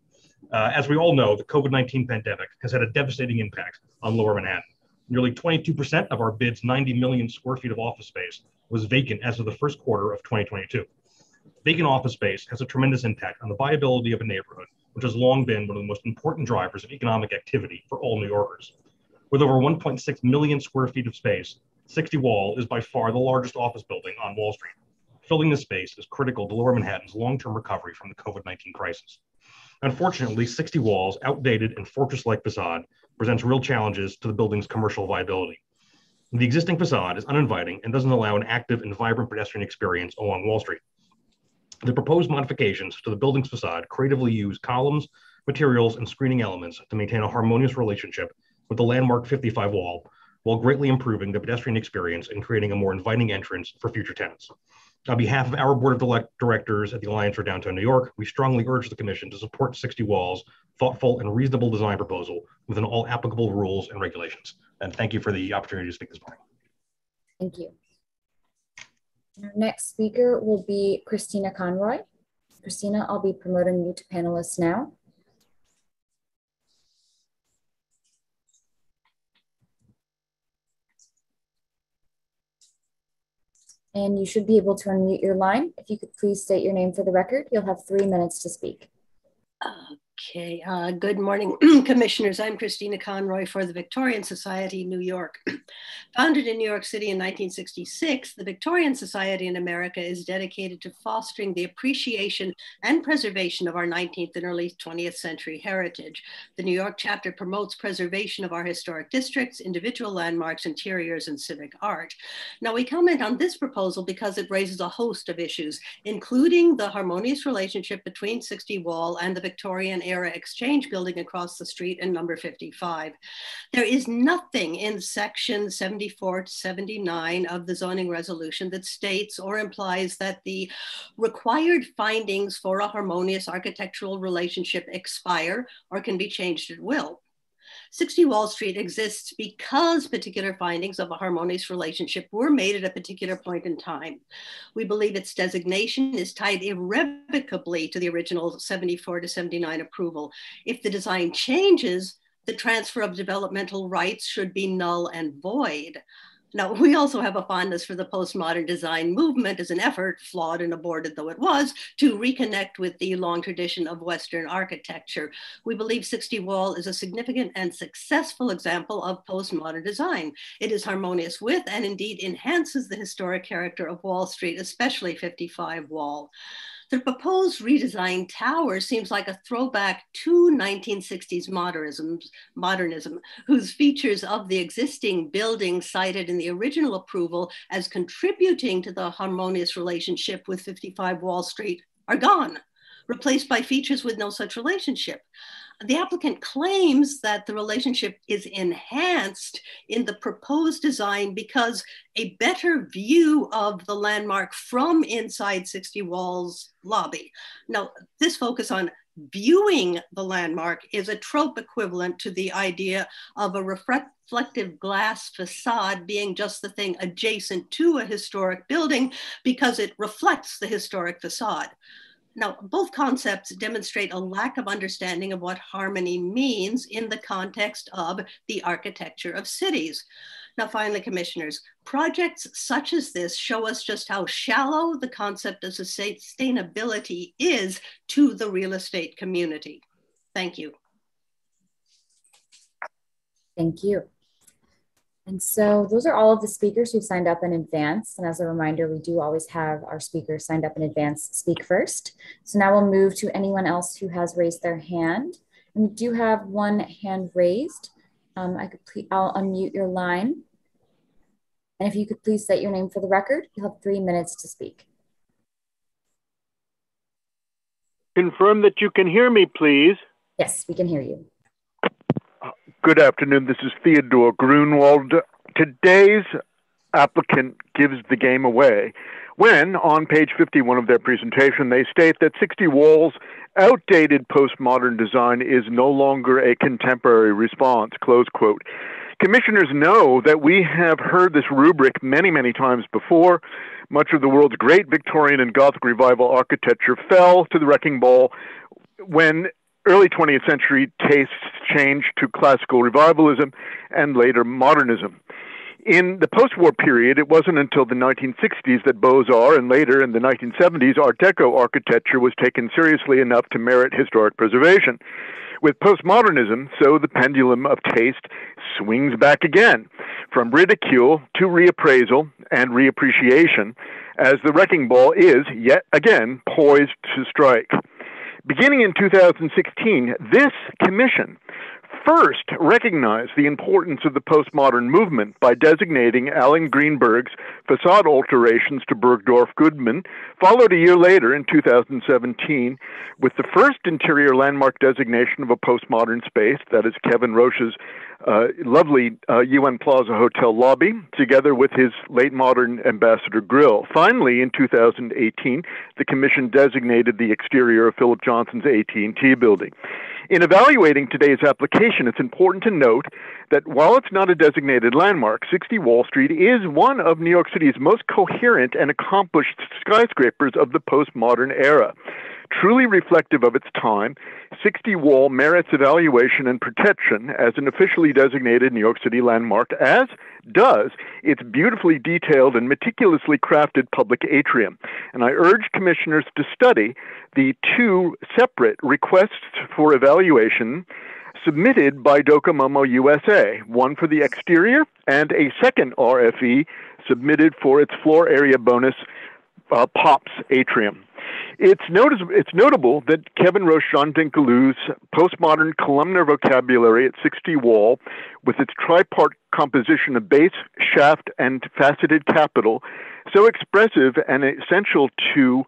Uh, as we all know, the COVID 19 pandemic has had a devastating impact on lower Manhattan. Nearly 22% of our bid's 90 million square feet of office space was vacant as of the first quarter of 2022. Vacant office space has a tremendous impact on the viability of a neighborhood, which has long been one of the most important drivers of economic activity for all New Yorkers. With over 1.6 million square feet of space, 60 Wall is by far the largest office building on Wall Street. Filling this space is critical to Lower Manhattan's long term recovery from the COVID 19 crisis. Unfortunately, 60 Wall's outdated and fortress like facade presents real challenges to the building's commercial viability. The existing facade is uninviting and doesn't allow an active and vibrant pedestrian experience along Wall Street. The proposed modifications to the building's facade creatively use columns, materials, and screening elements to maintain a harmonious relationship with the landmark 55 wall while greatly improving the pedestrian experience and creating a more inviting entrance for future tenants. On behalf of our board of directors at the Alliance for Downtown New York, we strongly urge the commission to support 60 Walls' thoughtful and reasonable design proposal within all applicable rules and regulations. And thank you for the opportunity to speak this morning. Thank you. Our next speaker will be Christina Conroy. Christina, I'll be promoting you to panelist now. And you should be able to unmute your line. If you could please state your name for the record, you'll have three minutes to speak. Uh, Okay, uh, good morning, commissioners. I'm Christina Conroy for the Victorian Society, New York. Founded in New York City in 1966, the Victorian Society in America is dedicated to fostering the appreciation and preservation of our 19th and early 20th century heritage. The New York chapter promotes preservation of our historic districts, individual landmarks, interiors, and civic art. Now, we comment on this proposal because it raises a host of issues, including the harmonious relationship between 60 Wall and the Victorian era exchange building across the street in number 55. There is nothing in section 74 to 79 of the zoning resolution that states or implies that the required findings for a harmonious architectural relationship expire or can be changed at will. 60 Wall Street exists because particular findings of a harmonious relationship were made at a particular point in time. We believe its designation is tied irrevocably to the original 74 to 79 approval. If the design changes, the transfer of developmental rights should be null and void. Now, we also have a fondness for the postmodern design movement as an effort, flawed and aborted though it was, to reconnect with the long tradition of Western architecture. We believe 60 Wall is a significant and successful example of postmodern design. It is harmonious with and indeed enhances the historic character of Wall Street, especially 55 Wall. The proposed redesigned tower seems like a throwback to 1960s modernism, modernism, whose features of the existing building cited in the original approval as contributing to the harmonious relationship with 55 Wall Street are gone, replaced by features with no such relationship the applicant claims that the relationship is enhanced in the proposed design because a better view of the landmark from inside 60 Walls lobby. Now, this focus on viewing the landmark is a trope equivalent to the idea of a reflective glass facade being just the thing adjacent to a historic building because it reflects the historic facade. Now, both concepts demonstrate a lack of understanding of what harmony means in the context of the architecture of cities. Now, finally, commissioners, projects such as this show us just how shallow the concept of sustainability is to the real estate community. Thank you. Thank you. And so those are all of the speakers who signed up in advance. And as a reminder, we do always have our speakers signed up in advance speak first. So now we'll move to anyone else who has raised their hand. And we do have one hand raised. Um, I could please, I'll unmute your line. And if you could please state your name for the record, you'll have three minutes to speak. Confirm that you can hear me, please. Yes, we can hear you. Good afternoon. This is Theodore Grunewald. Today's applicant gives the game away when, on page 51 of their presentation, they state that 60 Walls' outdated postmodern design is no longer a contemporary response, close quote. Commissioners know that we have heard this rubric many, many times before. Much of the world's great Victorian and Gothic revival architecture fell to the wrecking ball when early 20th century tastes changed to classical revivalism and later modernism. In the post war period, it wasn't until the 1960s that Beaux Arts and later in the 1970s, Art Deco architecture was taken seriously enough to merit historic preservation. With postmodernism, so the pendulum of taste swings back again, from ridicule to reappraisal and reappreciation, as the wrecking ball is, yet again, poised to strike. Beginning in 2016, this commission first recognized the importance of the postmodern movement by designating Allan Greenberg's facade alterations to Bergdorf Goodman, followed a year later in 2017 with the first interior landmark designation of a postmodern space, that is Kevin Roche's uh, lovely uh, UN Plaza Hotel lobby, together with his late modern Ambassador Grill. Finally, in 2018, the Commission designated the exterior of Philip Johnson's AT&T building. In evaluating today's application, it's important to note that while it's not a designated landmark, 60 Wall Street is one of New York City's most coherent and accomplished skyscrapers of the postmodern era. Truly reflective of its time, 60 Wall merits evaluation and protection as an officially designated New York City landmark, as does its beautifully detailed and meticulously crafted public atrium. And I urge commissioners to study the two separate requests for evaluation submitted by Docomomo USA, one for the exterior and a second RFE submitted for its floor area bonus uh, POPs atrium. It's, notice, it's notable that Kevin Roche John Dinkeloo's postmodern columnar vocabulary at 60 Wall, with its tripart composition of base, shaft, and faceted capital, so expressive and essential to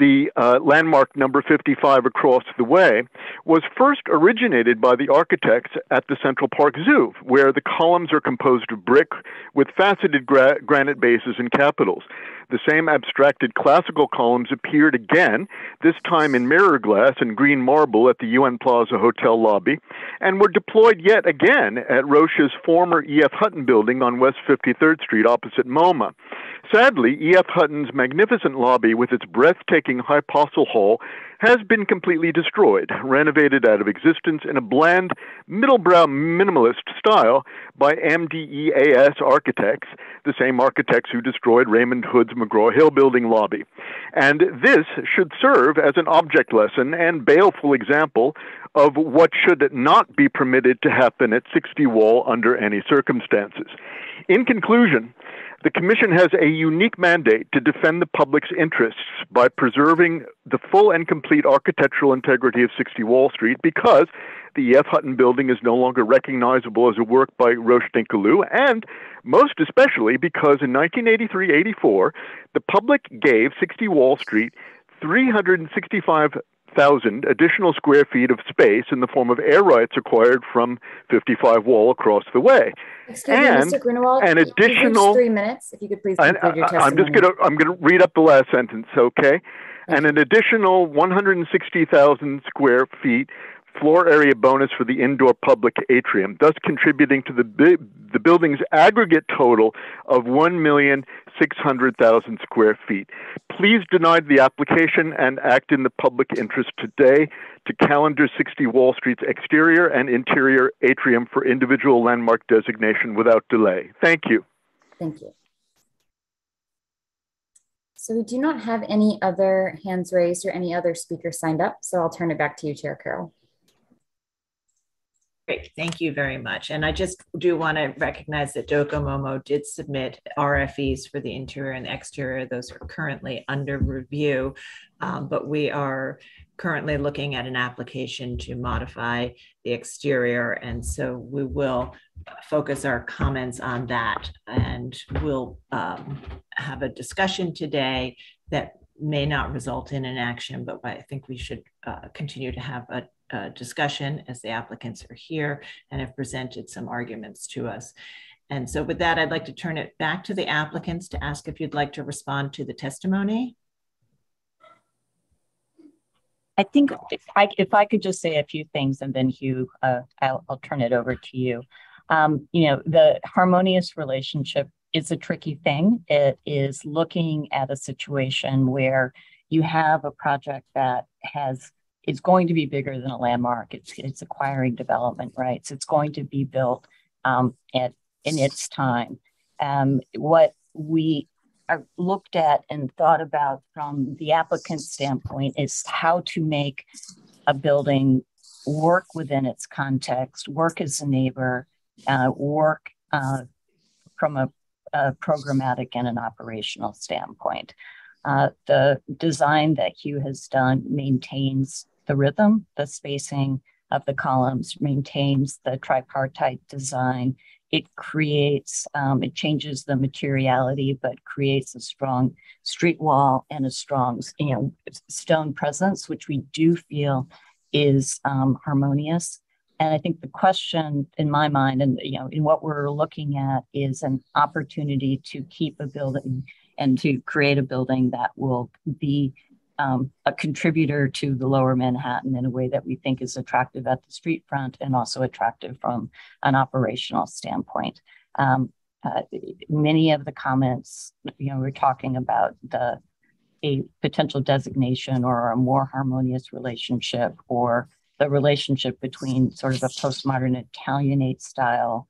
the uh, landmark number 55 across the way was first originated by the architects at the Central Park Zoo, where the columns are composed of brick with faceted gra- granite bases and capitals. The same abstracted classical columns appeared again, this time in mirror glass and green marble at the UN Plaza Hotel lobby, and were deployed yet again at Roche's former E.F. Hutton building on West 53rd Street opposite MoMA. Sadly, E.F. Hutton's magnificent lobby with its breathtaking hypostyle hall has been completely destroyed, renovated out of existence in a bland, middlebrow minimalist style by MDEAS architects, the same architects who destroyed Raymond Hood's McGraw Hill building lobby. And this should serve as an object lesson and baleful example of what should not be permitted to happen at 60 Wall under any circumstances. In conclusion, the Commission has a unique mandate to defend the public's interests by preserving the full and complete architectural integrity of 60 Wall Street because the E.F. Hutton building is no longer recognizable as a work by Roche Dinkeloo, and most especially because in 1983 84, the public gave 60 Wall Street 365 thousand additional square feet of space in the form of air rights acquired from 55 Wall across the way. Excuse and me, Mr. Grunewald. an additional three minutes. If you could please conclude your I, testimony. I'm just gonna I'm gonna read up the last sentence, okay? And an additional 160,000 square feet floor area bonus for the indoor public atrium, thus contributing to the bi- the building's aggregate total of 1,600,000 square feet. Please deny the application and act in the public interest today to calendar 60 Wall Street's exterior and interior atrium for individual landmark designation without delay. Thank you. Thank you. So we do not have any other hands raised or any other speakers signed up. So I'll turn it back to you, Chair Carroll. Great, thank you very much. And I just do want to recognize that Docomomo did submit RFEs for the interior and exterior. Those are currently under review, um, but we are currently looking at an application to modify the exterior. And so we will focus our comments on that and we'll um, have a discussion today that may not result in an action, but I think we should uh, continue to have a uh, discussion as the applicants are here and have presented some arguments to us. And so with that, I'd like to turn it back to the applicants to ask if you'd like to respond to the testimony. I think if I, if I could just say a few things and then Hugh, uh, I'll, I'll, turn it over to you. Um, you know, the harmonious relationship is a tricky thing. It is looking at a situation where you have a project that has it's going to be bigger than a landmark. It's it's acquiring development rights. It's going to be built um, at in its time. Um, what we are looked at and thought about from the applicant standpoint is how to make a building work within its context, work as a neighbor, uh, work uh, from a, a, programmatic and an operational standpoint. Uh, the design that Hugh has done maintains the rhythm, the spacing of the columns, maintains the tripartite design. It creates, um, it changes the materiality, but creates a strong street wall and a strong, you know, stone presence, which we do feel is um, harmonious. And I think the question in my mind, and you know, in what we're looking at, is an opportunity to keep a building and to create a building that will be um, a contributor to the lower Manhattan in a way that we think is attractive at the street front and also attractive from an operational standpoint. Um, uh, many of the comments, you know, we're talking about the a potential designation or a more harmonious relationship or the relationship between sort of a postmodern Italianate style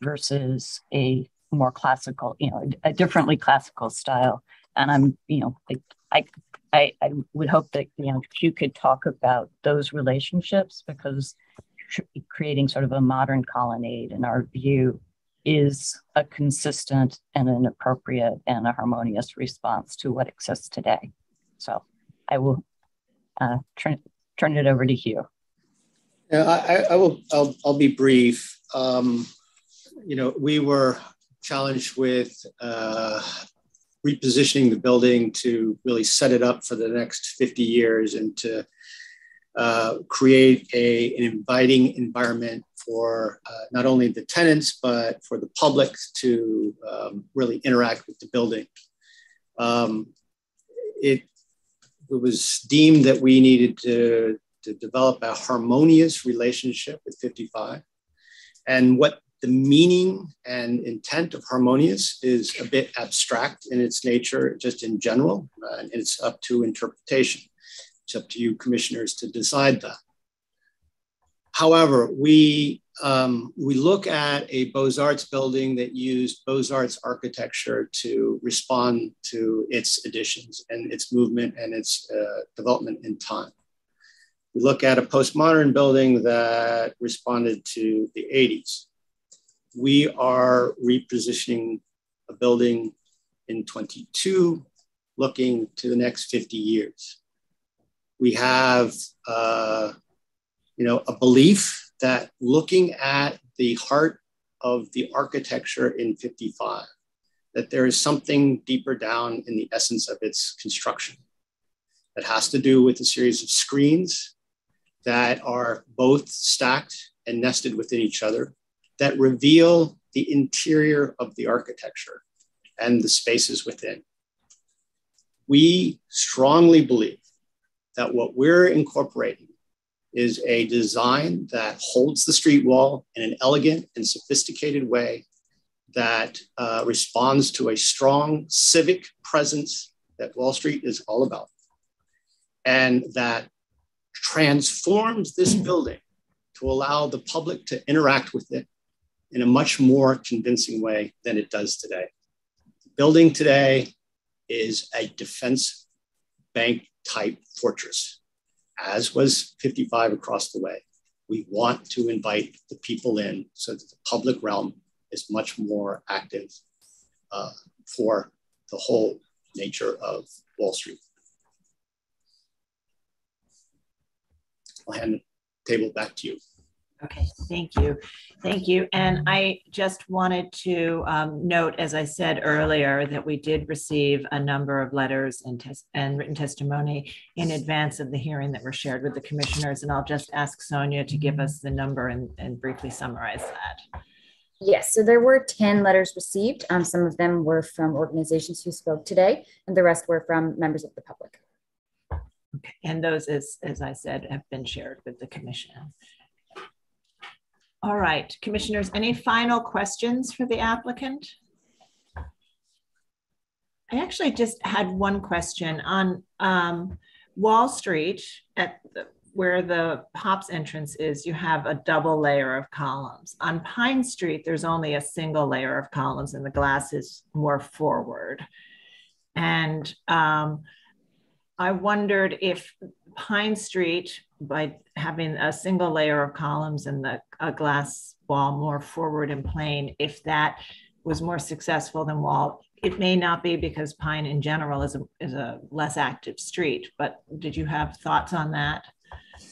versus a more classical, you know, a differently classical style. And I'm, you know, I, I I, I would hope that you know you could talk about those relationships because creating sort of a modern colonnade in our view is a consistent and an appropriate and a harmonious response to what exists today. So I will uh, turn turn it over to Hugh. Yeah, I, I will. I'll, I'll be brief. Um, you know, we were challenged with uh, repositioning the building to really set it up for the next 50 years and to uh, create a, an inviting environment for uh, not only the tenants, but for the public to um, really interact with the building. Um, it, it was deemed that we needed to, to develop a harmonious relationship with 55. And what the meaning and intent of harmonious is a bit abstract in its nature, just in general, uh, and it's up to interpretation. It's up to you, commissioners, to decide that. However, we um, we look at a Beaux-Arts building that used Beaux-Arts architecture to respond to its additions and its movement and its uh, development in time. We look at a postmodern building that responded to the 80s we are repositioning a building in 22, looking to the next 50 years. We have, uh, you know, a belief that looking at the heart of the architecture in 55, that there is something deeper down in the essence of its construction that has to do with a series of screens that are both stacked and nested within each other that reveal the interior of the architecture and the spaces within. We strongly believe that what we're incorporating is a design that holds the street wall in an elegant and sophisticated way that uh, responds to a strong civic presence that Wall Street is all about, and that transforms this building to allow the public to interact with it in a much more convincing way than it does today. Building today is a defense bank type fortress, as was 55 across the way. We want to invite the people in so that the public realm is much more active uh, for the whole nature of Wall Street. I'll hand the table back to you. Okay, thank you. Thank you. And I just wanted to um, note, as I said earlier, that we did receive a number of letters and, and written testimony in advance of the hearing that were shared with the commissioners. And I'll just ask Sonia to give us the number and, and briefly summarize that. Yes, so there were 10 letters received. Um, some of them were from organizations who spoke today, and the rest were from members of the public. Okay. And those, as, as I said, have been shared with the commission. All right, commissioners, any final questions for the applicant? I actually just had one question on um, Wall Street at the, where the Pops entrance is, you have a double layer of columns. On Pine Street, there's only a single layer of columns and the glass is more forward. And um, I wondered if Pine Street, by having a single layer of columns and the a glass wall more forward and plain, if that was more successful than Wall. It may not be because Pine in general is a, is a less active street, but did you have thoughts on that?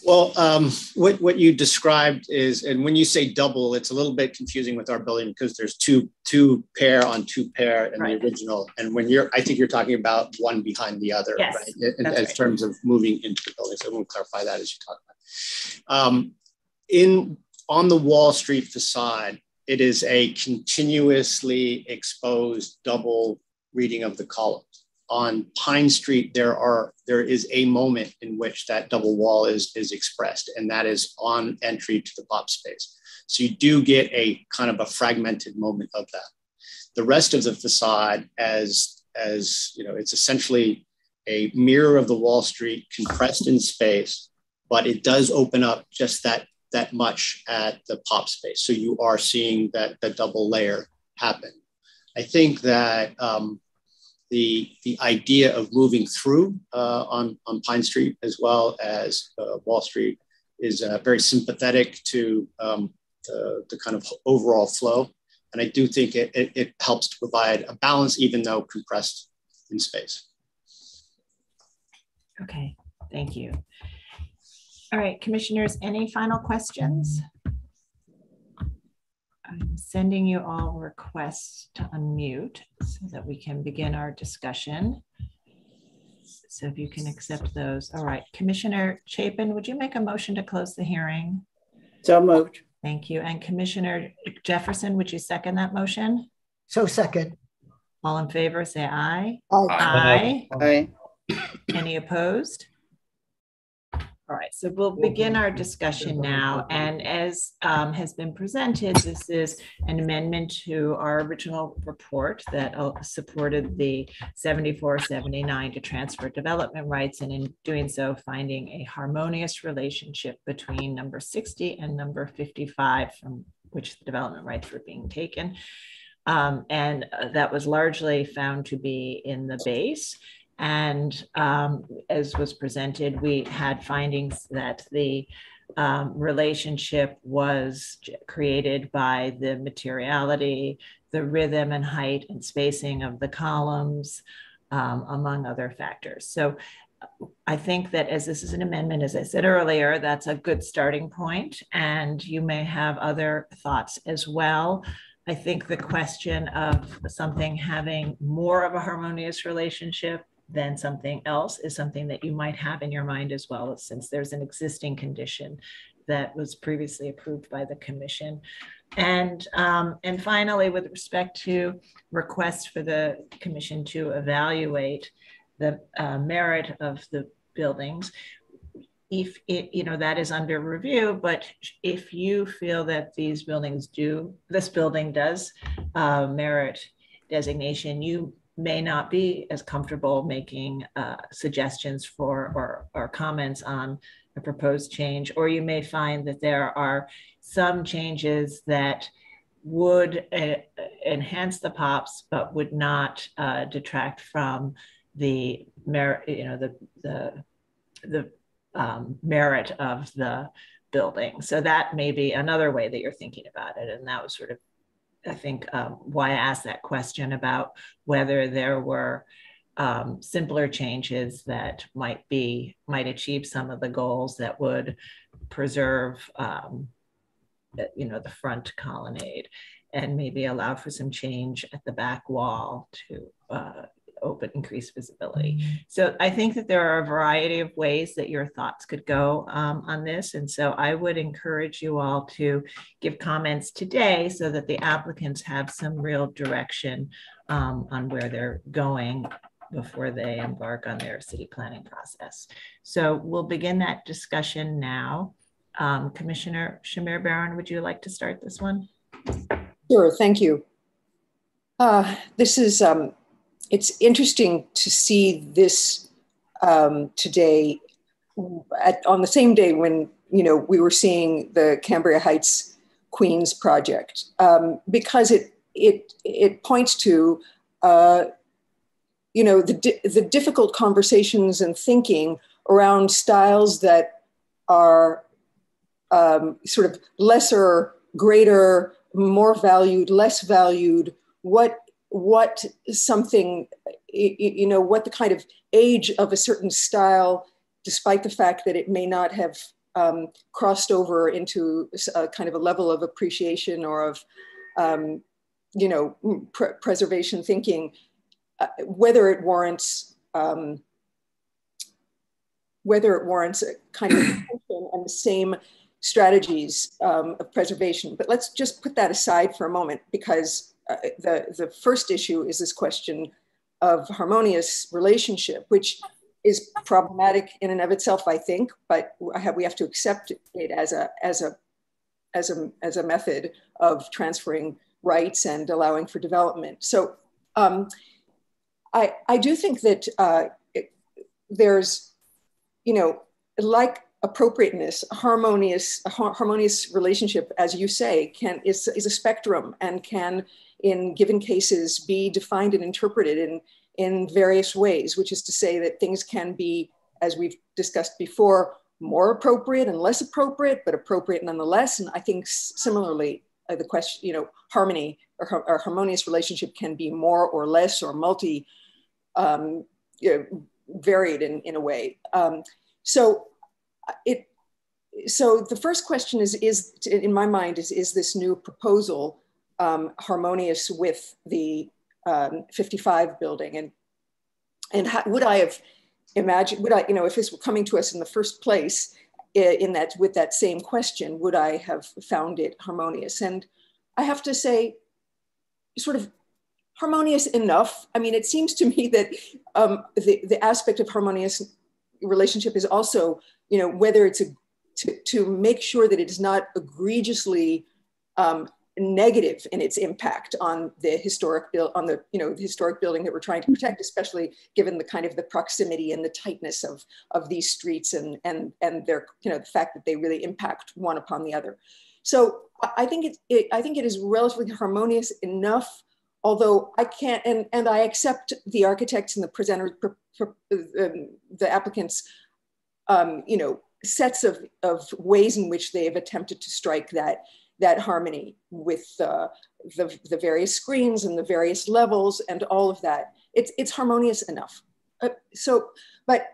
Well, um, what, what you described is, and when you say double, it's a little bit confusing with our building because there's two two pair on two pair in right. the original. And when you're, I think you're talking about one behind the other, yes, right? In, in right. terms of moving into the building. So we'll clarify that as you talk about. Um, in on the Wall Street facade, it is a continuously exposed double reading of the columns. On Pine Street, there are there is a moment in which that double wall is, is expressed, and that is on entry to the pop space. So you do get a kind of a fragmented moment of that. The rest of the facade, as as you know, it's essentially a mirror of the Wall Street compressed in space, but it does open up just that that much at the pop space. So you are seeing that, that double layer happen. I think that um, the, the idea of moving through uh, on, on Pine Street as well as uh, Wall Street is uh, very sympathetic to um, the, the kind of overall flow. And I do think it, it, it helps to provide a balance, even though compressed in space. Okay, thank you. All right, commissioners, any final questions? I'm sending you all requests to unmute so that we can begin our discussion. So if you can accept those. All right, Commissioner Chapin, would you make a motion to close the hearing? So moved. Thank you. And Commissioner Jefferson, would you second that motion? So second. All in favor, say aye. Aye. Aye. aye. Any opposed? All right, so we'll begin our discussion now. And as um, has been presented, this is an amendment to our original report that uh, supported the 7479 to transfer development rights, and in doing so, finding a harmonious relationship between number 60 and number 55, from which the development rights were being taken. Um, and uh, that was largely found to be in the base. And um, as was presented, we had findings that the um, relationship was created by the materiality, the rhythm and height and spacing of the columns, um, among other factors. So I think that as this is an amendment, as I said earlier, that's a good starting point. point, and you may have other thoughts as well. I think the question of something having more of a harmonious relationship than something else is something that you might have in your mind as well, since there's an existing condition that was previously approved by the commission. And, um, and finally, with respect to requests for the commission to evaluate the uh, merit of the buildings, if it, you know, that is under review, but if you feel that these buildings do, this building does uh, merit designation, you may not be as comfortable making uh, suggestions for or, or comments on a proposed change, or you may find that there are some changes that would uh, enhance the pops, but would not uh, detract from the merit, you know, the the the um, merit of the building. So that may be another way that you're thinking about it. And that was sort of, I think, um, why I asked that question about whether there were um, simpler changes that might be might achieve some of the goals that would preserve, um, you know, the front colonnade and maybe allow for some change at the back wall to uh, open increased visibility. So I think that there are a variety of ways that your thoughts could go um, on this. And so I would encourage you all to give comments today so that the applicants have some real direction um, on where they're going before they embark on their city planning process. So we'll begin that discussion now. Um, Commissioner Shamir Baran, would you like to start this one? Sure, thank you. Uh, this is, um, it's interesting to see this um, today at, on the same day when, you know, we were seeing the Cambria Heights Queens project um, because it, it, it points to uh, you know, the, di- the difficult conversations and thinking around styles that are um, sort of lesser, greater, more valued, less valued, what what something you know what the kind of age of a certain style despite the fact that it may not have um, crossed over into a kind of a level of appreciation or of um, you know pr- preservation thinking uh, whether it warrants um, whether it warrants a kind of and the same strategies um, of preservation. But let's just put that aside for a moment because uh, the, the first issue is this question of harmonious relationship, which is problematic in and of itself, I think, but we have to accept it as a, as a, as a, as a method of transferring rights and allowing for development. So um, I, I do think that uh, it, there's, you know, like appropriateness, harmonious, harmonious relationship, as you say, can is, is a spectrum and can, in given cases, be defined and interpreted in in various ways. Which is to say that things can be, as we've discussed before, more appropriate and less appropriate, but appropriate nonetheless. And I think similarly, uh, the question, you know, harmony or, or harmonious relationship can be more or less or multi um, you know, varied in, in a way. Um, so uh, it, so the first question is, is in my mind, is, is this new proposal um, harmonious with the um, 55 building? And, and how, would I have imagined, would I, you know, if this were coming to us in the first place, in that with that same question, would I have found it harmonious? And I have to say, sort of harmonious enough. I mean, it seems to me that um, the, the aspect of harmonious relationship is also, you know, whether it's a, to, to make sure that it is not egregiously um, negative in its impact on the historic build on the you know the historic building that we're trying to protect especially given the kind of the proximity and the tightness of of these streets and and and their you know the fact that they really impact one upon the other. So i think it, it i think it is relatively harmonious enough although I can't, and, and I accept the architects and the presenters, um, the applicants, um, you know, sets of, of ways in which they have attempted to strike that, that harmony with uh, the, the various screens and the various levels and all of that. It's, it's harmonious enough. Uh, so, but,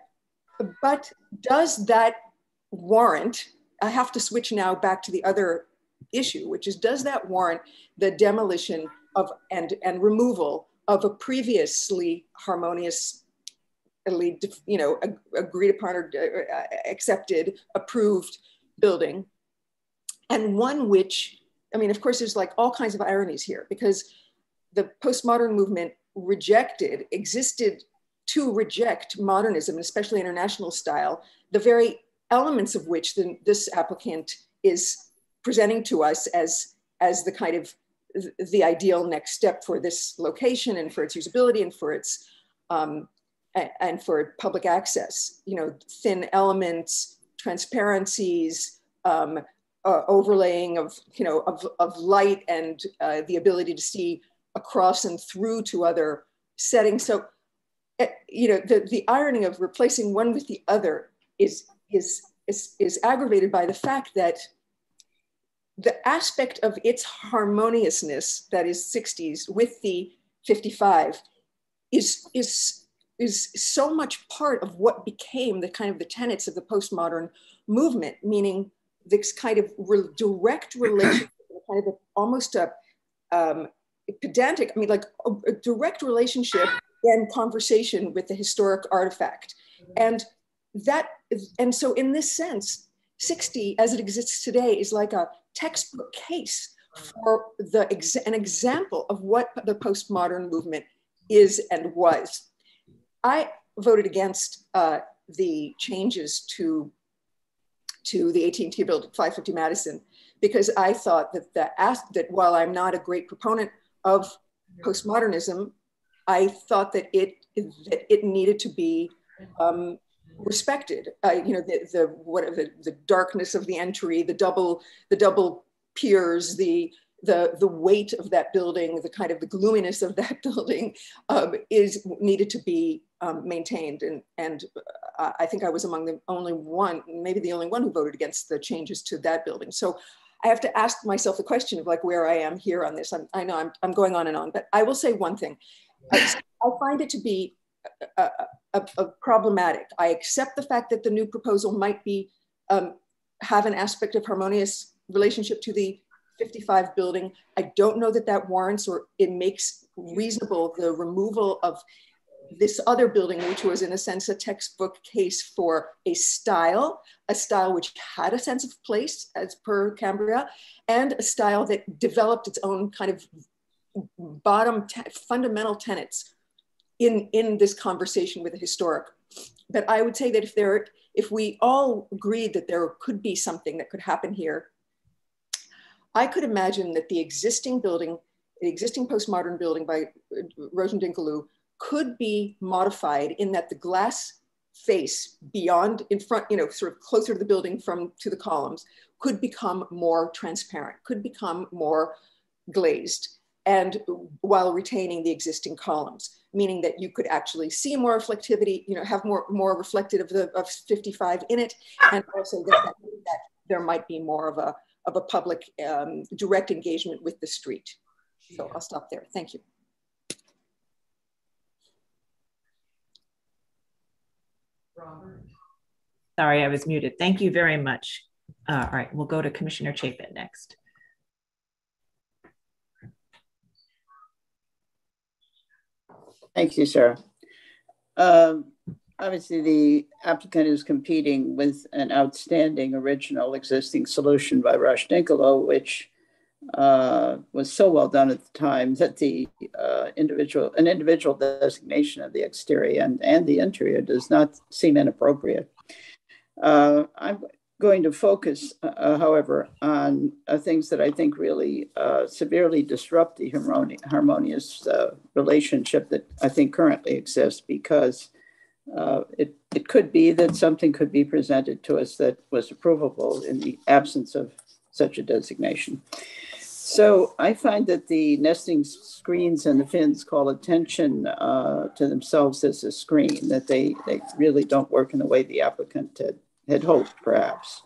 but does that warrant, I have to switch now back to the other issue, which is does that warrant the demolition of and and removal of a previously harmonious you know agreed upon or uh, accepted approved building and one which i mean of course there's like all kinds of ironies here because the postmodern movement rejected existed to reject modernism especially international style the very elements of which the, this applicant is presenting to us as as the kind of the ideal next step for this location and for its usability and for its um, and for public access. You know, thin elements, transparencies, um, uh, overlaying of you know of, of light and uh, the ability to see across and through to other settings. So, uh, you know, the the irony of replacing one with the other is is is, is aggravated by the fact that the aspect of its harmoniousness, that is 60s, with the 55, is, is, is so much part of what became the kind of the tenets of the postmodern movement, meaning this kind of re direct relationship, kind of almost a um, pedantic, I mean, like a, a direct relationship and conversation with the historic artifact. And that, and so in this sense, 60 as it exists today is like a textbook case for the an example of what the postmodern movement is and was. I voted against uh, the changes to to the AT&T building, 550 Madison, because I thought that the, that while I'm not a great proponent of postmodernism, I thought that it that it needed to be um, respected. Uh, you know, the the what the, the darkness of the entry, the double the double piers, the the the weight of that building, the kind of the gloominess of that building um, is needed to be um, maintained. And and uh, I think I was among the only one, maybe the only one who voted against the changes to that building. So I have to ask myself the question of like where I am here on this. I'm, I know I'm, I'm going on and on, but I will say one thing. I, find it to be a, a, a problematic. I accept the fact that the new proposal might be um, have an aspect of harmonious relationship to the 55 building. I don't know that that warrants or it makes reasonable the removal of this other building, which was in a sense a textbook case for a style, a style which had a sense of place as per Cambria, and a style that developed its own kind of bottom te fundamental tenets in, in this conversation with the historic. But I would say that if there, if we all agreed that there could be something that could happen here, I could imagine that the existing building, the existing postmodern building by uh, Roche Dinkeloo could be modified in that the glass face beyond in front, you know, sort of closer to the building from to the columns could become more transparent, could become more glazed and while retaining the existing columns, meaning that you could actually see more reflectivity, you know, have more, more reflected of the of 55 in it, and also that, that, that there might be more of a, of a public um, direct engagement with the street. So I'll stop there. Thank you. Robert. Sorry, I was muted. Thank you very much. Uh, all right, we'll go to Commissioner Chapin next. Thank you, Sarah. Um, obviously, the applicant is competing with an outstanding original existing solution by Roche Dinkeloo, which uh, was so well done at the time that the uh, individual, an individual designation of the exterior and, and the interior does not seem inappropriate. Uh, I'm going to focus, uh, uh, however, on uh, things that I think really severely disrupt the harmoni harmonious relationship that I think currently exists because it, it could be that something could be presented to us that was approvable in the absence of such a designation. So I find that the nesting screens and the fins call attention uh, to themselves as a screen, that they, they really don't work in the way the applicant had, had hoped, perhaps.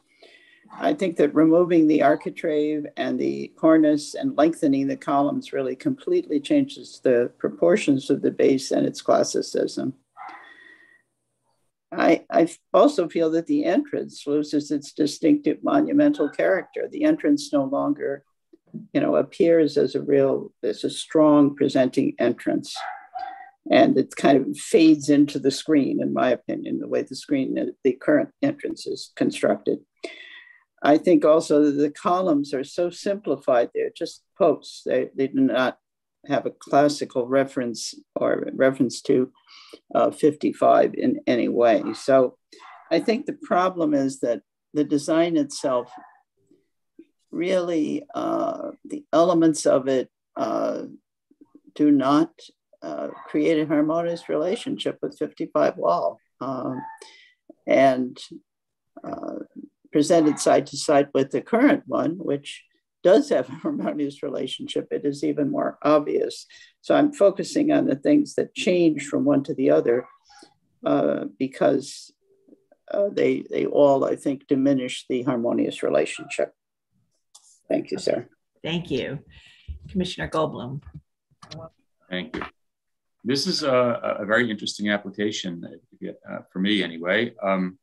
I think that removing the architrave and the cornice and lengthening the columns really completely changes the proportions of the base and its classicism. I, I also feel that the entrance loses its distinctive monumental character. The entrance no longer you know, appears as a real, as a strong presenting entrance. And it kind of fades into the screen, in my opinion, the way the screen, uh, the current entrance is constructed. I think also that the columns are so simplified, they're just posts. They, they do not have a classical reference or reference to uh, 55 in any way. So I think the problem is that the design itself really uh, the elements of it uh, do not uh, create a harmonious relationship with 55 Wall. Um, and uh, presented side to side with the current one, which does have a harmonious relationship, it is even more obvious. So I'm focusing on the things that change from one to the other uh, because uh, they, they all, I think, diminish the harmonious relationship. Thank you, sir. Thank you. Commissioner Goldblum. Thank you. This is a, a very interesting application uh, for me anyway. Um,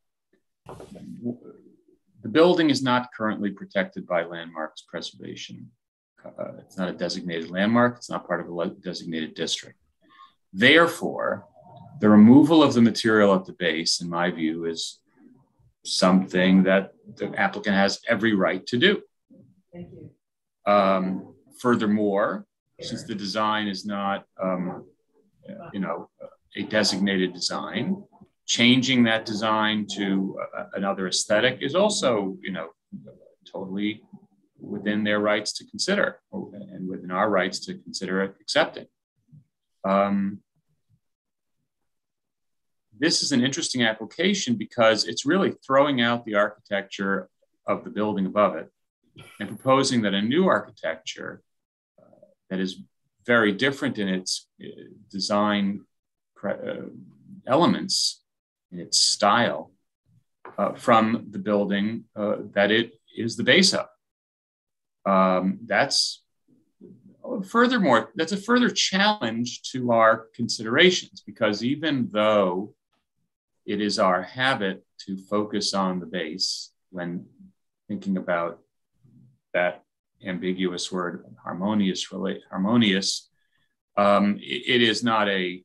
the building is not currently protected by landmarks preservation. Uh, it's not a designated landmark. It's not part of a designated district. Therefore, the removal of the material at the base, in my view, is something that the applicant has every right to do. Thank you. Um, furthermore, since the design is not, um, you know, a designated design, changing that design to another aesthetic is also, you know, totally within their rights to consider and within our rights to consider accepting. Um, this is an interesting application because it's really throwing out the architecture of the building above it and proposing that a new architecture uh, that is very different in its uh, design uh, elements, in its style, uh, from the building uh, that it is the base of. Um, that's furthermore, that's a further challenge to our considerations because even though it is our habit to focus on the base when thinking about that ambiguous word harmonious harmonious um, it, it is not a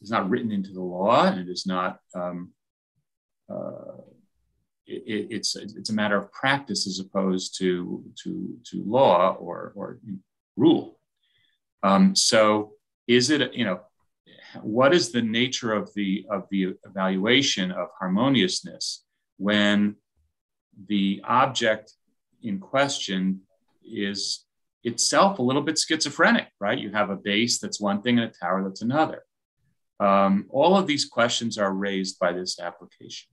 it's not written into the law and it is not um, uh, it, it's it's a matter of practice as opposed to to to law or or rule. Um, so is it you know what is the nature of the of the evaluation of harmoniousness when the object in question is itself a little bit schizophrenic right? You have a base that's one thing and a tower that's another um, all of these questions are raised by this application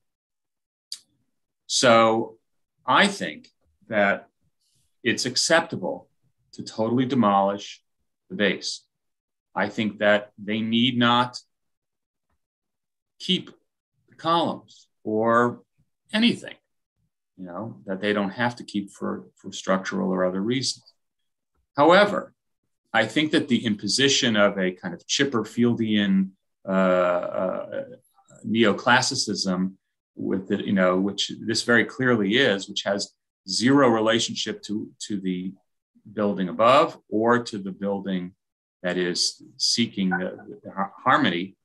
so i think that it's acceptable to totally demolish the base I think that they need not keep the columns or anything, you know, that they don't have to keep for, for structural or other reasons. However, I think that the imposition of a kind of Chipperfieldian uh, uh, neoclassicism with it, you know, which this very clearly is, which has zero relationship to, to the building above or to the building that is seeking the, the harmony,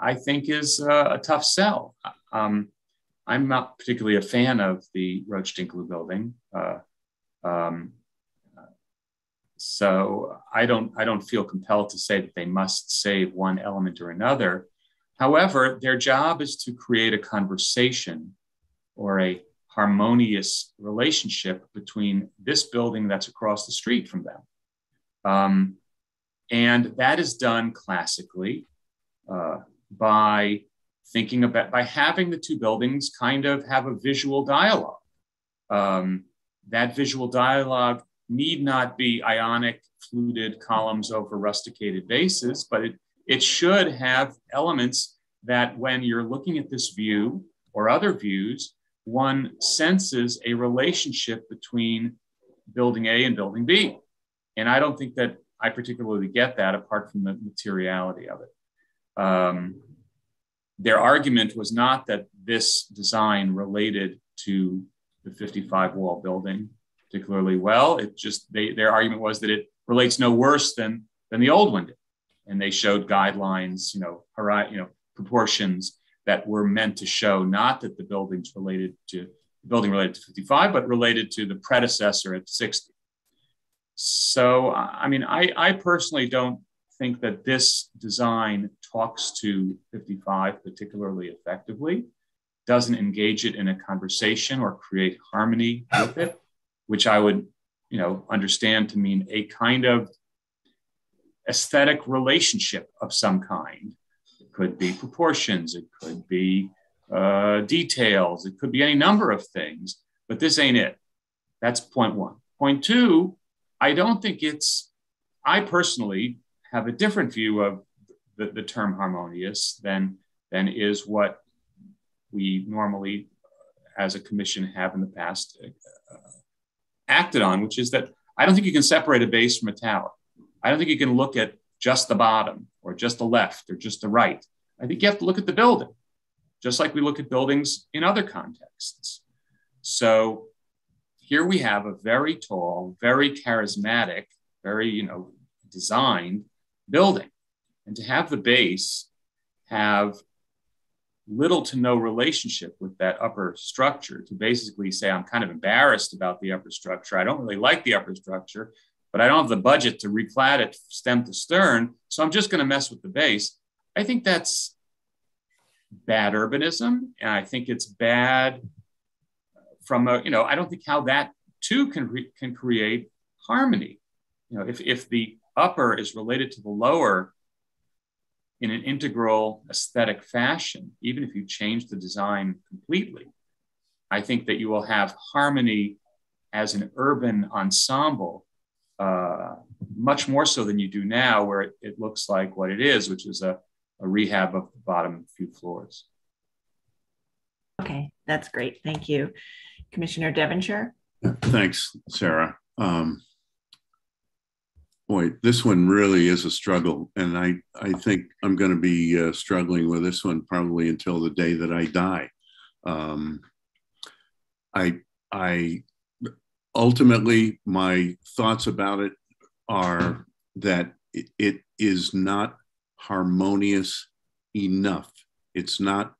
I think is a, a tough sell. Um, I'm not particularly a fan of the Roche building. Uh, um, so I don't, I don't feel compelled to say that they must save one element or another. However, their job is to create a conversation or a harmonious relationship between this building that's across the street from them. Um, and that is done classically uh, by thinking about, by having the two buildings kind of have a visual dialogue. Um, that visual dialogue need not be ionic, fluted columns over rusticated bases, but it, it should have elements that when you're looking at this view or other views, one senses a relationship between building A and building B. And I don't think that I particularly get that apart from the materiality of it. Um, their argument was not that this design related to the 55 wall building particularly well. It just, they, their argument was that it relates no worse than, than the old one did. And they showed guidelines, you know, you know, proportions that were meant to show not that the building's related to the building related to 55, but related to the predecessor at 60. So, I mean, I, I personally don't think that this design talks to 55 particularly effectively, doesn't engage it in a conversation or create harmony with it, which I would, you know, understand to mean a kind of aesthetic relationship of some kind. It could be proportions, it could be uh, details, it could be any number of things, but this ain't it. That's point one. Point two, I don't think it's, I personally have a different view of the, the term harmonious than, than is what we normally, as a commission, have in the past uh, acted on, which is that I don't think you can separate a base from a tower. I don't think you can look at just the bottom or just the left or just the right. I think you have to look at the building, just like we look at buildings in other contexts. So here we have a very tall, very charismatic, very, you know, designed building. And to have the base have little to no relationship with that upper structure, to basically say, I'm kind of embarrassed about the upper structure. I don't really like the upper structure, but I don't have the budget to reclad it stem to stern. So I'm just going to mess with the base. I think that's bad urbanism. And I think it's bad from a, you know, I don't think how that too can, re- can create harmony. You know, if, if the upper is related to the lower in an integral aesthetic fashion, even if you change the design completely, I think that you will have harmony as an urban ensemble uh, much more so than you do now, where it, it looks like what it is, which is a, a rehab of the bottom few floors. Okay, that's great. Thank you. Commissioner Devonshire? Thanks, Sarah. Um, boy, this one really is a struggle. And I, I think I'm going to be uh, struggling with this one probably until the day that I die. Um, I, I ultimately, my thoughts about it are that it, is not harmonious enough. It's not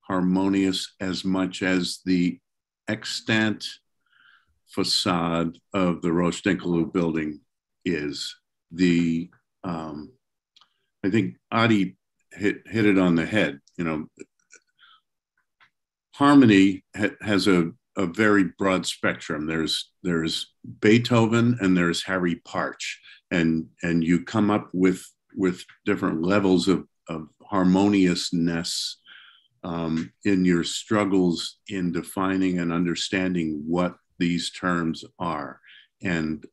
harmonious as much as the extant facade of the Roche building is. The um, I think Adi hit hit it on the head. You know, harmony ha- has a a very broad spectrum. There's there's Beethoven and there's Harry Partch, and and you come up with with different levels of, of harmoniousness um, in your struggles in defining and understanding what these terms are. And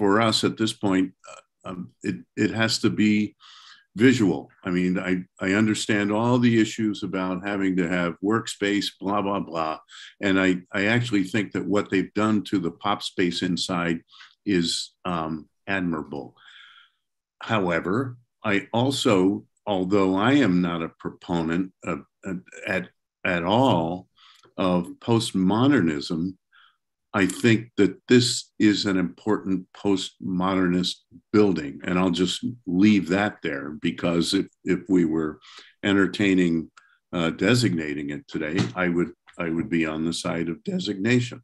for us at this point, uh, um, it, it has to be visual. I mean, I, I understand all the issues about having to have workspace, blah, blah, blah. And I, I actually think that what they've done to the pop space inside is um, admirable. However, I also, although I am not a proponent of, at, at all of postmodernism, I think that this is an important postmodernist building. And I'll just leave that there because if, if we were entertaining uh, designating it today, I would I would be on the side of designation.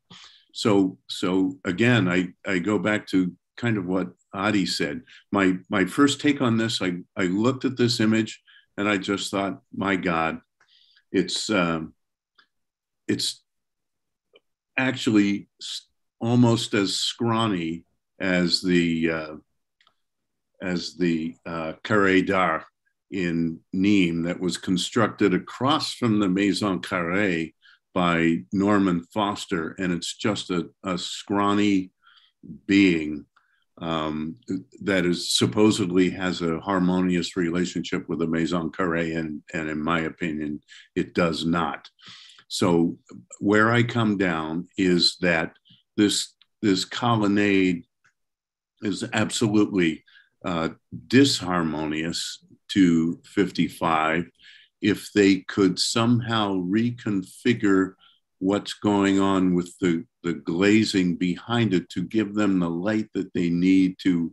So so again, I, I go back to kind of what Adi said. My my first take on this, I, I looked at this image and I just thought, my God, it's um, it's actually almost as scrawny as the uh, as the uh, Carré d'Art in Nîmes that was constructed across from the Maison Carrée by Norman Foster, and it's just a, a scrawny being um, that is supposedly has a harmonious relationship with the Maison Carrée, and, and in my opinion, it does not. So where I come down is that this this colonnade is absolutely uh, disharmonious to 55 if they could somehow reconfigure what's going on with the, the glazing behind it to give them the light that they need to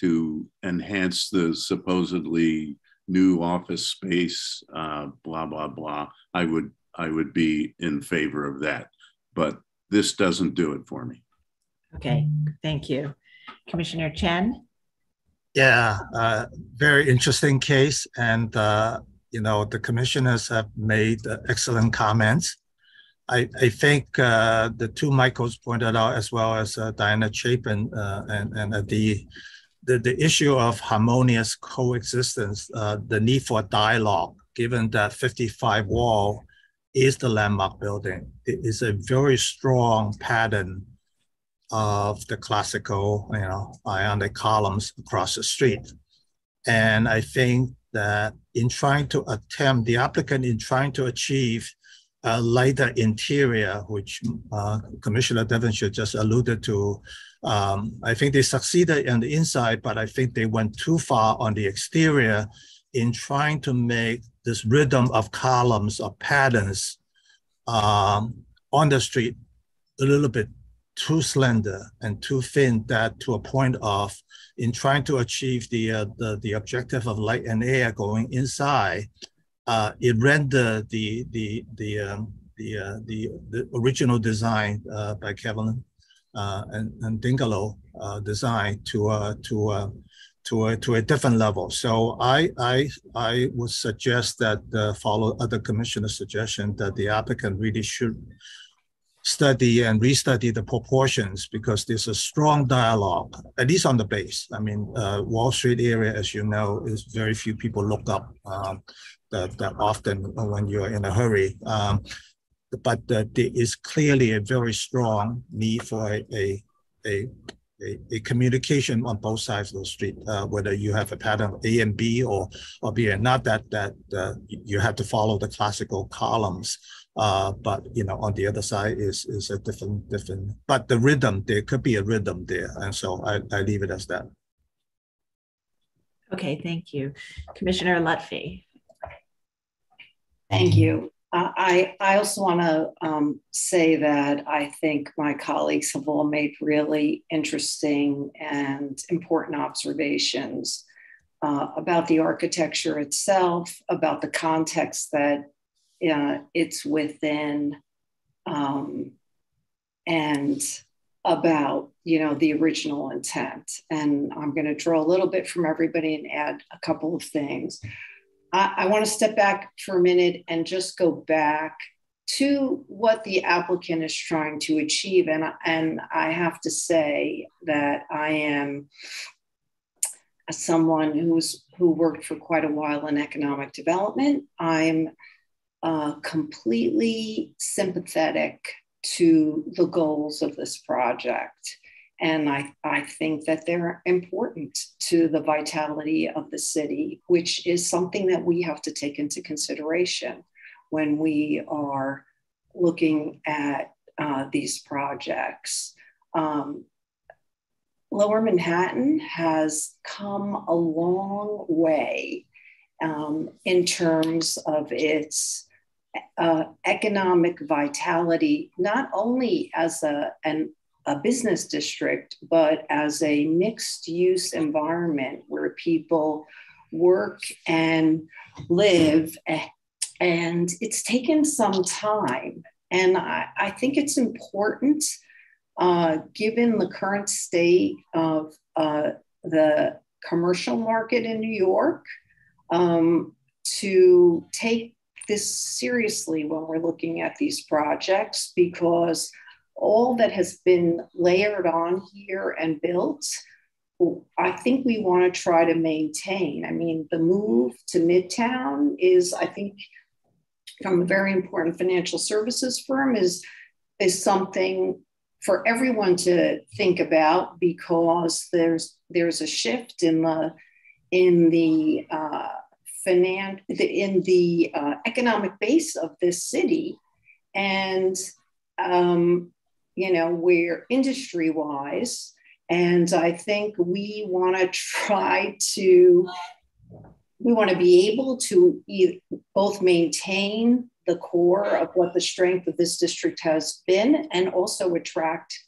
to enhance the supposedly new office space uh, blah blah blah i would I would be in favor of that. But this doesn't do it for me. Okay, thank you. Commissioner Chen? Yeah, uh, very interesting case. And, uh, you know, the commissioners have made uh, excellent comments. I, I think uh, the two Michaels pointed out, as well as uh, Diana Chapin, uh, and, and the, the, the issue of harmonious coexistence, the need for dialogue, given that 55 wall is the landmark building. It is a very strong pattern of the classical, you know, ionic columns across the street. And I think that in trying to attempt, the applicant in trying to achieve a lighter interior, which uh, Commissioner Devonshire just alluded to. Um, I think they succeeded on the inside, but I think they went too far on the exterior in trying to make this rhythm of columns or patterns um, on the street a little bit too slender and too thin that to a point of in trying to achieve the, uh, the, the objective of light and air going inside, uh, it rendered the, the, the, um, the, uh, the, the original design uh, by Kevin uh, and, and Dinkeloo uh, design to, uh, to, uh, to, a, to a different level. So I, I, I would suggest that uh, follow other commissioner's suggestion that the applicant really should study and restudy the proportions because there's a strong dialogue, at least on the base. I mean, uh, Wall Street area, as you know, is very few people look up um, that, that often when you're in a hurry. Um, but uh, there is clearly a very strong need for a, a, a a, a, communication on both sides of the street, uh, whether you have a pattern of A and B or, or B, and not that, that uh, you have to follow the classical columns uh, but you know, on the other side is is a different different. But the rhythm there could be a rhythm there, and so I, I leave it as that. Okay, thank you, Commissioner Lutfy. Thank you. Uh, I I also want to um, say that I think my colleagues have all made really interesting and important observations. Uh, about the architecture itself, about the context that uh, it's within um, and about you know the original intent and i'm going to draw a little bit from everybody and add a couple of things i, want to step back for a minute and just go back to what the applicant is trying to achieve and, and i have to say that i am someone who's who worked for quite a while in economic development i'm uh, completely sympathetic to the goals of this project. And I, I think that they're important to the vitality of the city, which is something that we have to take into consideration when we are looking at uh, these projects. Um, Lower Manhattan has come a long way um, in terms of its uh, economic vitality, not only as a, an, a business district, but as a mixed use environment where people work and live. And it's taken some time. And I, I think it's important, uh, given the current state of uh, the commercial market in New York, um, to take this seriously when we're looking at these projects because all that has been layered on here and built, I think we want to try to maintain. I mean, the move to Midtown is, I think, from a very important financial services firm, is, is something for everyone to think about because there's there's a shift in the in the uh, finan- in the uh, economic base of this city. And, um, you know, we're industry wise. And I think we want to try to, we want to be able to both maintain the core of what the strength of this district has been and also attract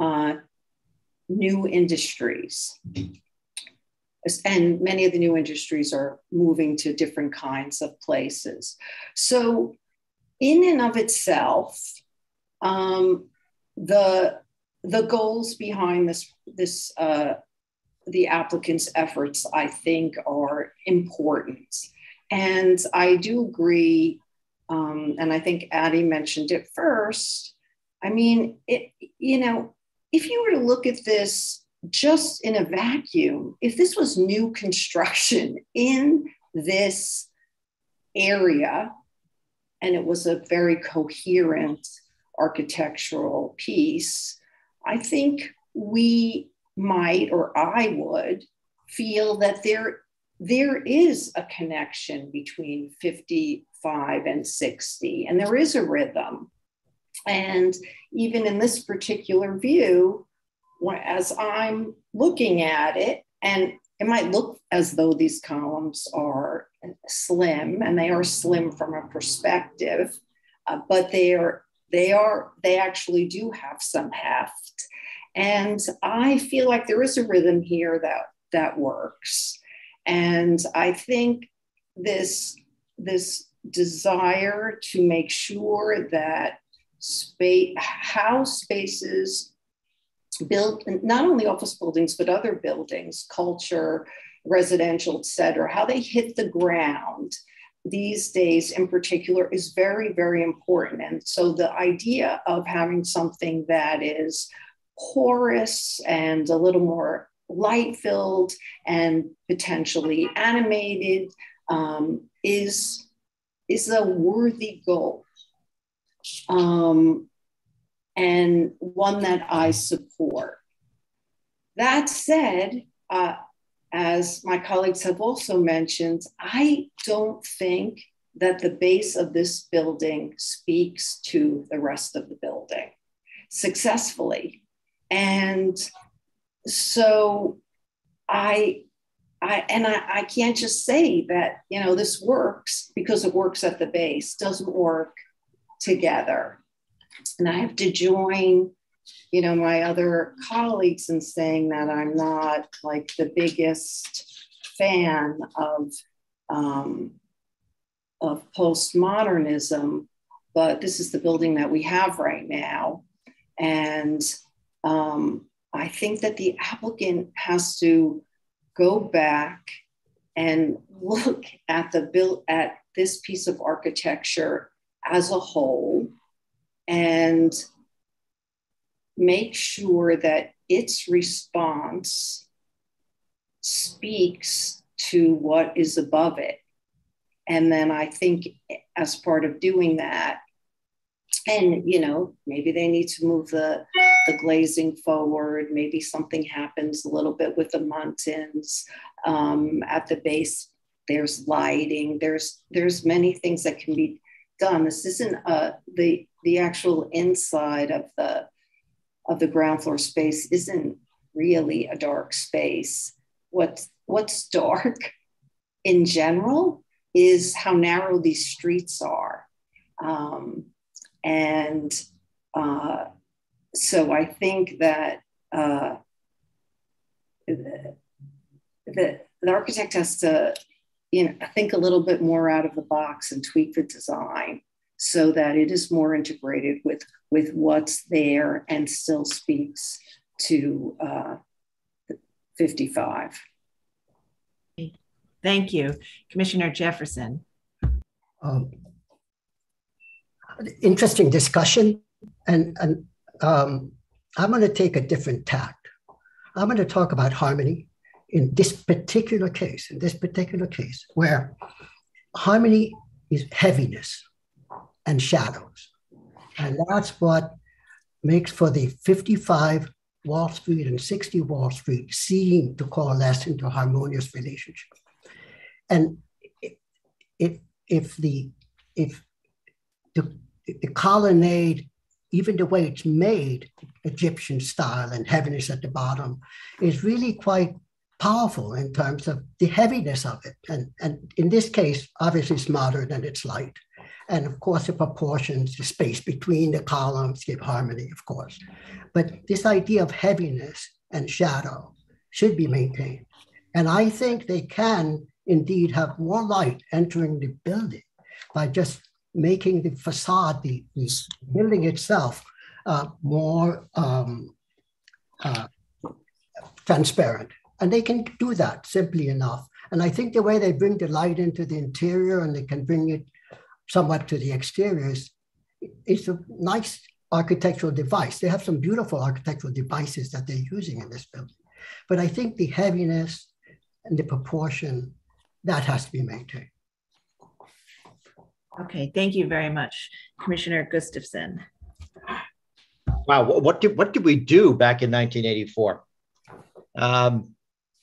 uh, new industries and many of the new industries are moving to different kinds of places. So, in and of itself, um, the the goals behind this this uh, the applicant's efforts, I think, are important, and I do agree. Um, and I think Adi mentioned it first. I mean, it you know, if you were to look at this just in a vacuum, if this was new construction in this area and it was a very coherent architectural piece, I think we might, or I would, feel that there there is a connection between 55 and 60, and there is a rhythm. And even in this particular view, as I'm looking at it, and it might look as though these columns are slim, and they are slim from a perspective, uh, but they are they are they actually do have some heft, and I feel like there is a rhythm here that that works, and I think this this desire to make sure that space how spaces built not only office buildings but other buildings culture residential et cetera how they hit the ground these days in particular is very very important and so the idea of having something that is porous and a little more light filled and potentially animated um, is is a worthy goal um, and one that I support. That said, uh, as my colleagues have also mentioned, I don't think that the base of this building speaks to the rest of the building successfully. And so I I, and I, I can't just say that you know this works because it works at the base doesn't work together and i have to join you know my other colleagues in saying that i'm not like the biggest fan of um, of postmodernism but this is the building that we have right now. And um, i think that the applicant has to go back and look at the bill at this piece of architecture as a whole and make sure that its response speaks to what is above it. And then I think as part of doing that, and you know, maybe they need to move the the glazing forward. Maybe something happens a little bit with the muntins um, at the base. There's lighting. There's there's many things that can be done. This isn't uh, the the actual inside of the of the ground floor space isn't really a dark space. What's what's dark in general is how narrow these streets are, um, and uh, so I think that uh, the, the, the architect has to you know, think a little bit more out of the box and tweak the design so that it is more integrated with, with what's there and still speaks to uh, 55. Thank you. Commissioner Jefferson. Um, interesting discussion. And, and um, I'm going to take a different tact. I'm going to talk about harmony in this particular case, in this particular case, where harmony is heaviness and shadows. And that's what makes for the 55 Wall Street and 60 Wall Street seem to coalesce into harmonious relationship. And if, if the if the, the colonnade even the way it's made, Egyptian style and heaviness at the bottom, is really quite powerful in terms of the heaviness of it. And, and in this case, obviously it's modern and it's light. And of course, the proportions, the space between the columns give harmony, of course. But this idea of heaviness and shadow should be maintained. And I think they can indeed have more light entering the building by just making the facade, the, the building itself, uh, more um, uh, transparent. And they can do that simply enough. And I think the way they bring the light into the interior and they can bring it somewhat to the exteriors it's a nice architectural device. They have some beautiful architectural devices that they're using in this building. But I think the heaviness and the proportion, that has to be maintained. Okay, thank you very much, Commissioner Gustafson. Wow, what did what did we do back in 1984? Um,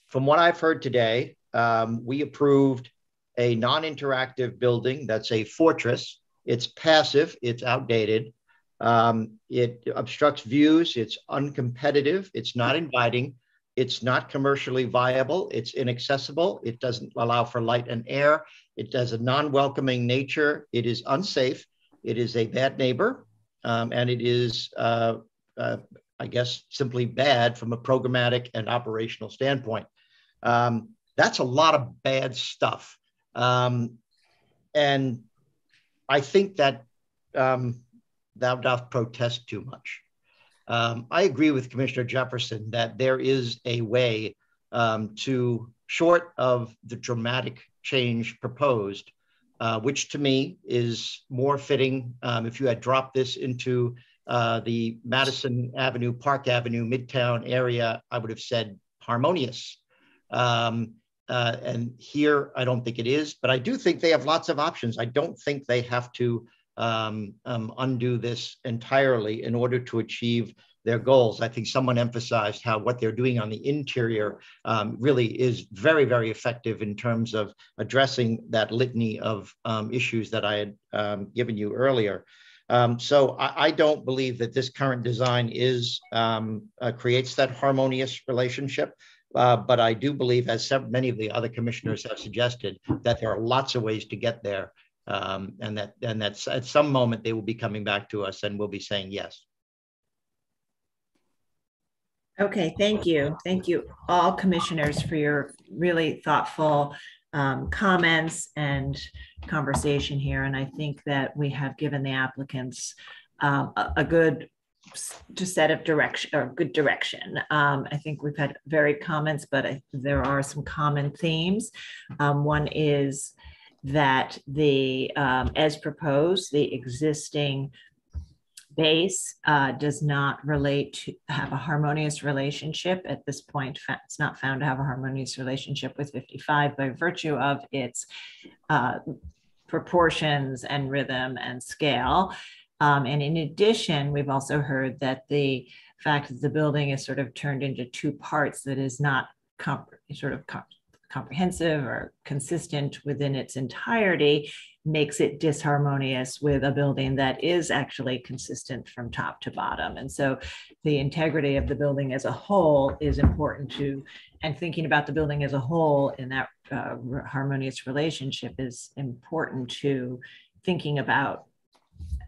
from what I've heard today, um, we approved a non-interactive building that's a fortress. It's passive, it's outdated. Um, it obstructs views, it's uncompetitive, it's not inviting, it's not commercially viable, it's inaccessible, it doesn't allow for light and air, it has a non-welcoming nature, it is unsafe, it is a bad neighbor, um, and it is, uh, uh, I guess, simply bad from a programmatic and operational standpoint. Um, that's a lot of bad stuff. Um, and I think that um, thou doth protest too much. Um, I agree with Commissioner Jefferson that there is a way um, to, short of the dramatic change proposed, uh, which to me is more fitting um, if you had dropped this into uh, the Madison Avenue, Park Avenue, Midtown area, I would have said harmonious. Um, uh, and here, I don't think it is, but I do think they have lots of options. I don't think they have to um, um, undo this entirely in order to achieve their goals. I think someone emphasized how what they're doing on the interior um, really is very, very effective in terms of addressing that litany of um, issues that I had um, given you earlier. Um, so I, I, don't believe that this current design is uh, creates that harmonious relationship. Uh, but I do believe, as many of the other commissioners have suggested, that there are lots of ways to get there, um, and that and that at some moment they will be coming back to us and we'll be saying yes. Okay, thank you. Thank you all commissioners for your really thoughtful um, comments and conversation here. And I think that we have given the applicants um, a, a, good to set of direction or good direction. Um, I think we've had varied comments, but I, there are some common themes. Um, one is that the, um, as proposed, the existing base uh, does not relate to have a harmonious relationship at this point. It's not found to have a harmonious relationship with 55 by virtue of its uh, proportions and rhythm and scale. Um, and in addition, we've also heard that the fact that the building is sort of turned into two parts that is not sort of comprehensive or consistent within its entirety makes it disharmonious with a building that is actually consistent from top to bottom. And so the integrity of the building as a whole is important to, and thinking about the building as a whole in that uh, harmonious relationship is important to thinking about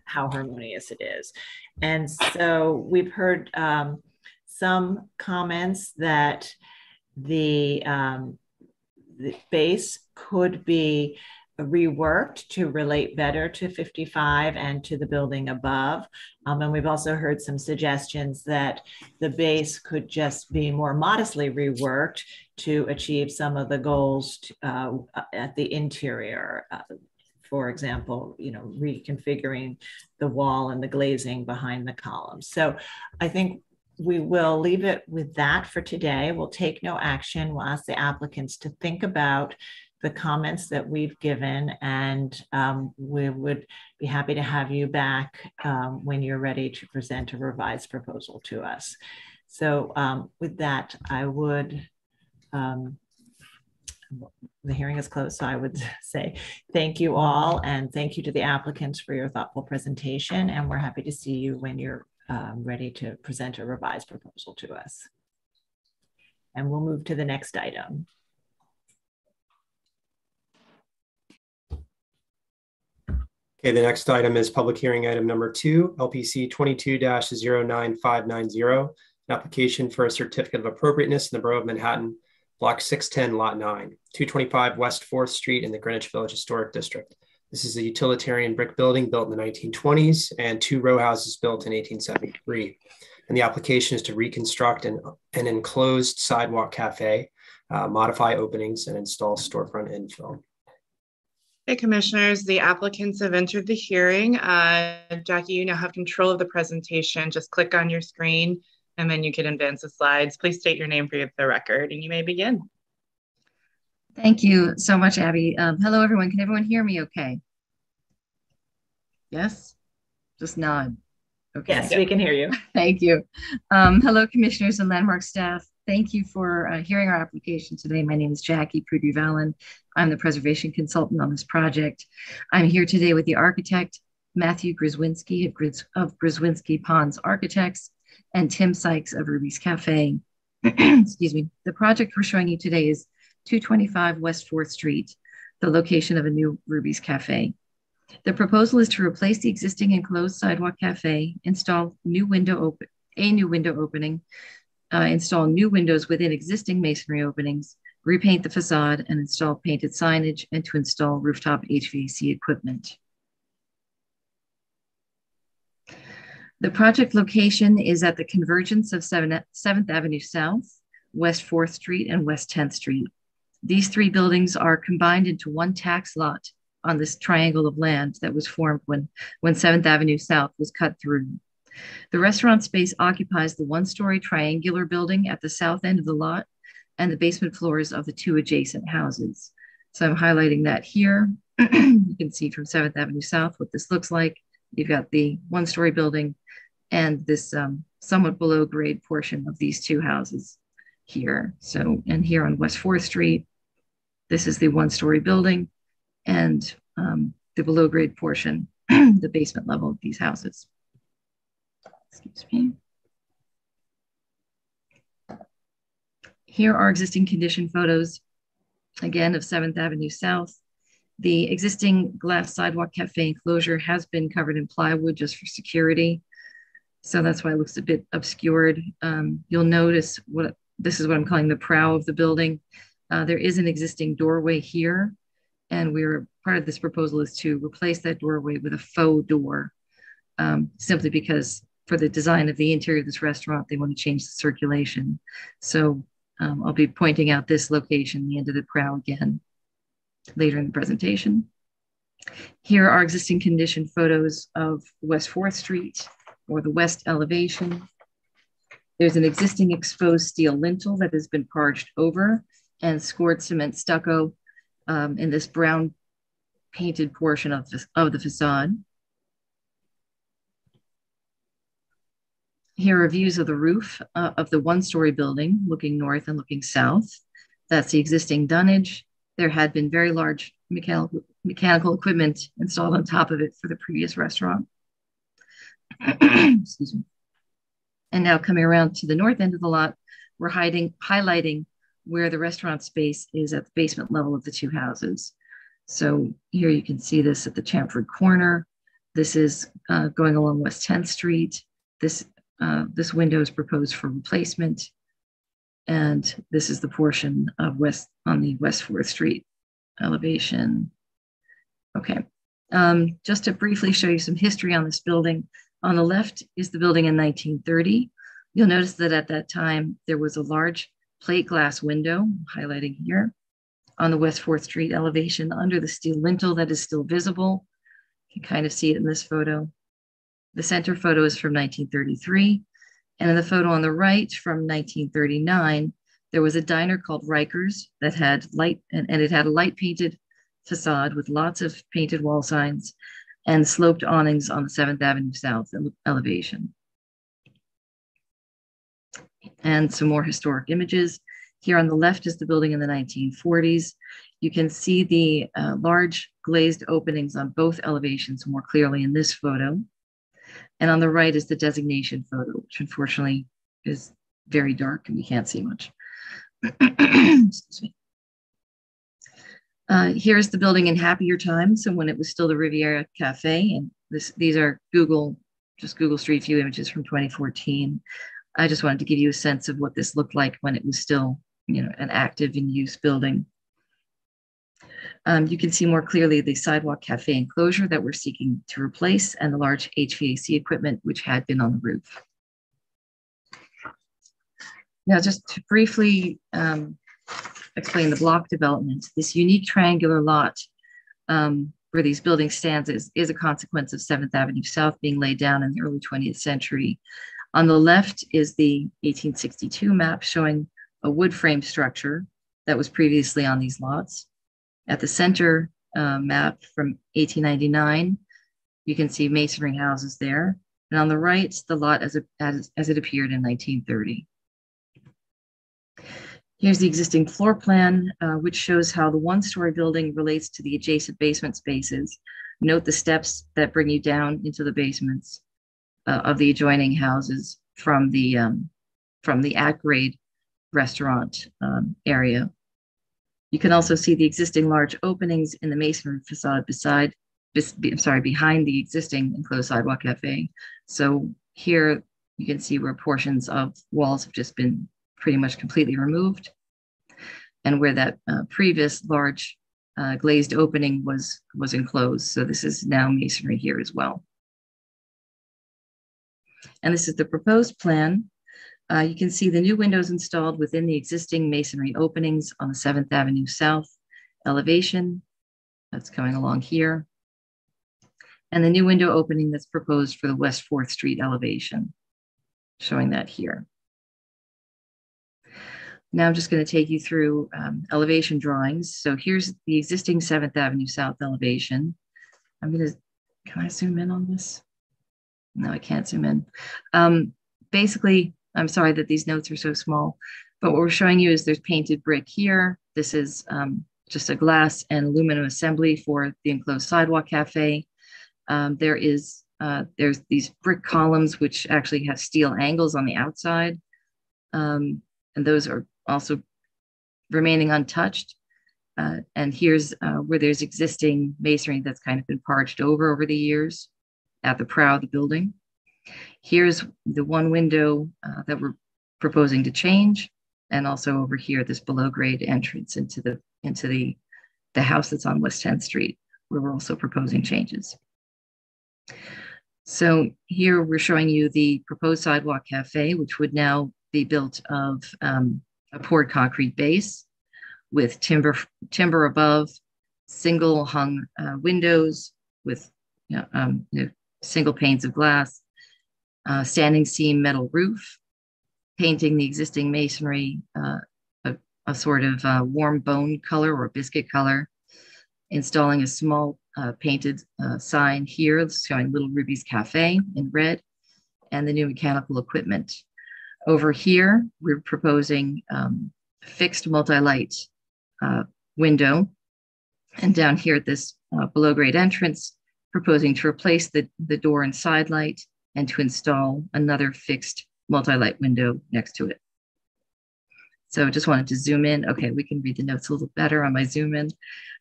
how harmonious it is. And so we've heard um, some comments that the, um, the base could be reworked to relate better to 55 and to the building above. Um, and we've also heard some suggestions that the base could just be more modestly reworked to achieve some of the goals uh, at the interior. Uh, for example, you know, reconfiguring the wall and the glazing behind the columns. So I think we will leave it with that for today. We'll take no action. We'll ask the applicants to think about the comments that we've given, and um, we would be happy to have you back um, when you're ready to present a revised proposal to us. So um, with that, I would um, the hearing is closed. So I would say thank you all and thank you to the applicants for your thoughtful presentation. And we're happy to see you when you're um, ready to present a revised proposal to us. And we'll move to the next item. Okay, the next item is public hearing item number two, LPC 22-09590, an application for a certificate of appropriateness in the Borough of Manhattan Block 610, Lot 9, 225 West 4th Street in the Greenwich Village Historic District. This is a utilitarian brick building built in the 1920s and two row houses built in 1873. And the application is to reconstruct an, an enclosed sidewalk cafe, uh, modify openings, and install storefront infill. Hey, commissioners, the applicants have entered the hearing. Uh, Jackie, you now have control of the presentation. Just click on your screen and then you can advance the slides. Please state your name for the record and you may begin. Thank you so much, Abby. Um, hello, everyone. Can everyone hear me okay? Yes? Just nod. Okay. Yes, we can hear you. Thank you. Um, hello, commissioners and landmark staff. thank you for uh, hearing our application today. My name is Jackie Peu-Duvallon. I'm the preservation consultant on this project. I'm here today with the architect, Matthew Grzywinski of, Gris of Grzywinski Pons Architects and Tim Sykes of Ruby's Cafe. Excuse me. The project we're showing you today is 225 West 4th Street, the location of a new Ruby's Cafe. The proposal is to replace the existing enclosed sidewalk cafe, install new window open, a new window opening, uh, install new windows within existing masonry openings, repaint the facade, and install painted signage, and to install rooftop HVAC equipment. The project location is at the convergence of 7th Avenue South, West 4th Street, and West 10th Street. These three buildings are combined into one tax lot on this triangle of land that was formed when, when 7th Avenue South was cut through. The restaurant space occupies the one story triangular building at the south end of the lot and the basement floors of the two adjacent houses. So I'm highlighting that here. you can see from 7th Avenue South what this looks like. You've got the one story building and this um, somewhat below grade portion of these two houses here. So, and here on West 4th Street, this is the one story building and um, the below grade portion, the basement level of these houses. Excuse me. Here are existing condition photos, again, of 7th Avenue South. The existing glass sidewalk cafe enclosure has been covered in plywood just for security. So that's why it looks a bit obscured. Um, you'll notice what this is what I'm calling the prow of the building. Uh, there is an existing doorway here, and we're part of this proposal is to replace that doorway with a faux door, um, simply because for the design of the interior of this restaurant, they want to change the circulation. So um, I'll be pointing out this location, the end of the prow again, later in the presentation. Here are existing condition photos of West 4th Street or the west elevation. There's an existing exposed steel lintel that has been parged over and scored cement stucco um, in this brown painted portion of the, of the facade. Here are views of the roof uh, of the one-story building looking north and looking south. That's the existing dunnage. There had been very large mechanical, mechanical equipment installed on top of it for the previous restaurant. Excuse me. And now coming around to the north end of the lot, we're hiding, highlighting where the restaurant space is at the basement level of the two houses. So here you can see this at the chamfered corner. This is uh, going along West 10th Street. This, uh, this window is proposed for replacement. And this is the portion of West on the West 4th Street elevation. Okay, um, just to briefly show you some history on this building. On the left is the building in 1930. You'll notice that at that time, there was a large plate glass window, highlighting here, on the West 4th Street elevation under the steel lintel that is still visible. You can kind of see it in this photo. The center photo is from 1933. And in the photo on the right from 1939, there was a diner called Rikers that had light, and, and it had a light painted facade with lots of painted wall signs and sloped awnings on the 7th Avenue South elevation and some more historic images. Here on the left is the building in the 1940s. You can see the uh, large glazed openings on both elevations more clearly in this photo. And on the right is the designation photo, which unfortunately is very dark and we can't see much. uh, here's the building in happier times, so when it was still the Riviera Cafe, and this, these are Google, just Google Street View images from 2014. I just wanted to give you a sense of what this looked like when it was still, you know, an active in use building. Um, you can see more clearly the sidewalk cafe enclosure that we're seeking to replace and the large HVAC equipment which had been on the roof. Now, just to briefly um, explain the block development, this unique triangular lot um, where these buildings stand is, is a consequence of 7th Avenue South being laid down in the early 20th century on the left is the 1862 map showing a wood frame structure that was previously on these lots. At the center uh, map from 1899, you can see masonry houses there. And on the right, the lot as it, as, as it appeared in 1930. Here's the existing floor plan, uh, which shows how the one-story building relates to the adjacent basement spaces. Note the steps that bring you down into the basements uh, of the adjoining houses from the um, from the at-grade restaurant um, area. You can also see the existing large openings in the masonry facade beside, I'm sorry, behind the existing enclosed sidewalk cafe. So here you can see where portions of walls have just been pretty much completely removed and where that uh, previous large uh, glazed opening was, was enclosed. So this is now masonry here as well. And this is the proposed plan. Uh, you can see the new windows installed within the existing masonry openings on the 7th Avenue South elevation. That's coming along here. And the new window opening that's proposed for the West 4th Street elevation, showing that here. Now I'm just going to take you through um, elevation drawings. So here's the existing 7th Avenue South elevation. I'm going to, can I zoom in on this? No, I can't zoom in. Um, basically, I'm sorry that these notes are so small, but what we're showing you is there's painted brick here. This is um, just a glass and aluminum assembly for the enclosed sidewalk cafe. Um, there is, uh, there's these brick columns, which actually have steel angles on the outside. Um, and those are also remaining untouched. Uh, and here's uh, where there's existing masonry that's kind of been parged over over the years at the prow of the building. Here's the one window uh, that we're proposing to change. And also over here, this below grade entrance into the into the, the house that's on West 10th Street, where we're also proposing changes. So here we're showing you the proposed sidewalk cafe, which would now be built of um, a poured concrete base with timber timber above, single hung uh, windows with you know, um, you know, single panes of glass, uh, standing seam metal roof, painting the existing masonry uh, a, a, sort of uh, warm bone color or biscuit color, installing a small uh, painted uh, sign here showing Little Ruby's Cafe in red, and the new mechanical equipment over here, we're proposing um, fixed multi-light uh, window. And down here at this below grade entrance, proposing to replace the, the door and side light and to install another fixed multi-light window next to it. So I just wanted to zoom in. Okay, we can read the notes a little better on my zoom in.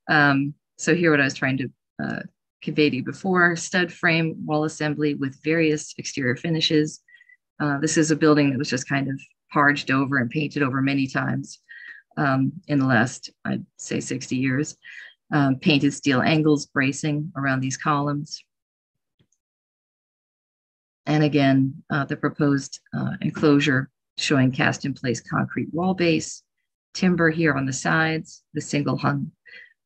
Um, so here what I was trying to uh, convey to you before, stud frame wall assembly with various exterior finishes, uh, this is a building that was just kind of parged over and painted over many times um, in the last, I'd say, 60 years. Um, painted steel angles bracing around these columns. And again, uh, the proposed uh, enclosure showing cast in place concrete wall base, timber here on the sides, the single hung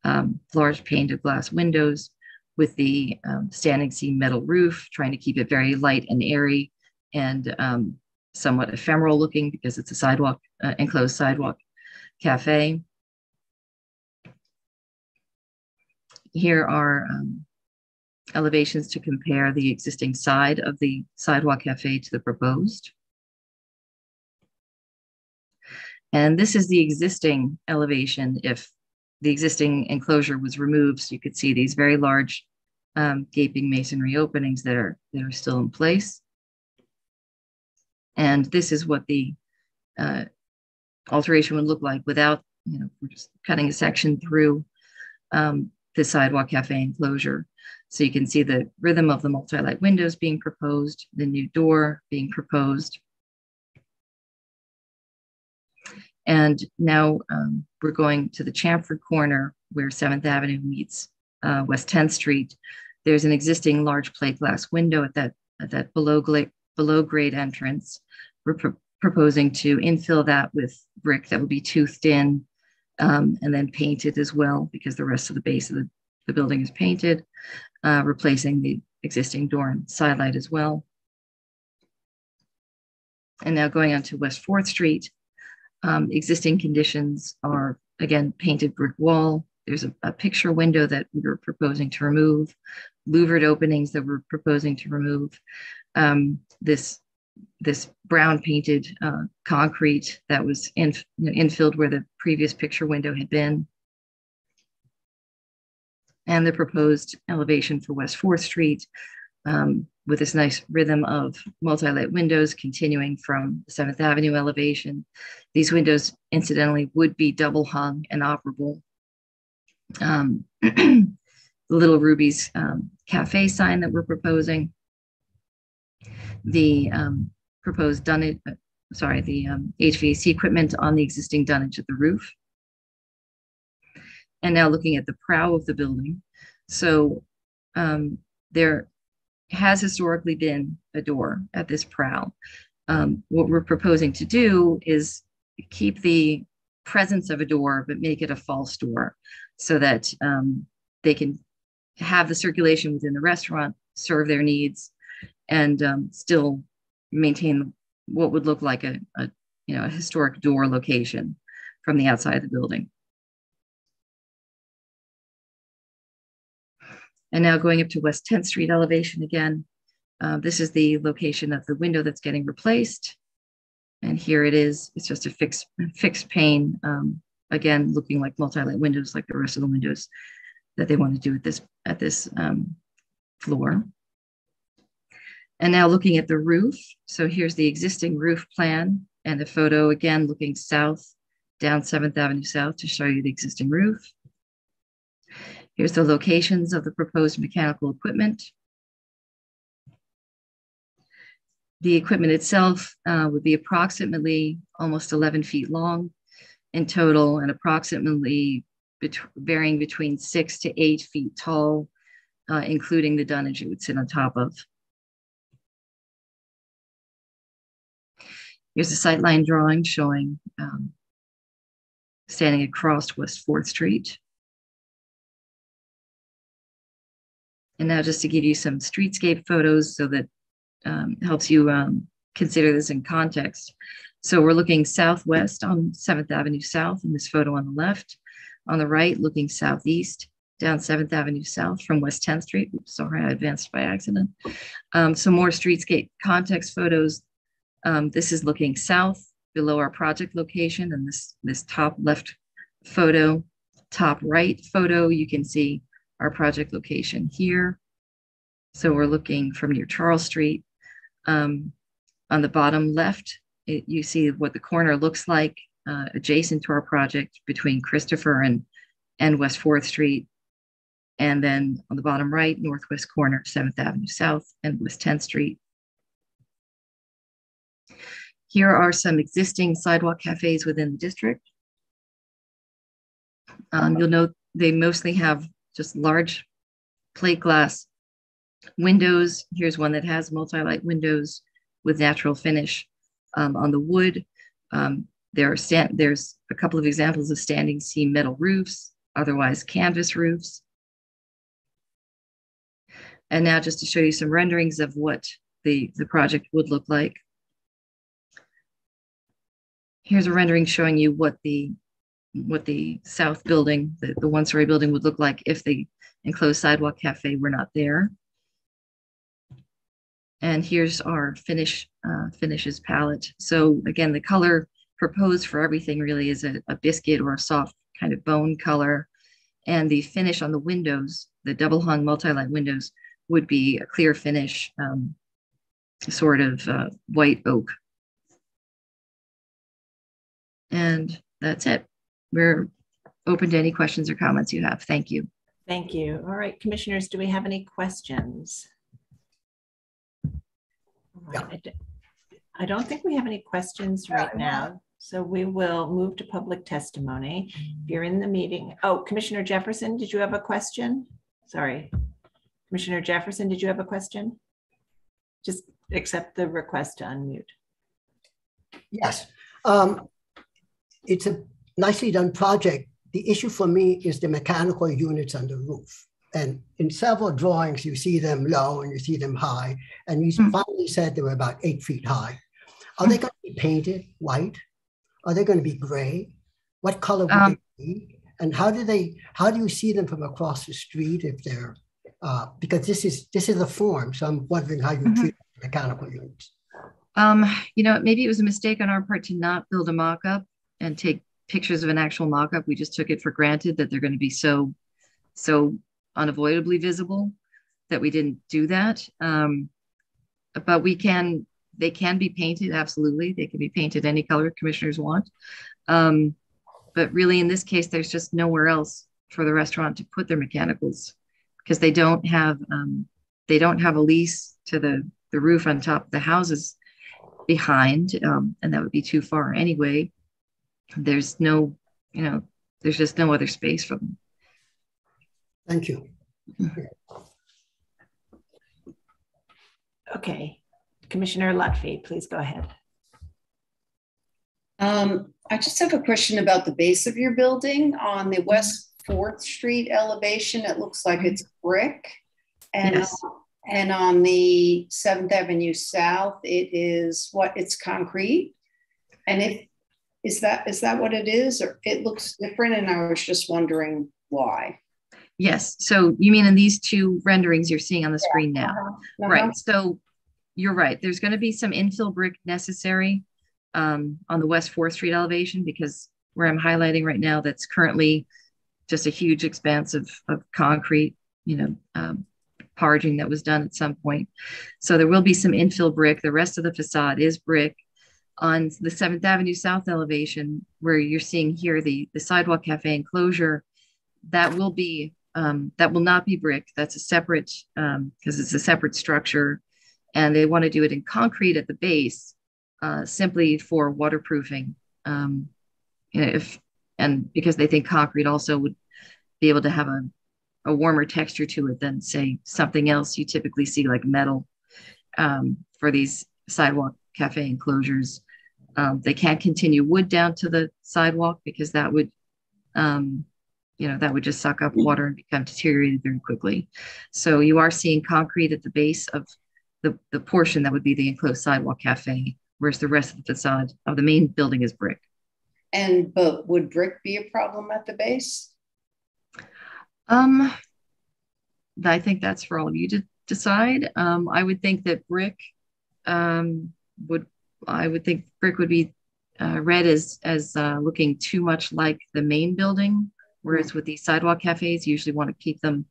um, large painted glass windows with the um, standing seam metal roof, trying to keep it very light and airy and um, somewhat ephemeral looking because it's a sidewalk, uh, enclosed sidewalk cafe. Here are um, elevations to compare the existing side of the sidewalk cafe to the proposed. And this is the existing elevation if the existing enclosure was removed. So you could see these very large um, gaping masonry openings that are, that are still in place. And this is what the uh, alteration would look like without, you know, we're just cutting a section through um, the sidewalk cafe enclosure. So you can see the rhythm of the multi-light windows being proposed, the new door being proposed. And now um, we're going to the chamfered corner where 7th Avenue meets uh, West 10th Street. There's an existing large plate glass window at that, at that below, below grade entrance. We're pro proposing to infill that with brick that will be toothed in um, and then painted as well because the rest of the base of the, the building is painted, uh, replacing the existing door and side light as well. And now going on to West 4th Street, um, existing conditions are again painted brick wall. There's a, a, picture window that we were proposing to remove, louvered openings that we're proposing to remove. Um, this this brown painted uh, concrete that was in, you know, infilled where the previous picture window had been. And the proposed elevation for West 4th Street um, with this nice rhythm of multi-lit windows continuing from 7th Avenue elevation. These windows, incidentally, would be double hung and operable. Um, the Little Ruby's um, cafe sign that we're proposing. The um, proposed dunnage, uh, sorry, the um, HVAC equipment on the existing dunnage at the roof. And now looking at the prow of the building. So um, there has historically been a door at this prow. Um, what we're proposing to do is keep the presence of a door, but make it a false door so that um, they can have the circulation within the restaurant, serve their needs, and um, still maintain what would look like a, a you know a historic door location from the outside of the building. And now going up to West 10th Street elevation again. Uh, this is the location of the window that's getting replaced. And here it is. It's just a fixed, fixed pane. Um, again, looking like multi-light windows like the rest of the windows that they want to do at this, at this um, floor. And now looking at the roof. So here's the existing roof plan and the photo again, looking south down 7th Avenue South to show you the existing roof. Here's the locations of the proposed mechanical equipment. The equipment itself uh, would be approximately almost 11 feet long in total and approximately bet varying between six to eight feet tall, uh, including the dunnage it would sit on top of. Here's a sightline drawing showing um, standing across West 4th Street. And now just to give you some streetscape photos so that um, helps you um, consider this in context. So we're looking southwest on 7th Avenue South in this photo on the left. On the right, looking southeast down 7th Avenue South from West 10th Street. Oops, sorry, I advanced by accident. Um, some more streetscape context photos. Um, this is looking south below our project location and this, this top left photo, top right photo, you can see our project location here. So we're looking from near Charles Street. Um, on the bottom left, it, you see what the corner looks like uh, adjacent to our project between Christopher and, and West 4th Street. And then on the bottom right, northwest corner, 7th Avenue South and West 10th Street. Here are some existing sidewalk cafes within the district. Um, you'll note they mostly have just large plate glass windows. Here's one that has multi-light windows with natural finish um, on the wood. Um, there are stand, there's a couple of examples of standing seam metal roofs, otherwise canvas roofs. And now just to show you some renderings of what the, the project would look like. Here's a rendering showing you what the what the south building, the, the one story building would look like if the enclosed sidewalk cafe were not there. And here's our finish uh, finishes palette. So again, the color proposed for everything really is a, a biscuit or a soft kind of bone color. And the finish on the windows, the double hung multi-light windows would be a clear finish, um, sort of uh, white oak. And that's it we're open to any questions or comments you have. Thank you. Thank you. All right, commissioners, do we have any questions? Right. I don't think we have any questions right now. So we will move to public testimony. If you're in the meeting, oh, Commissioner Jefferson, did you have a question? Sorry. Commissioner Jefferson, did you have a question? Just accept the request to unmute. Yes. Um, it's a nicely done project. The issue for me is the mechanical units on the roof. And in several drawings, you see them low and you see them high. And you mm. finally said they were about eight feet high. Are mm. they going to be painted white? Are they going to be gray? What color would um, they be? And how do they? How do you see them from across the street if they're? Uh, because this is this is a form, so I'm wondering how you mm -hmm. treat mechanical units. Um, you know, maybe it was a mistake on our part to not build a mock-up and take pictures of an actual mock-up. We just took it for granted that they're going to be so, so unavoidably visible that we didn't do that. Um, but we can, they can be painted, absolutely. They can be painted any color commissioners want. Um, but really in this case, there's just nowhere else for the restaurant to put their mechanicals because they don't have, um, they don't have a lease to the, the roof on top of the houses behind, um, and that would be too far anyway. There's no, you know, there's just no other space for them. Thank you. Okay, Commissioner Lutfy, please go ahead. Um, I just have a question about the base of your building on the West 4th Street elevation. It looks like it's brick. And, yes. and on the 7th Avenue South, it is what? It's concrete. And if is that is that what it is or it looks different and I was just wondering why. Yes. So you mean in these two renderings you're seeing on the screen now? Uh-huh. Uh-huh. Right. So you're right. There's going to be some infill brick necessary um, on the West 4th Street elevation because where I'm highlighting right now, that's currently just a huge expanse of, of concrete, you know, um, parging that was done at some point. So there will be some infill brick. The rest of the facade is brick. On the 7th Avenue South elevation, where you're seeing here the, the sidewalk cafe enclosure, that will be um, that will not be brick. That's a separate because um, it's a separate structure, and they want to do it in concrete at the base, uh, simply for waterproofing. Um, if and because they think concrete also would be able to have a, a warmer texture to it than say something else you typically see like metal um, for these sidewalk cafe enclosures. Um, they can't continue wood down to the sidewalk because that would um, you know, that would just suck up water and become deteriorated very quickly. So you are seeing concrete at the base of the, the portion that would be the enclosed sidewalk cafe, whereas the rest of the facade of the main building is brick. And but would brick be a problem at the base? Um, I think that's for all of you to decide. Um, I would think that brick um, would I would think brick would be uh, read as as uh, looking too much like the main building Whereas with these sidewalk cafes, you usually want to keep them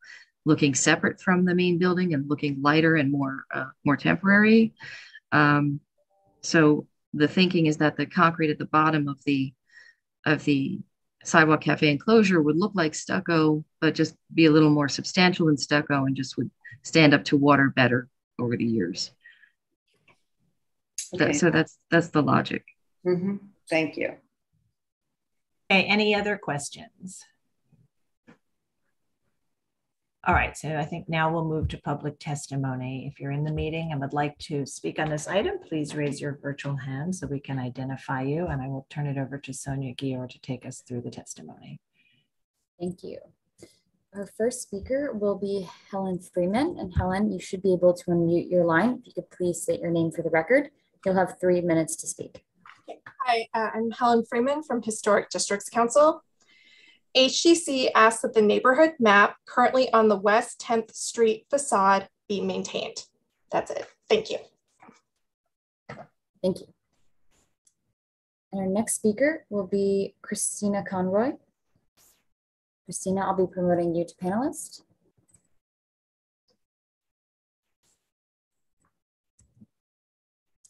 looking separate from the main building and looking lighter and more uh, more temporary. Um, so the thinking is that the concrete at the bottom of the of the sidewalk cafe enclosure would look like stucco, but just be a little more substantial than stucco and just would stand up to water better over the years. Okay. That, so that's that's the logic. Mm-hmm. Thank you. Okay, any other questions? All right, so I think now we'll move to public testimony. If you're in the meeting and would like to speak on this item, please raise your virtual hand so we can identify you and I will turn it over to Sonia Guior to take us through the testimony. Thank you. Our first speaker will be Helen Freeman. And Helen, you should be able to unmute your line. If you could please state your name for the record. You'll have three minutes to speak. Hi, uh, I'm Helen Freeman from Historic Districts Council. HDC asks that the neighborhood map currently on the West 10th Street facade be maintained. That's it. Thank you. Thank you. And our next speaker will be Christina Conroy. Christina, I'll be promoting you to panelist.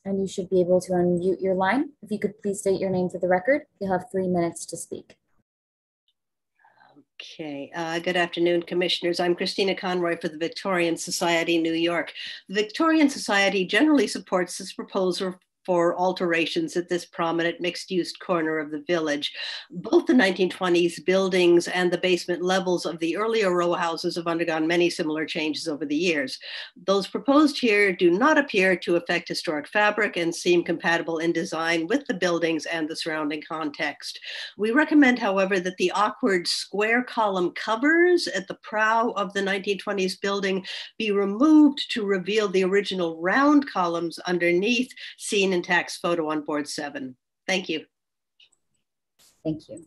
And you should be able to unmute your line. If you could please state your name for the record, you'll have three minutes to speak. Okay, uh, good afternoon, commissioners. I'm Christina Conroy for the Victorian Society, New York. The Victorian Society generally supports this proposal for alterations at this prominent mixed use corner of the village. Both the 1920s buildings and the basement levels of the earlier row houses have undergone many similar changes over the years. Those proposed here do not appear to affect historic fabric and seem compatible in design with the buildings and the surrounding context. We recommend, however, that the awkward square column covers at the prow of the 1920s building be removed to reveal the original round columns underneath seen tax photo on board seven. Thank you. Thank you.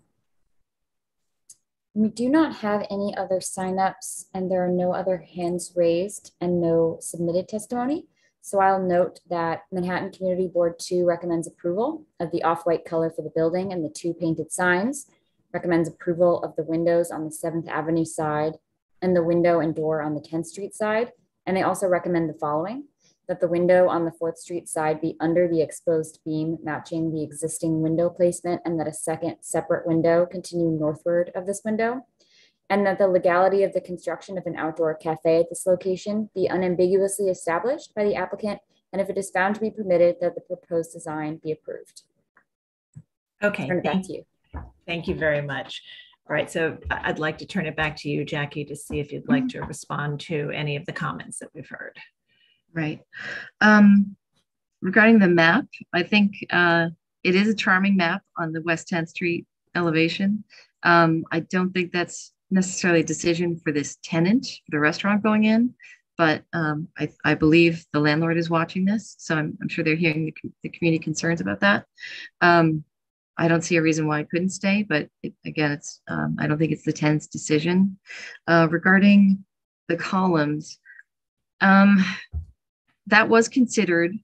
We do not have any other signups and there are no other hands raised and no submitted testimony. So I'll note that Manhattan Community Board 2 recommends approval of the off-white color for the building and the two painted signs, recommends approval of the windows on the 7th Avenue side and the window and door on the 10th Street side. And they also recommend the following, that the window on the 4th Street side be under the exposed beam matching the existing window placement and that a second separate window continue northward of this window and that the legality of the construction of an outdoor cafe at this location be unambiguously established by the applicant, and if it is found to be permitted, that the proposed design be approved. Okay, Turn it back thank, to you. thank you very much. All right, so I'd like to turn it back to you, Jackie, to see if you'd like mm-hmm. to respond to any of the comments that we've heard. Right. Um, regarding the map, I think uh, it is a charming map on the West 10th Street elevation. Um, I don't think that's necessarily a decision for this tenant, the restaurant going in, but um, I, I believe the landlord is watching this, so I'm, I'm sure they're hearing the, the community concerns about that. Um, I don't see a reason why it couldn't stay, but it, again, it's um, I don't think it's the tenant's decision. Uh, regarding the columns, um, that was considered.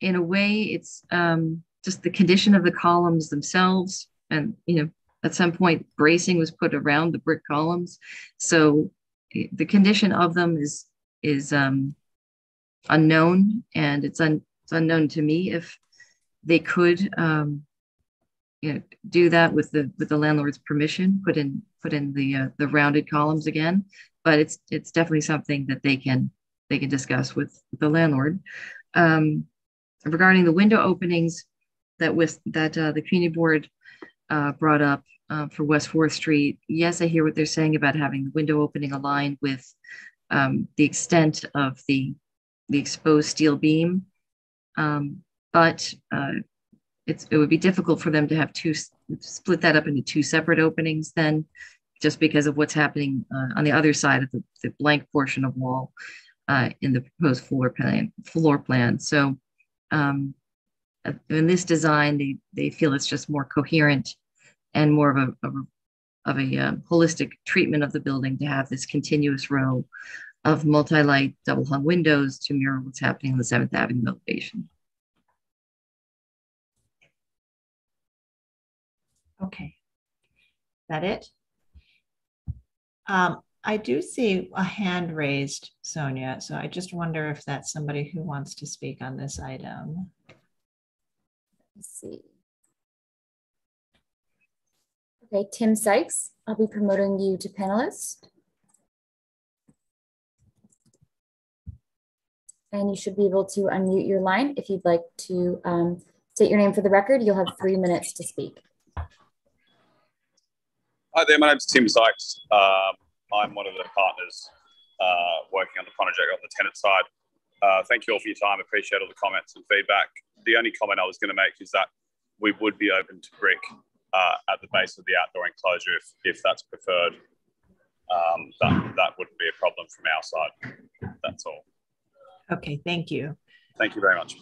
In a way, it's um, just the condition of the columns themselves, and you know, at some point, bracing was put around the brick columns, so eh, the condition of them is is um, unknown, and it's, un, it's unknown to me if they could um, you know do that with the with the landlord's permission put in put in the uh, the rounded columns again but it's it's definitely something that they can they can discuss with the landlord um, regarding the window openings that with that uh, the community board uh, brought up uh, for west fourth street. Yes i hear what they're saying about having the window opening aligned with um, the extent of the the exposed steel beam. Um, but uh, it's, it would be difficult for them to have two split that up into two separate openings then just because of what's happening uh, on the other side of the, the blank portion of wall uh, in the proposed floor plan floor plan so um, in this design they, they feel it's just more coherent and more of a, of a, of a uh, holistic treatment of the building to have this continuous row of multi-light double hung windows to mirror what's happening on the 7th Avenue elevation. Okay. That it? Um, I do see a hand raised, Sonia. So I just wonder if that's somebody who wants to speak on this item. Let's see. Okay, Tim Sykes, I'll be promoting you to panelist. And you should be able to unmute your line. If you'd like to um, state your name for the record, you'll have three minutes to speak. Hi there, my name's Tim Sykes. Um, I'm one of the partners uh, working on the project on the tenant side. Uh, thank you all for your time. Appreciate all the comments and feedback. The only comment I was going to make is that we would be open to brick uh, at the base of the outdoor enclosure if, if that's preferred. Um, that, that wouldn't be a problem from our side. That's all. Okay, thank you. Thank you very much.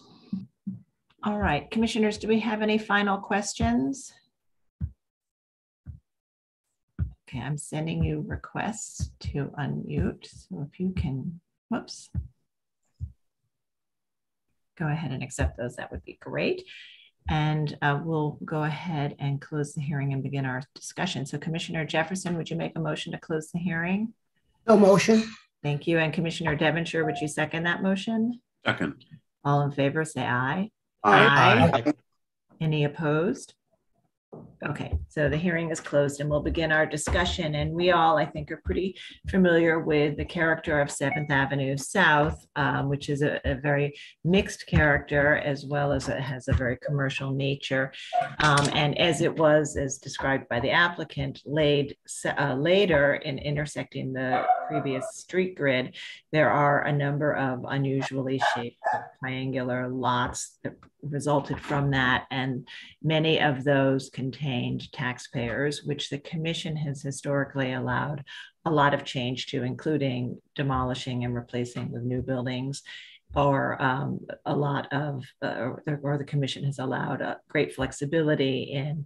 All right, commissioners, do we have any final questions? Okay, I'm sending you requests to unmute. So if you can, whoops. Go ahead and accept those, that would be great. And uh, we'll go ahead and close the hearing and begin our discussion. So Commissioner Jefferson, would you make a motion to close the hearing? No motion. Thank you. And Commissioner Devonshire, would you second that motion? Second. All in favor, say aye. Aye. Aye. Any opposed? Okay, so the hearing is closed and we'll begin our discussion. And we all, I think, are pretty familiar with the character of Seventh Avenue South, um, which is a, a, very mixed character as well as it has a very commercial nature. Um, and as it was, as described by the applicant, laid uh, later in intersecting the previous street grid, there are a number of unusually shaped triangular lots that resulted from that. And many of those contained taxpayers, which the commission has historically allowed a lot of change to, including demolishing and replacing with new buildings or um, a lot of, uh, or the commission has allowed a great flexibility in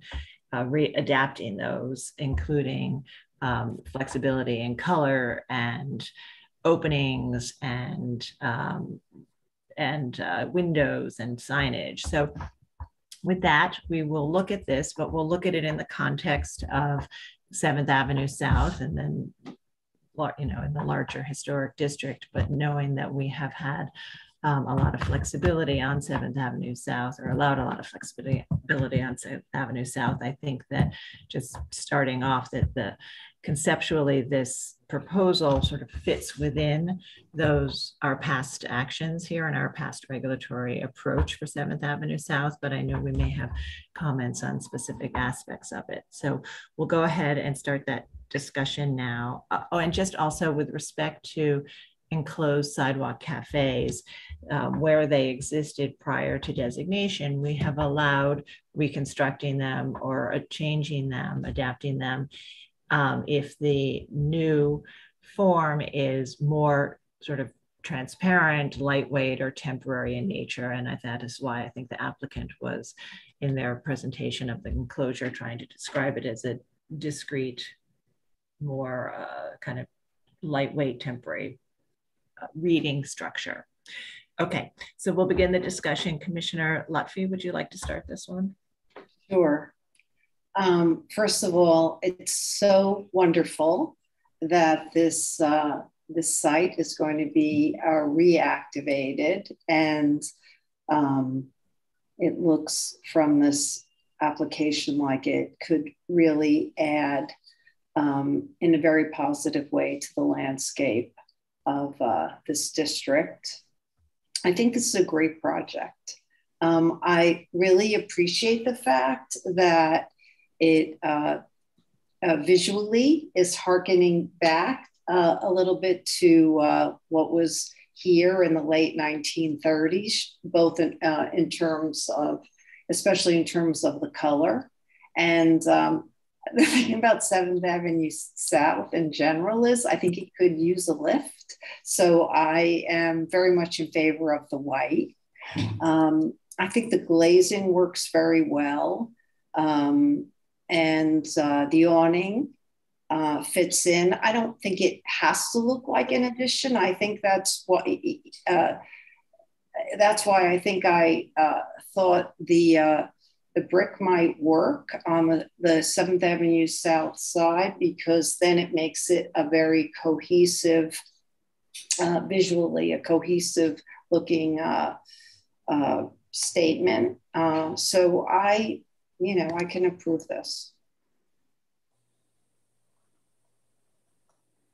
uh, readapting those, including um, flexibility in color and openings and um, and uh, windows and signage. So with that, we will look at this, but we'll look at it in the context of 7th Avenue South and then, you know, in the larger historic district, but knowing that we have had um, a lot of flexibility on 7th Avenue South or allowed a lot of flexibility on 7th Avenue South. I think that just starting off that the conceptually this proposal sort of fits within those our past actions here and our past regulatory approach for 7th Avenue South, but I know we may have comments on specific aspects of it. So we'll go ahead and start that discussion now. Oh, and just also with respect to enclosed sidewalk cafes um, where they existed prior to designation, we have allowed reconstructing them or changing them, adapting them um, if the new form is more sort of transparent, lightweight, or temporary in nature. And that is why I think the applicant was in their presentation of the enclosure trying to describe it as a discrete, more uh, kind of lightweight, temporary uh, reading structure. Okay, so we'll begin the discussion. Commissioner Lutfy, would you like to start this one? Sure. Um, first of all, it's so wonderful that this uh, this site is going to be uh, reactivated, and um, it looks from this application like it could really add um, in a very positive way to the landscape of uh, this district. I think this is a great project. Um, I really appreciate the fact that it uh, uh, visually is harkening back uh, a little bit to uh, what was here in the late 1930s, both in, uh, in terms of, especially in terms of the color. And um, the thing about 7th Avenue South in general is I think it could use a lift. So I am very much in favor of the white. Um, I think the glazing works very well. Um, and uh, the awning uh, fits in. I don't think it has to look like an addition. I think that's what uh, that's why I think I uh, thought the uh, the brick might work on the, the Seventh Avenue South side because then it makes it a very cohesive, uh, visually a cohesive looking statement. so I you know, I can approve this.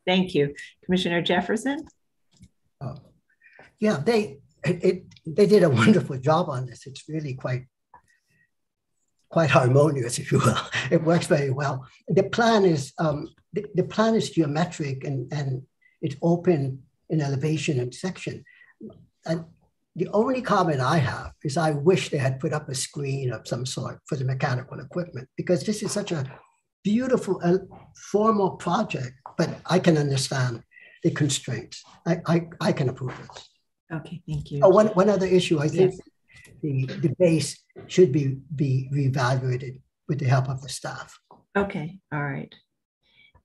Thank you. Commissioner Jefferson? Oh, yeah, they it, it, they did a wonderful job on this. It's really quite quite harmonious, if you will. It works very well. The plan is um, the, the plan is geometric and and it's open in elevation and section. And the only comment I have is I wish they had put up a screen of some sort for the mechanical equipment because this is such a beautiful uh, formal project, but I can understand the constraints. I, I, I can approve this. Okay, thank you. Oh, one, one other issue, I think yes. the, the base should be, be reevaluated with the help of the staff. Okay, all right.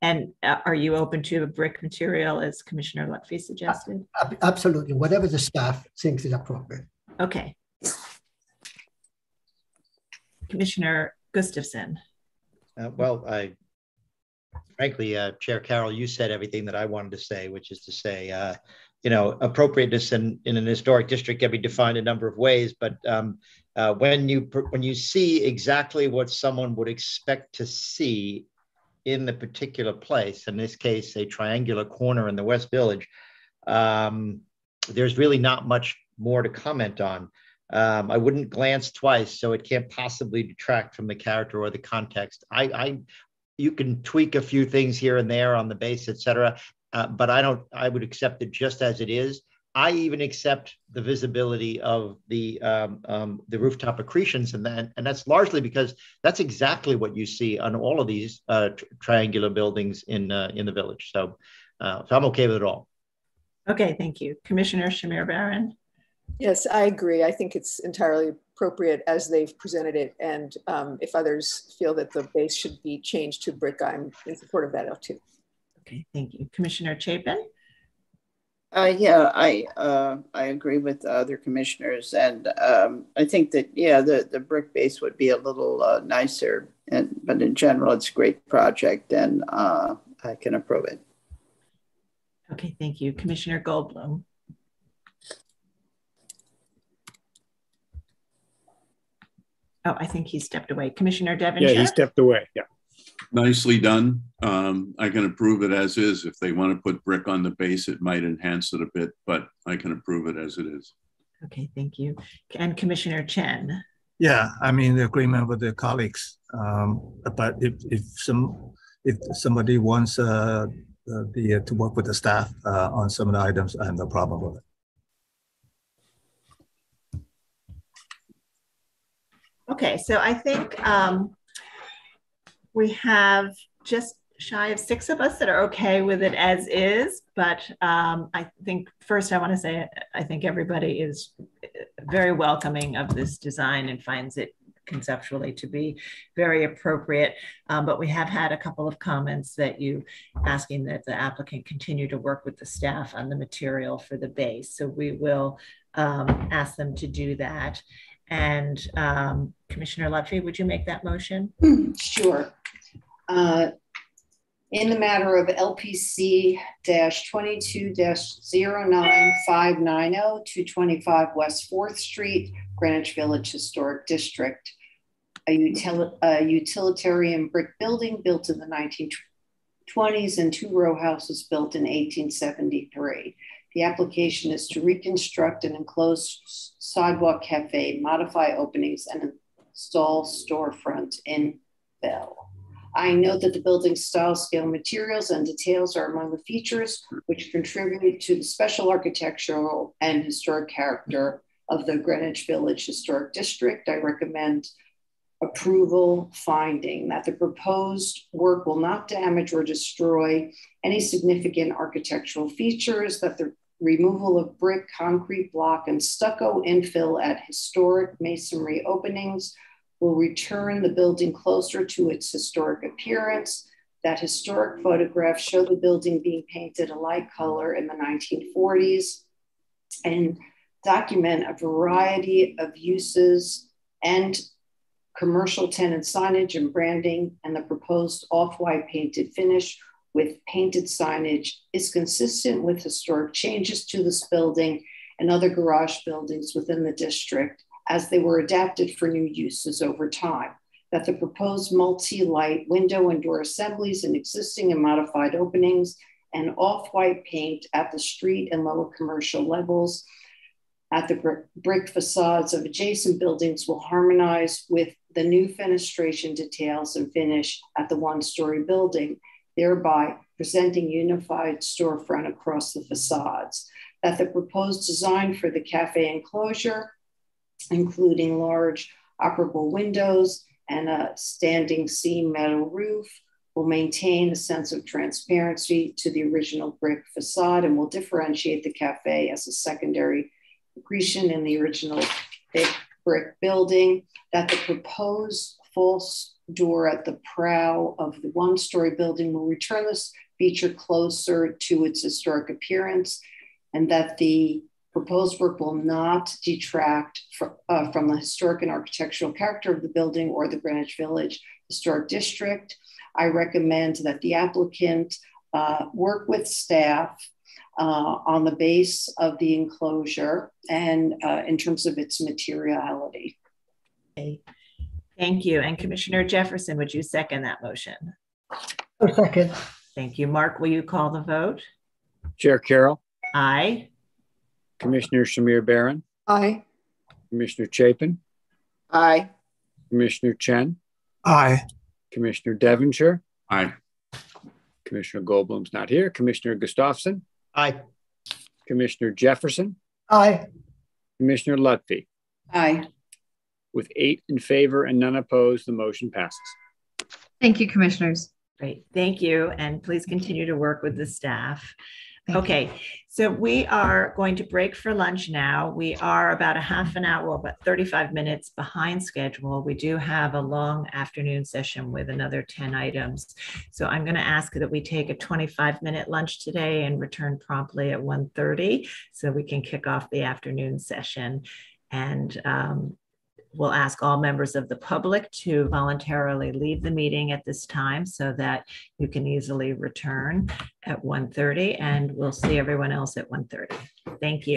And uh, are you open to a brick material as Commissioner Lutfy suggested? Absolutely, whatever the staff thinks is appropriate. Okay. Commissioner Gustafson. Uh, well, I frankly, uh, Chair Carroll, you said everything that I wanted to say, which is to say, uh, you know, appropriateness in, in an historic district can be defined a number of ways, but um, uh, when you when you see exactly what someone would expect to see in the particular place, in this case, a triangular corner in the West Village, um, there's really not much more to comment on. Um, I wouldn't glance twice, so it can't possibly detract from the character or the context. I, I you can tweak a few things here and there on the base, etc. Uh, but I don't. I would accept it just as it is. I even accept the visibility of the um, um, the rooftop accretions, and that, and that's largely because that's exactly what you see on all of these uh, tr- triangular buildings in uh, in the village. So, uh, so I'm okay with it all. Okay, thank you, Commissioner Shemir Baran. Yes, I agree. I think it's entirely appropriate as they've presented it, and um, if others feel that the base should be changed to brick, I'm in support of that too. Okay, thank you, Commissioner Chapin. Uh, yeah, I uh, I agree with other commissioners, and um, I think that yeah, the, the brick base would be a little uh, nicer, and but in general, it's a great project, and uh, I can approve it. Okay, thank you, Commissioner Goldblum. Oh, I think he stepped away. Commissioner Devonshire? Yeah, he stepped away. Yeah. Nicely done. Um, I can approve it as is. If they want to put brick on the base, it might enhance it a bit, but I can approve it as it is. Okay, thank you. And Commissioner Chen? Yeah, I mean in agreement with the colleagues. Um, but if, if some if somebody wants uh, the uh, to work with the staff uh, on some of the items, I have no problem with it. Okay, so I think um, we have just shy of six of us that are okay with it as is. But um, I think first I want to say I think everybody is very welcoming of this design and finds it conceptually to be very appropriate. Um, but we have had a couple of comments that you asking that the applicant continue to work with the staff on the material for the base. So we will um, ask them to do that. And um, Commissioner Lutfy, would you make that motion? Sure. Uh, in the matter of LPC 22 09590 225 West 4th Street, Greenwich Village Historic District, a, util a utilitarian brick building built in the 1920s and two row houses built in 1873. The application is to reconstruct an enclosed sidewalk cafe, modify openings, and install storefront in Bell. I note that the building style, scale, materials, and details are among the features which contribute to the special architectural and historic character of the Greenwich Village Historic District. I recommend approval finding that the proposed work will not damage or destroy any significant architectural features, that the removal of brick, concrete block, and stucco infill at historic masonry openings will return the building closer to its historic appearance. That historic photographs show the building being painted a light color in the 1940s and document a variety of uses and commercial tenant signage and branding and the proposed off-white painted finish with painted signage is consistent with historic changes to this building and other garage buildings within the district as they were adapted for new uses over time. That the proposed multi-light window and door assemblies in existing and modified openings and off-white paint at the street and lower commercial levels at the brick facades of adjacent buildings will harmonize with the new fenestration details and finish at the one-story building, thereby presenting unified storefront across the facades. That the proposed design for the cafe enclosure including large operable windows and a standing seam metal roof, will maintain a sense of transparency to the original brick facade and will differentiate the cafe as a secondary accretion in the original brick building, that the proposed false door at the prow of the one story building will return this feature closer to its historic appearance, and that the Proposed work will not detract for, uh, from the historic and architectural character of the building or the Greenwich Village Historic District. I recommend that the applicant uh, work with staff uh, on the base of the enclosure and uh, in terms of its materiality. Okay. Thank you. And Commissioner Jefferson, would you second that motion? A second. Thank you. Mark, will you call the vote? Chair Carroll. Aye. Commissioner Shamir Baran. Aye. Commissioner Chapin. Aye. Commissioner Chen. Aye. Commissioner Devonshire. Aye. Commissioner Goldblum's not here. Commissioner Gustafson. Aye. Commissioner Jefferson. Aye. Commissioner Lutfy. Aye. With eight in favor and none opposed, the motion passes. Thank you, commissioners. Great, thank you. And please continue to work with the staff. Okay, so we are going to break for lunch now. We are about a half an hour, about 35 minutes behind schedule. We do have a long afternoon session with another 10 items. So I'm going to ask that we take a 25 minute lunch today and return promptly at 1.30 so we can kick off the afternoon session. And um, we'll ask all members of the public to voluntarily leave the meeting at this time so that you can easily return at 1.30 and we'll see everyone else at 1.30. Thank you.